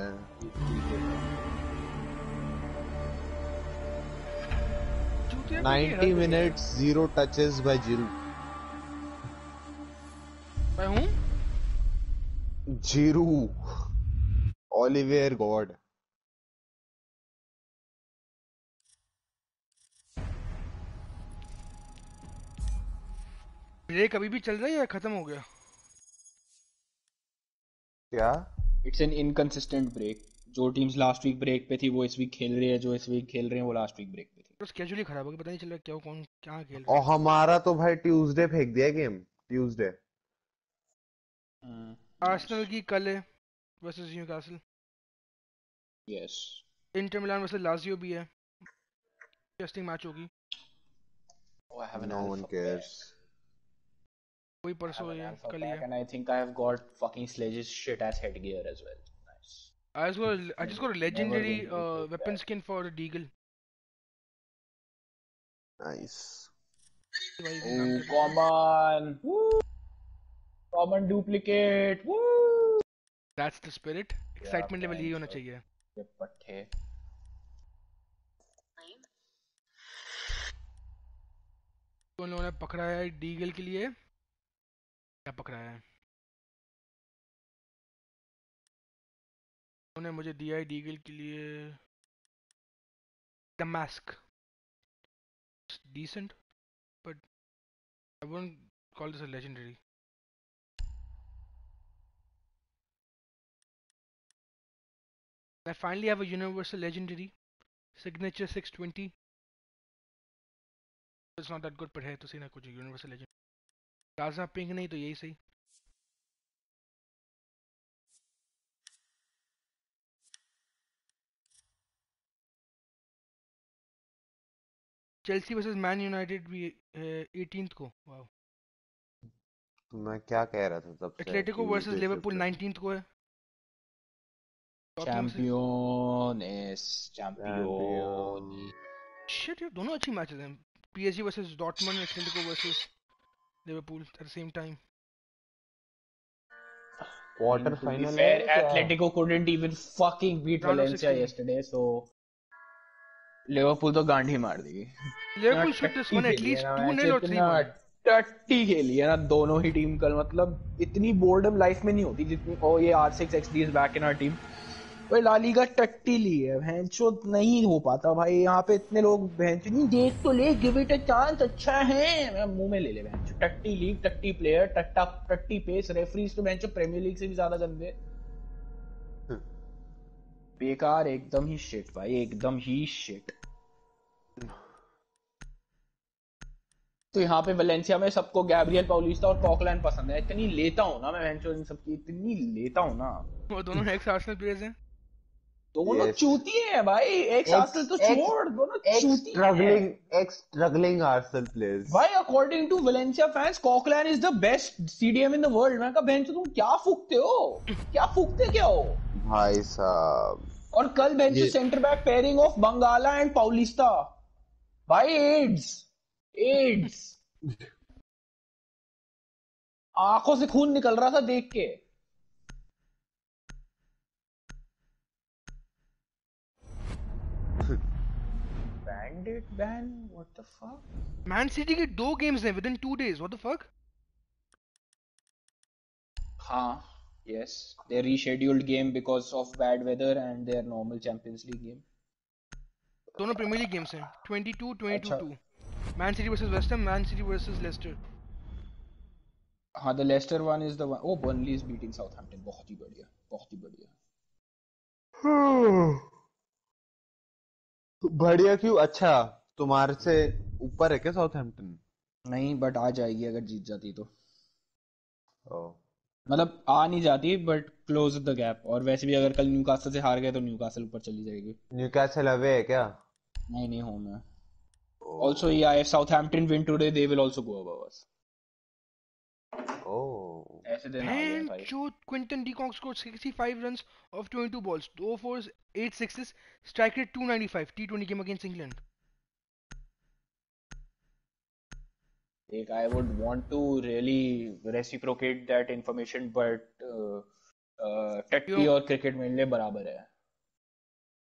90 minutes zero touches by Jiru मैं हूँ? Jiru Olivier God. ब्रेक अभी भी चल रहा है या खत्म हो गया? क्या? इट्स एन इनकंसिस्टेंट ब्रेक जो टीम्स लास्ट वीक ब्रेक पे थी वो इस वीक खेल रही है जो इस वीक खेल रहे हैं वो लास्ट वीक ब्रेक पे थी। तो स्केड्यूल ही खराब हो गया पता नहीं चल रहा क्या कौन क्या खेल रहा और हमारा तो भाई ट्यूसडे फेंक दिया गेम ट्यूसडे आर्सेनल की कल है versus Newcastle yes Inter Milan versus Lazio भी है। इंटरेस्टिंग मैच होगी। Oh, I have an no alpha one cares वही परसों ये कल ही and I think I have got fucking sledges shit as head gear as well I just I just got a legendary weapon skin for Deagle nice common common duplicate that's the spirit excitement level यही होना चाहिए। पट्टे। उन लोगों पकड़ा है Deagle के लिए। क्या पकड़ा है उन्होंने मुझे दिया है डीगल के लिए the mask decent but I wouldn't call this a legendary I finally have a universal legendary signature 620 it's not that good but है तो सही ना कुछ universal legend राजा पिंक नहीं तो यही सही। चेल्सी वर्सेस मैन यूनाइटेड भी 18th को। वाओ तो मैं क्या कह रहा था तब से? Atletico versus Liverpool shift 19th को है। Championes! Champion! Shit, यार दोनों अच्छी मैचेस हैं। PSG versus Dortmund Atletico versus Liverpool at the same time quarter To be final fair, Atletico couldn't even fucking beat Valencia yesterday, so Liverpool तो गांड ही मार देगी। लिवरपूल इतना should this टट्टी one at least ना 2 match, nil or 3 इतना 1 टट्टी खेली है ना दोनों ही टीम कल मतलब इतनी बोर्डम लाइफ में नहीं होती जितनी ओ ये R six X D is back in our team भाई लालीगा टट्टी ली है भैंचो नहीं हो पाता भाई यहाँ पे इतने लोग भैंचो नहीं देख तो ले गिव इट अ चांस अच्छा है। मैं मुँह में ले ले भैंचो टट्टी लीग टट्टी प्लेयर टट्टा टट्टी पेस रेफरीज तो भैंचो प्रीमियर लीग से भी ज़्यादा गंदे बेकार एकदम ही शिट भाई एकदम ही शिट तो यहाँ पे वलेंसिया में सबको गैब्रियल पाउलिस्टा और कॉकलैंड पसंद है। इतनी लेता हूँ ना मैं वेंचो इन सबकी इतनी लेता हूँ ना। वो दोनों एक्स आर्सेनल प्लेयर्स हैं। दोनों Yes. चूती हैं भाई। एक्स आर्सेनल तो छोड़ दोनों चूती हैं। struggling ex struggling Arsenal players. भाई according to Valencia fans Coquelin is the best CDM in the world मैं कहा बहन तुम क्या फूकते हो? क्या फूकते क्या हो? भाई साहब। और कल बहन सेंटर बैक पेयरिंग ऑफ़ बंगाला एंड पाउलिस्ता भाई एड्स एड्स आँखों से खून निकल रहा था देख के। Banded ban what the fuck Man City के दो गेम्स हैं within two days what the fuck हाँ yes they rescheduled game because of bad weather and their normal champions league game दोनों प्रीमियर लीग गेम्स हैं 22 22 अच्छा। 2 Man City versus West Ham Man City versus Leicester हाँ the leicester one is the one oh burnley is beating southampton बहुत ही बढ़िया बहुत ही बढ़िया बढ़िया क्यों? अच्छा तुम्हारे से ऊपर है क्या साउथहैम्पटन नहीं बट आ जाएगी अगर जीत जाती तो। मतलब आ नहीं जाती बट क्लोज द गैप और वैसे भी अगर कल न्यूकासल से हार गए तो न्यूकासल ऊपर चली जाएगी। न्यूकासल अवे है क्या? नहीं नहीं होम है। yeah if southampton win today they will also go above us ओ ऐसे दिन आ गए And भाई जो Quinton de Kock scored 65 runs of 22 balls, 2 fours, 8 sixes, strike rate 295, T20 game against England. Like I would want to really reciprocate that information, but uh, uh, टट्टी? और cricket मेरे लिए बराबर है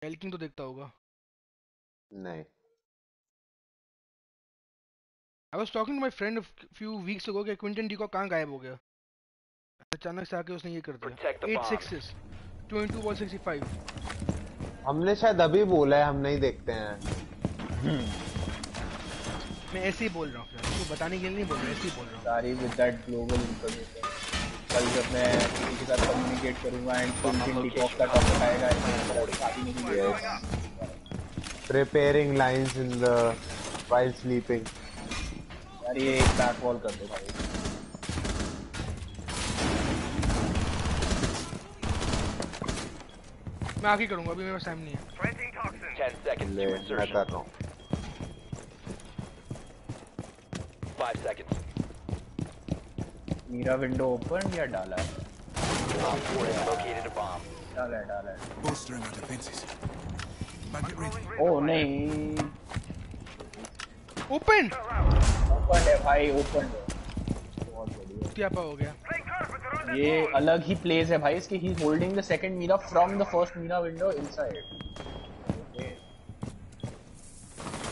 एल्किंग तो देखता होगा नहीं I was talking to my friend a few weeks ago कि क्विंटन डी कहाँ गायब हो गया अचानक से आके उसने ये कर दिया। 8 bomb. sixes 22 ball 65 हमने शायद अभी बोला है हम नहीं देखते हैं। मैं ऐसे ही बोल रहा हूँ फिर तो बताने के लिए नहीं बोल रहा ऐसे ही बोल रहा हूँ। सारी विद दैट ग्लोबल इंफॉर्मेशन कल जब मैं किसी के साथ कम्युनिकेट करूँगा एंड क्विंटन डिकॉक का टॉपिक आएगा इसमें शादी नहीं होगी preparing lines in the while sleeping यार ये एक बैक वॉल कर दो भाई। मैं आगे करूँगा अभी मेरे पास टाइम नहीं है Planting toxin. 10 seconds to मैं insertion. कर रहा हूँ 5 seconds. मेरा विंडो ओपन या डाला है Op 4 has located a bomb. डाला है डाला है Bolstering our defenses. Back it ready. ओ नहीं ओपन ओपन है भाई ओपन है बहुत बढ़िया क्या हो गया ये अलग ही प्लेस है भाई इसकी ही holding the second Mira from the first Mira window inside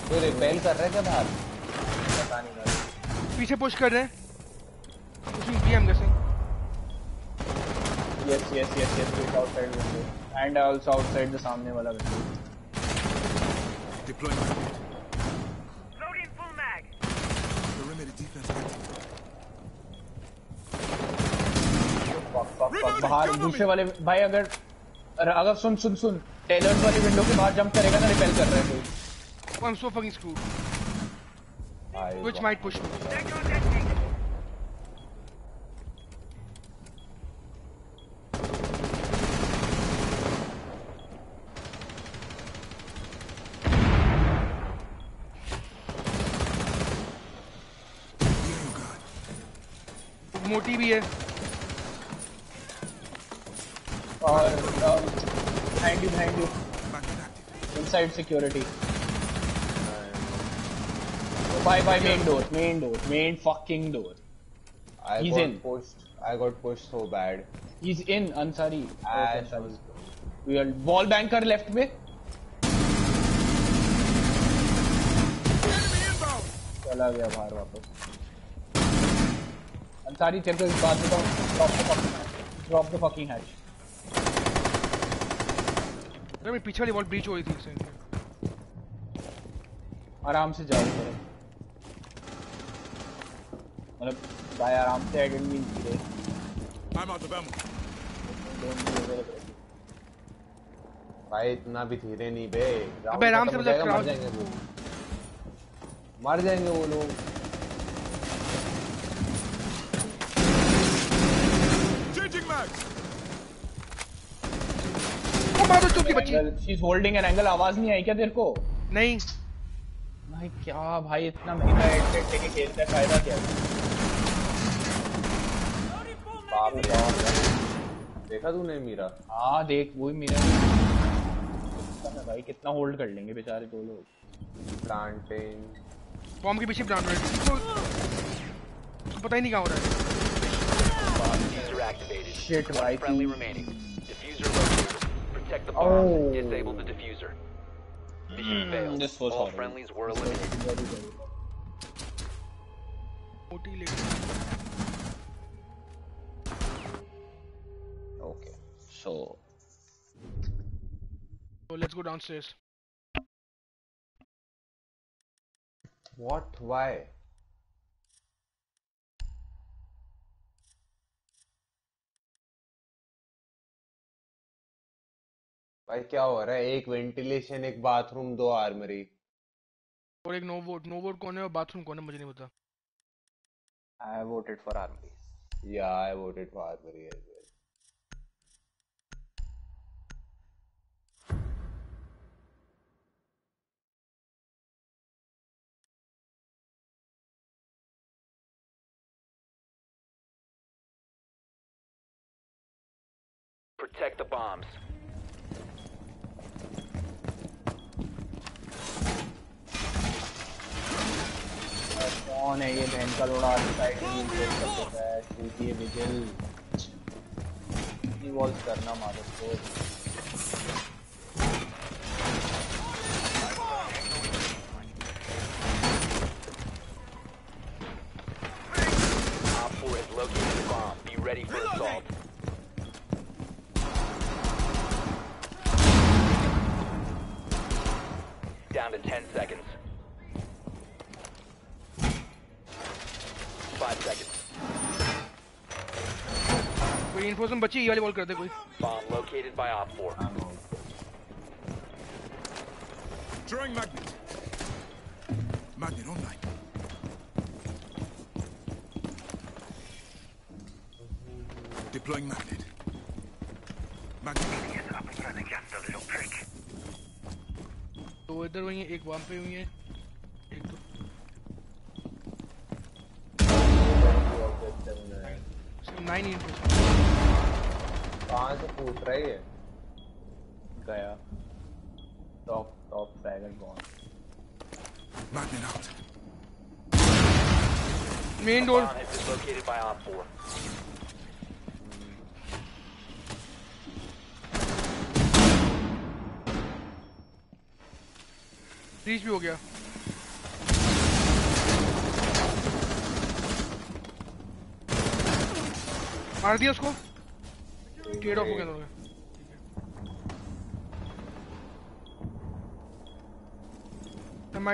तो रिपेल कर रहे थे बाहर? पता नहीं भाई। पीछे पुश कर रहे हैं। Pushing B M guessing yes yes yes yes push outside window and also outside the सामने वाला window Deploying grenade. Loading full mag. Perimeter defense active. फक फक फक बाहर दूसरे वाले भाई अगर अगर सुन सुन सुन। टेलर्स वाली विंडो के बाहर जंप करेगा ना रिपेल कर रहे हैं Oh, I'm so fucking screwed. कोई Which might push me. मोटी भी है। और behind you behind you inside security bye bye main door main door main fucking door I He's got in. pushed I got pushed so bad he's in ansari Oh, Ash Ansari. we are ball banker left में चला गया बाहर वापस अंसारी तेरे को एक बात बताऊँ drop the fucking hatch drop the fucking hatch अरे मेरी पीछे वाली बॉल ब्रीच हो रही थी second। आराम से जाओ करो मतलब भाई आराम से आई मीन धीरे I'm out of ammo. Don't be भाई इतना भी धीरे नहीं बे। अबे आराम से मतलब मर जाएँगे वो। मर जाएँगे वो लोग। Changing mags. Oh my मारो चुप की बच्ची she is holding an angle आवाज़ नहीं आई क्या तेरे को? नहीं। भाई क्या भाई इतना महँगा हेडसेट लेके खेलते हैं फ़ायदा क्या? है? बाप रे बाप। देखा तूने मीरा? हाँ देख वही मेरा। पता भाई कितना होल्ड कर लेंगे बेचारे दो लोग। प्लांटिंग बॉम्ब के पीछे प्लांट रहा इसको इसको पता ही नहीं कहाँ हो रहा है। One भाई, friendly तू- remaining. Protect the bomb. Oh. Disable the diffuser. Mm. This was All horrible. friendlies were eliminated. Okay, so. So let's go downstairs. What? Why? भाई क्या हो रहा है? एक वेंटिलेशन एक बाथरूम दो आर्मरी और एक नो वोट नो वोट कौन है और बाथरूम कौन है मुझे नहीं पता। आई वोटेड फॉर आर्मी या I voted for armoury as well Protect the bombs. कौन है ये बहन का लोड़ा साइड में यूज कर देता है शूटिए विजिल इवॉल्व करना मारो को Op 4 has located the bomb. Be ready for assault. Down to 10 seconds. 5 seconds. कोई इन्फोर्समेंट बची ये वाली बॉल कर दे कोई Bomb located by Op 4. Drawing magnet. Magnet online. Deploying magnet. Magnet. तो इधर हुई है एक वहां पे हुई है नाइन इन्फोर्समेंट कहाँ से पूछ रहा है ये गया टॉप टॉप ड्रैगन बॉन Magnet out. Main A door bomb has been located by Op 4. Reach भी हो गया मार दिया उसको। ट्रेड ऑफ़ हो गया दोनों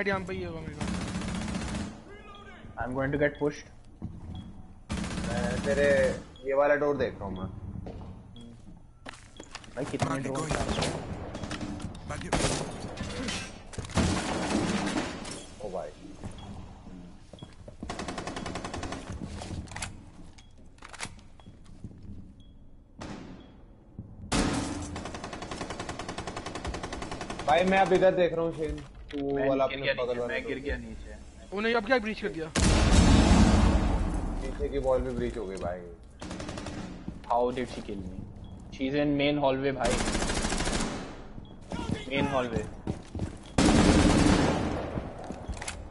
डी हम पे ही होगा मेरे को I am going to get pushed मैं तेरे ये वाला डोर देख रहा हूँ मैं। भाई कितने Magnet drone going. Magnet. Oh भाई भाई मैं अब इधर देख रहा हूँ शेन तू वो वाला अपने बगल वाला मैं गिर गया नीचे। उन्हें अब क्या ब्रीच कर दिया? पीछे की बॉल भी ब्रीच हो गई भाई। How did she kill me she is in main hallway भाई main hallway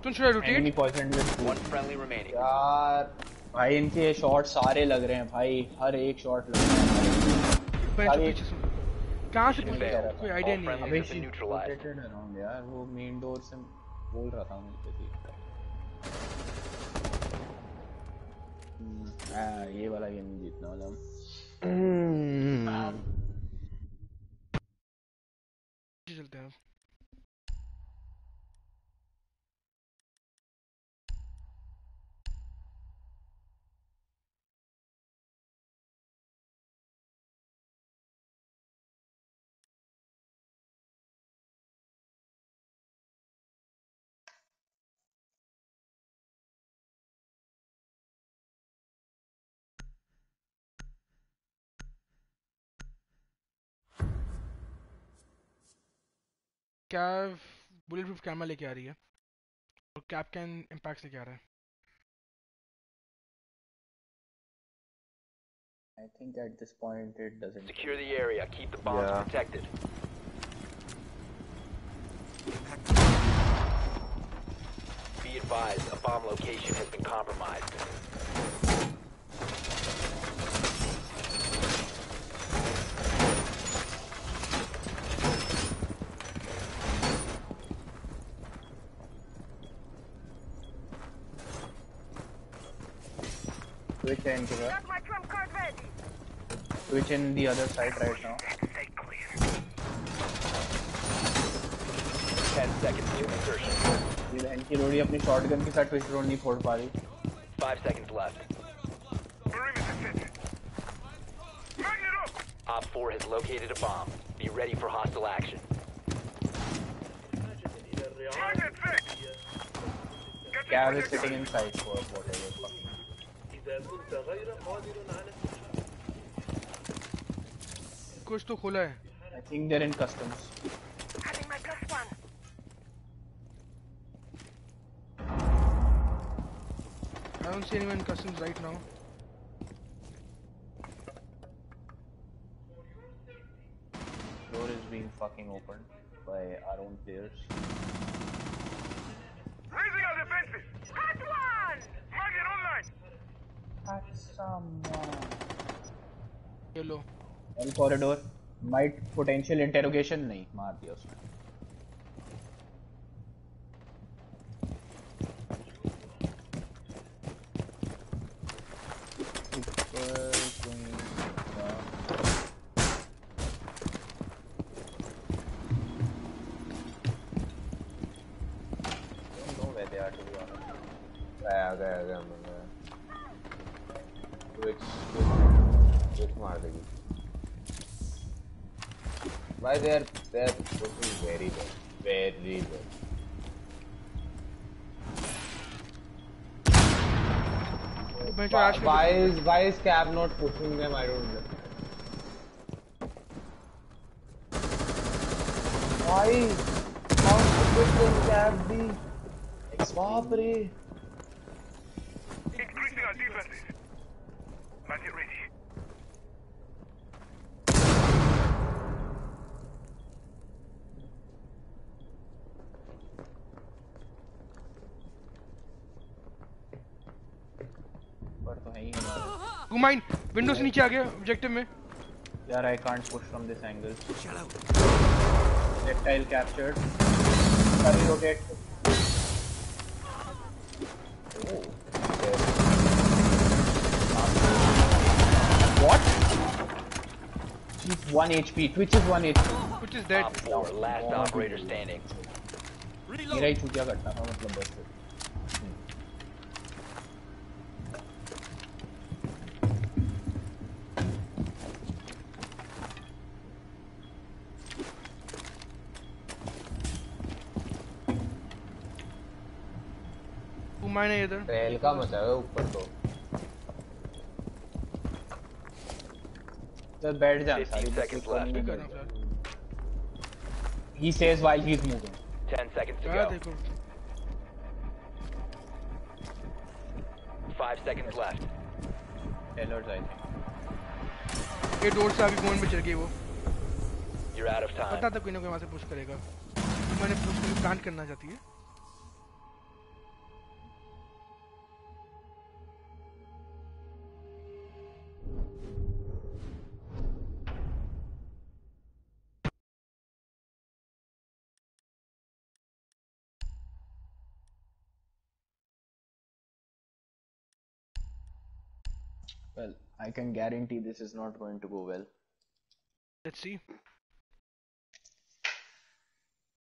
soon should rotate poison with One friendly remaining. यार। भाई इनके शॉट सारे लग रहे हैं भाई। हर एक शॉट लग रहा है। कहाँ से पूछ failed. कोई आईडिया नहीं है। अभी अराउंड यार वो मेन डोर से बोल रहा था मुझे देख आ, ये वाला गेम जीतना वाला। हम चलते हैं। कैव बुलेट प्रूफ कैमरा लेके आ रही है और कैप कैन इम्पैक्ट लेके आ रहा है I think at this point it doesn't. Secure the area. Keep the bombs Yeah. protected. Be advised, a bomb location has been compromised. Switch in, Kiva. Got my trump card ready. Switch in the other side right now. Ten seconds to insertion. ये बहन की रोड़ी अपनी shotgun के साथ twist road नहीं फोड़ पा रही Five seconds left. Op 4 has located a bomb. Be ready for hostile action. Cav is sitting inside for whatever fuck. कुछ तो खोला है I think they're in customs. Having my plus one. I don't see anyone in customs right now. Door is being fucking opened by our own players. Raising our defenses. Hot one! One corridor. Might potential interrogation नहीं मार दिया उसने. Why they are they are looking very bad, very bad. Why, why is why is Cab not pushing them? I don't know. Why? How could Cab be? Baap हमारा. गुमाइन window से नीचे आ गया objective में Yaar, I can't push from this angle. Projectile captured. Sorry, rotate. What? He's 1 HP. Twitch is 1 HP. which is dead Op 4, last operator standing. मेरा ही चूतिया कटना था मतलब बस है इधर ट्रेल का मचा है ऊपर तो तो बैठ जा 15 सारी. कर रहा हूँ He says while he's moving. 10 seconds to क्या go. 5 seconds left. Tailors, I think. ये डोर से आगे गोन में चल गई वो You're out of time. पता था कोई ना कोई वहाँ से पुश करेगा मैंने पुश करके प्लांट करना चाहती है I can guarantee this is not going to go well. Let's see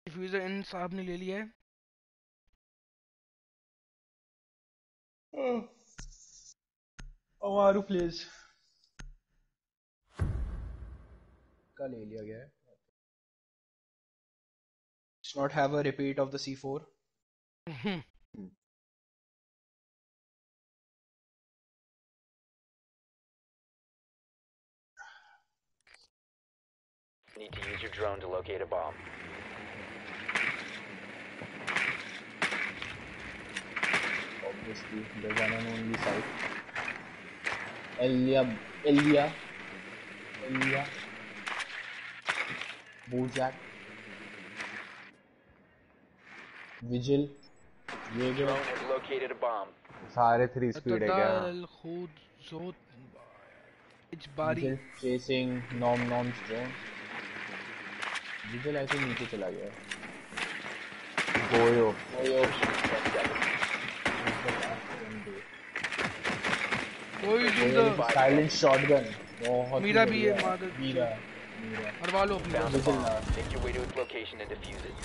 diffuser इन साहब ने ले लिया है Amaru plays. का ले लिया गया है. Let's not have a repeat of the C4. Need to use your drone to locate a bomb. Obviously, the one and only site. Elia, Elia, Elia, Bojack, Vigil, Jaeger. has located a bomb. सारे three speed है क्या? खुद जोत, etch बारी. Chasing, nom nom's drone. I think नीचे चला गया है. गोयो Oyo. कोई ज़िंदा silent shotgun. बहुत ही मीरा भी है। मादर मीरा. मीरा. मरवा लो अपनी Found a Vigil bomb. now. Make your way to its location and defuse it.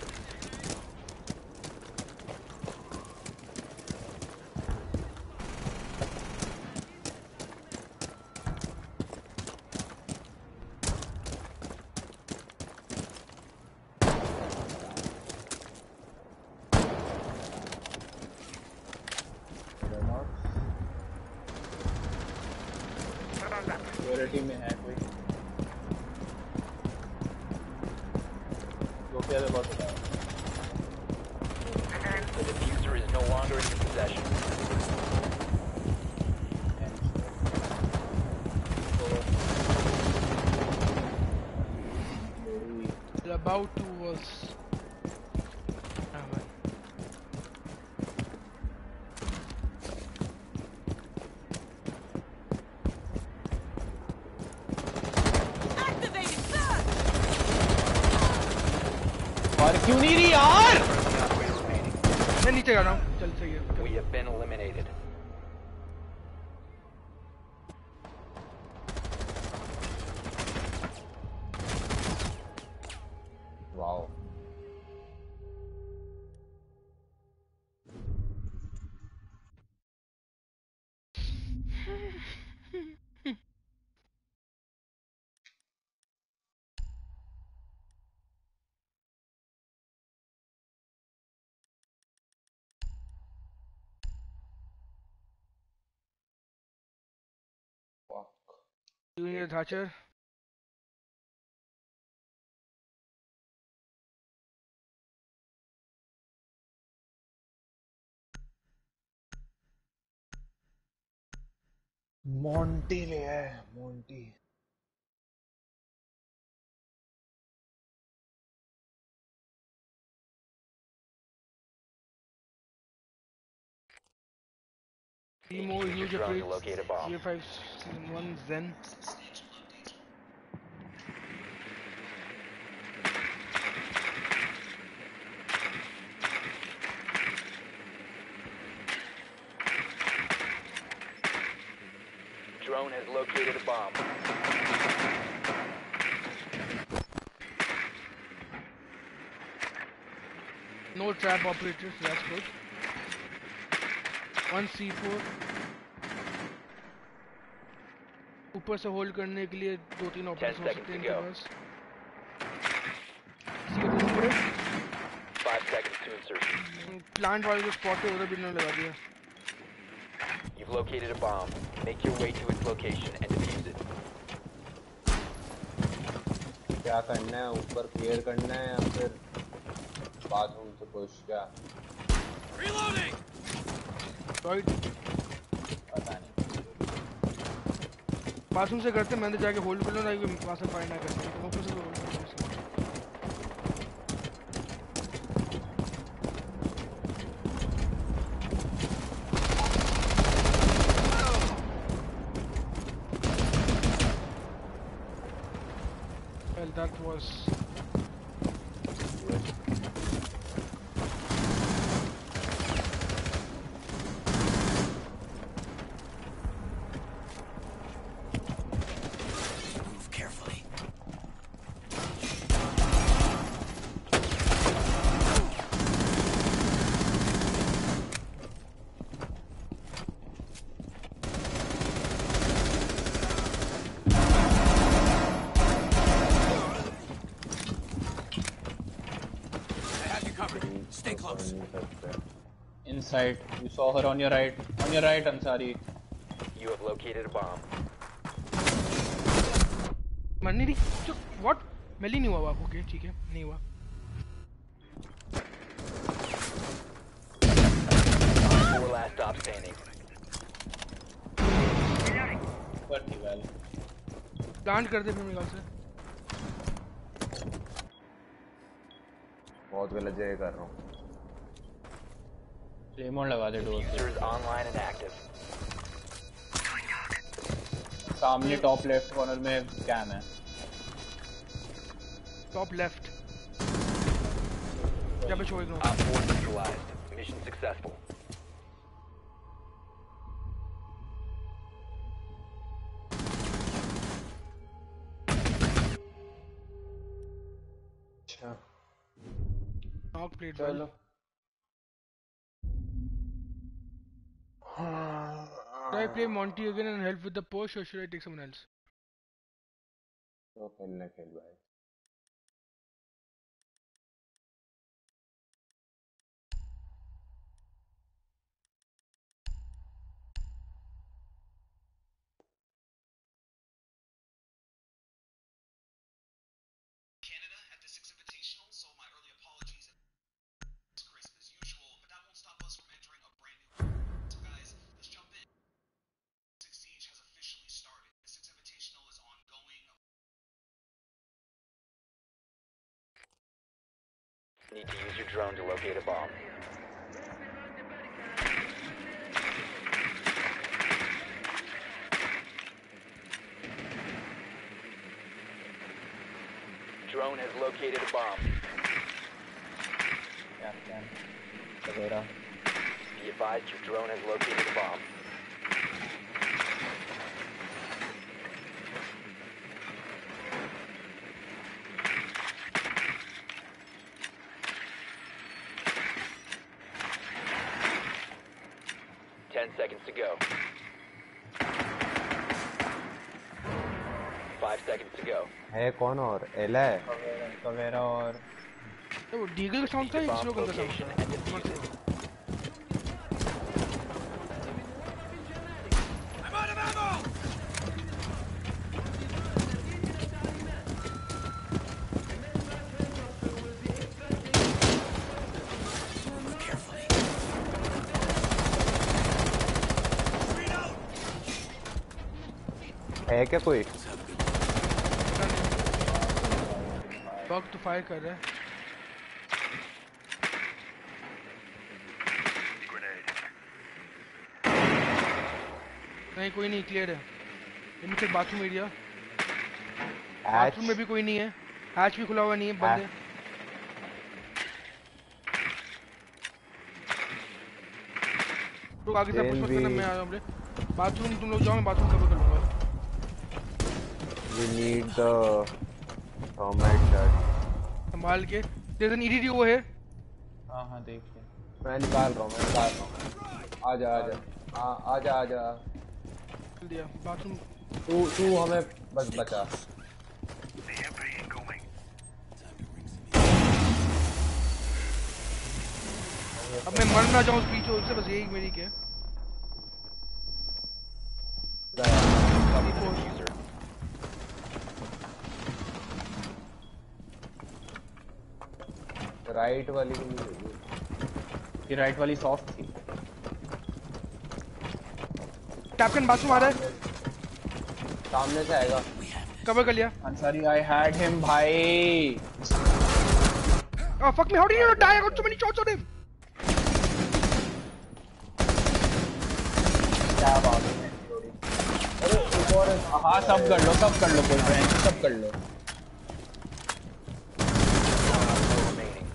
Security में है कोई. जो क्या है बहुत बताओ. The diffuser is no longer in your possession. The about to was Ah, man. और क्यों नहीं रही यार? मैं नीचे जा रहा हूँ चल सही है We have been eliminated. Wow Doing a Thatcher. Monty ले है Monty Three more huge upgrades. Tier 5 season 1 Zen. Drone has located a bomb. No trap operators, that's good. One C4. ऊपर से होल्ड करने के लिए दो तीन ऑपरेशन हो सकते हैं इनके पास. प्लांट वाले जो स्पॉट है उधर भी इन्होंने लगा दिया You've located a bomb. Make your way to its location and defuse it. क्या करना है ऊपर क्लियर करना है या फिर बाथरूम से पुश क्या राइट नहीं. बाथरूम से करते मैं तो जाके होल्ड कर लो ना वहाँ से फाइंड ना कर side. You saw her on your right. On your right, Ansari. You have located a bomb. मरने दी व्हाट मेली नहीं हुआ बाप ओके ठीक है नहीं हुआ Four last stop standing. Plant कर दे फिर मेरे से बहुत गलत जगह कर रहा हूँ लेमोन लगा दे door Diffuser is online and active. सामने टॉप लेफ्ट कॉर्नर में कैम है टॉप लेफ्ट क्या पे show ignore Op 4 neutralized. Mission successful. अच्छा नॉक प्लेट चलो I play Monty again and help with the push or should I take someone else? तो खेलना खेल भाई Need to use your drone to locate a bomb. Drone has located a bomb. Yeah, yeah. The radar. Be advised your drone has located a bomb. seconds to go. Five seconds to go. है कौन और एला है वगैरह और तो वो Diggle का साउंड था या Bomb स्लो का location साउंड क्या कोई? बग तो फायर कर रहा है। नहीं कोई नहीं क्लियर है। लिमिटेड बाथरूम एरिया बाथरूम में भी कोई नहीं है। हैच भी खुला हुआ नहीं है बंद है। तो आगे से पुश मत करना मैं आ रहा हूँ बाथरूम तुम लोग जाओ मैं बाथरूम कवर कर we need the thermite shot संभाल के। देयर एन ईडीडी वो है हाँ हाँ देख ले मैं निकाल रहा हूँ मैं निकाल रहा हूँ। आजा आजा। आ आजा आजा। चल दिया बाथरूम तू तू हमें बस बचा। अब मैं मर ना जाऊँ पीछे उससे बस यही मेरी क्या Diffuser. राइट वाली को नहीं। ये राइट वाली सॉफ्ट थी। कैप्टन बाथरूम आ रहा है। सामने से आएगा। कवर कर लिया। अंसारी आई हैड हिम भाई। Oh fuck me, how did you die? I got so many shots on him! क्या बात है अरे एक और हाँ। सब कर लो सब कर लो बोल रहे हैं सब कर लो remaining.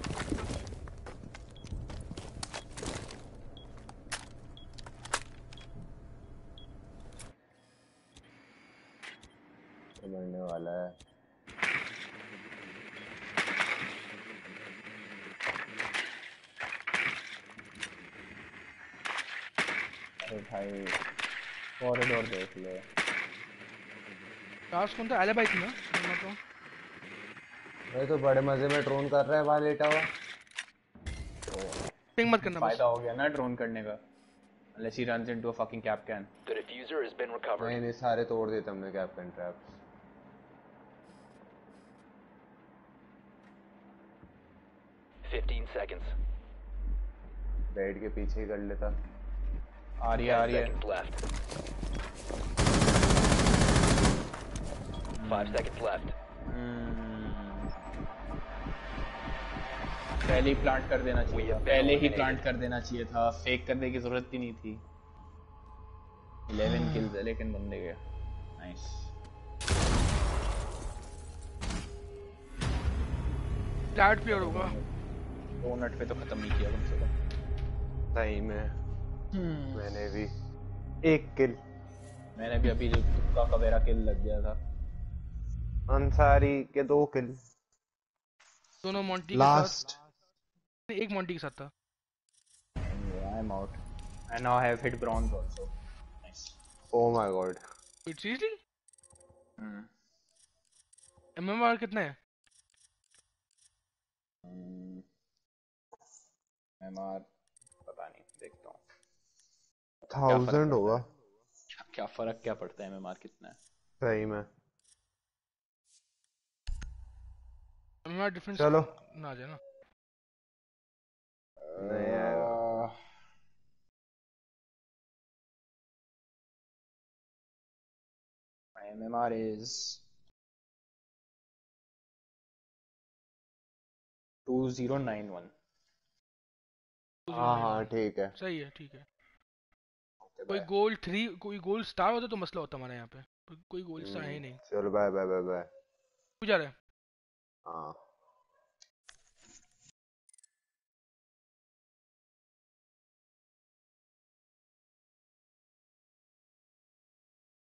तो मरने वाला है अरे भाई कॉरिडोर देख लो लास्ट कौन था एलिबाई थी ना? तो भाई तो बड़े मज़े में ड्रोन कर रहा है वहाँ लेटा हुआ। पिंग मत करना फ़ायदा हो गया ना ड्रोन करने का। Unless he runs into a fucking cap can The diffuser has been recovered. नहीं नहीं सारे तोड़ देते हमने captain traps Fifteen seconds. Bed के पीछे ही कर लेता। आ रही है आ रही है seconds left. Five seconds left. पहले ही प्लांट कर देना चाहिए पहले ही प्लांट कर देना चाहिए था। फेक करने की ज़रूरत ही नहीं थी। 11 किल्स है लेकिन बंदे के। नाइस फ्लैट प्लेयर होगा। दो मिनट पे तो खत्म नहीं किया कम से कम। सही में हम्म। मैंने भी एक किल मैंने भी अभी जो तुक्का का मेरा किल लग गया था। अंसारी के दो किल। दोनों मोंटी लास्ट के साथ। एक मोंटी के साथ था। I am out and now I have hit bronze also nice oh my god it's seriously hmm MMR कितना है? एमआर पता नहीं देखता हूँ। थाउज़ेंड होगा। क्या फ़र्क क्या पड़ता है एमएमआर कितना? है सही में। एमएमआर डिफरेंस चलो। ना आ जाए ना। नहीं आएगा MMR is two zero nine one. हाँ हाँ ठीक है। सही है ठीक है। कोई गोल थ्री कोई गोल स्टार होता तो मसला होता हमारे यहाँ पे। कोई गोल स्टार है नहीं। चलो बाय बाय बाय बाय जा रहा है। हाँ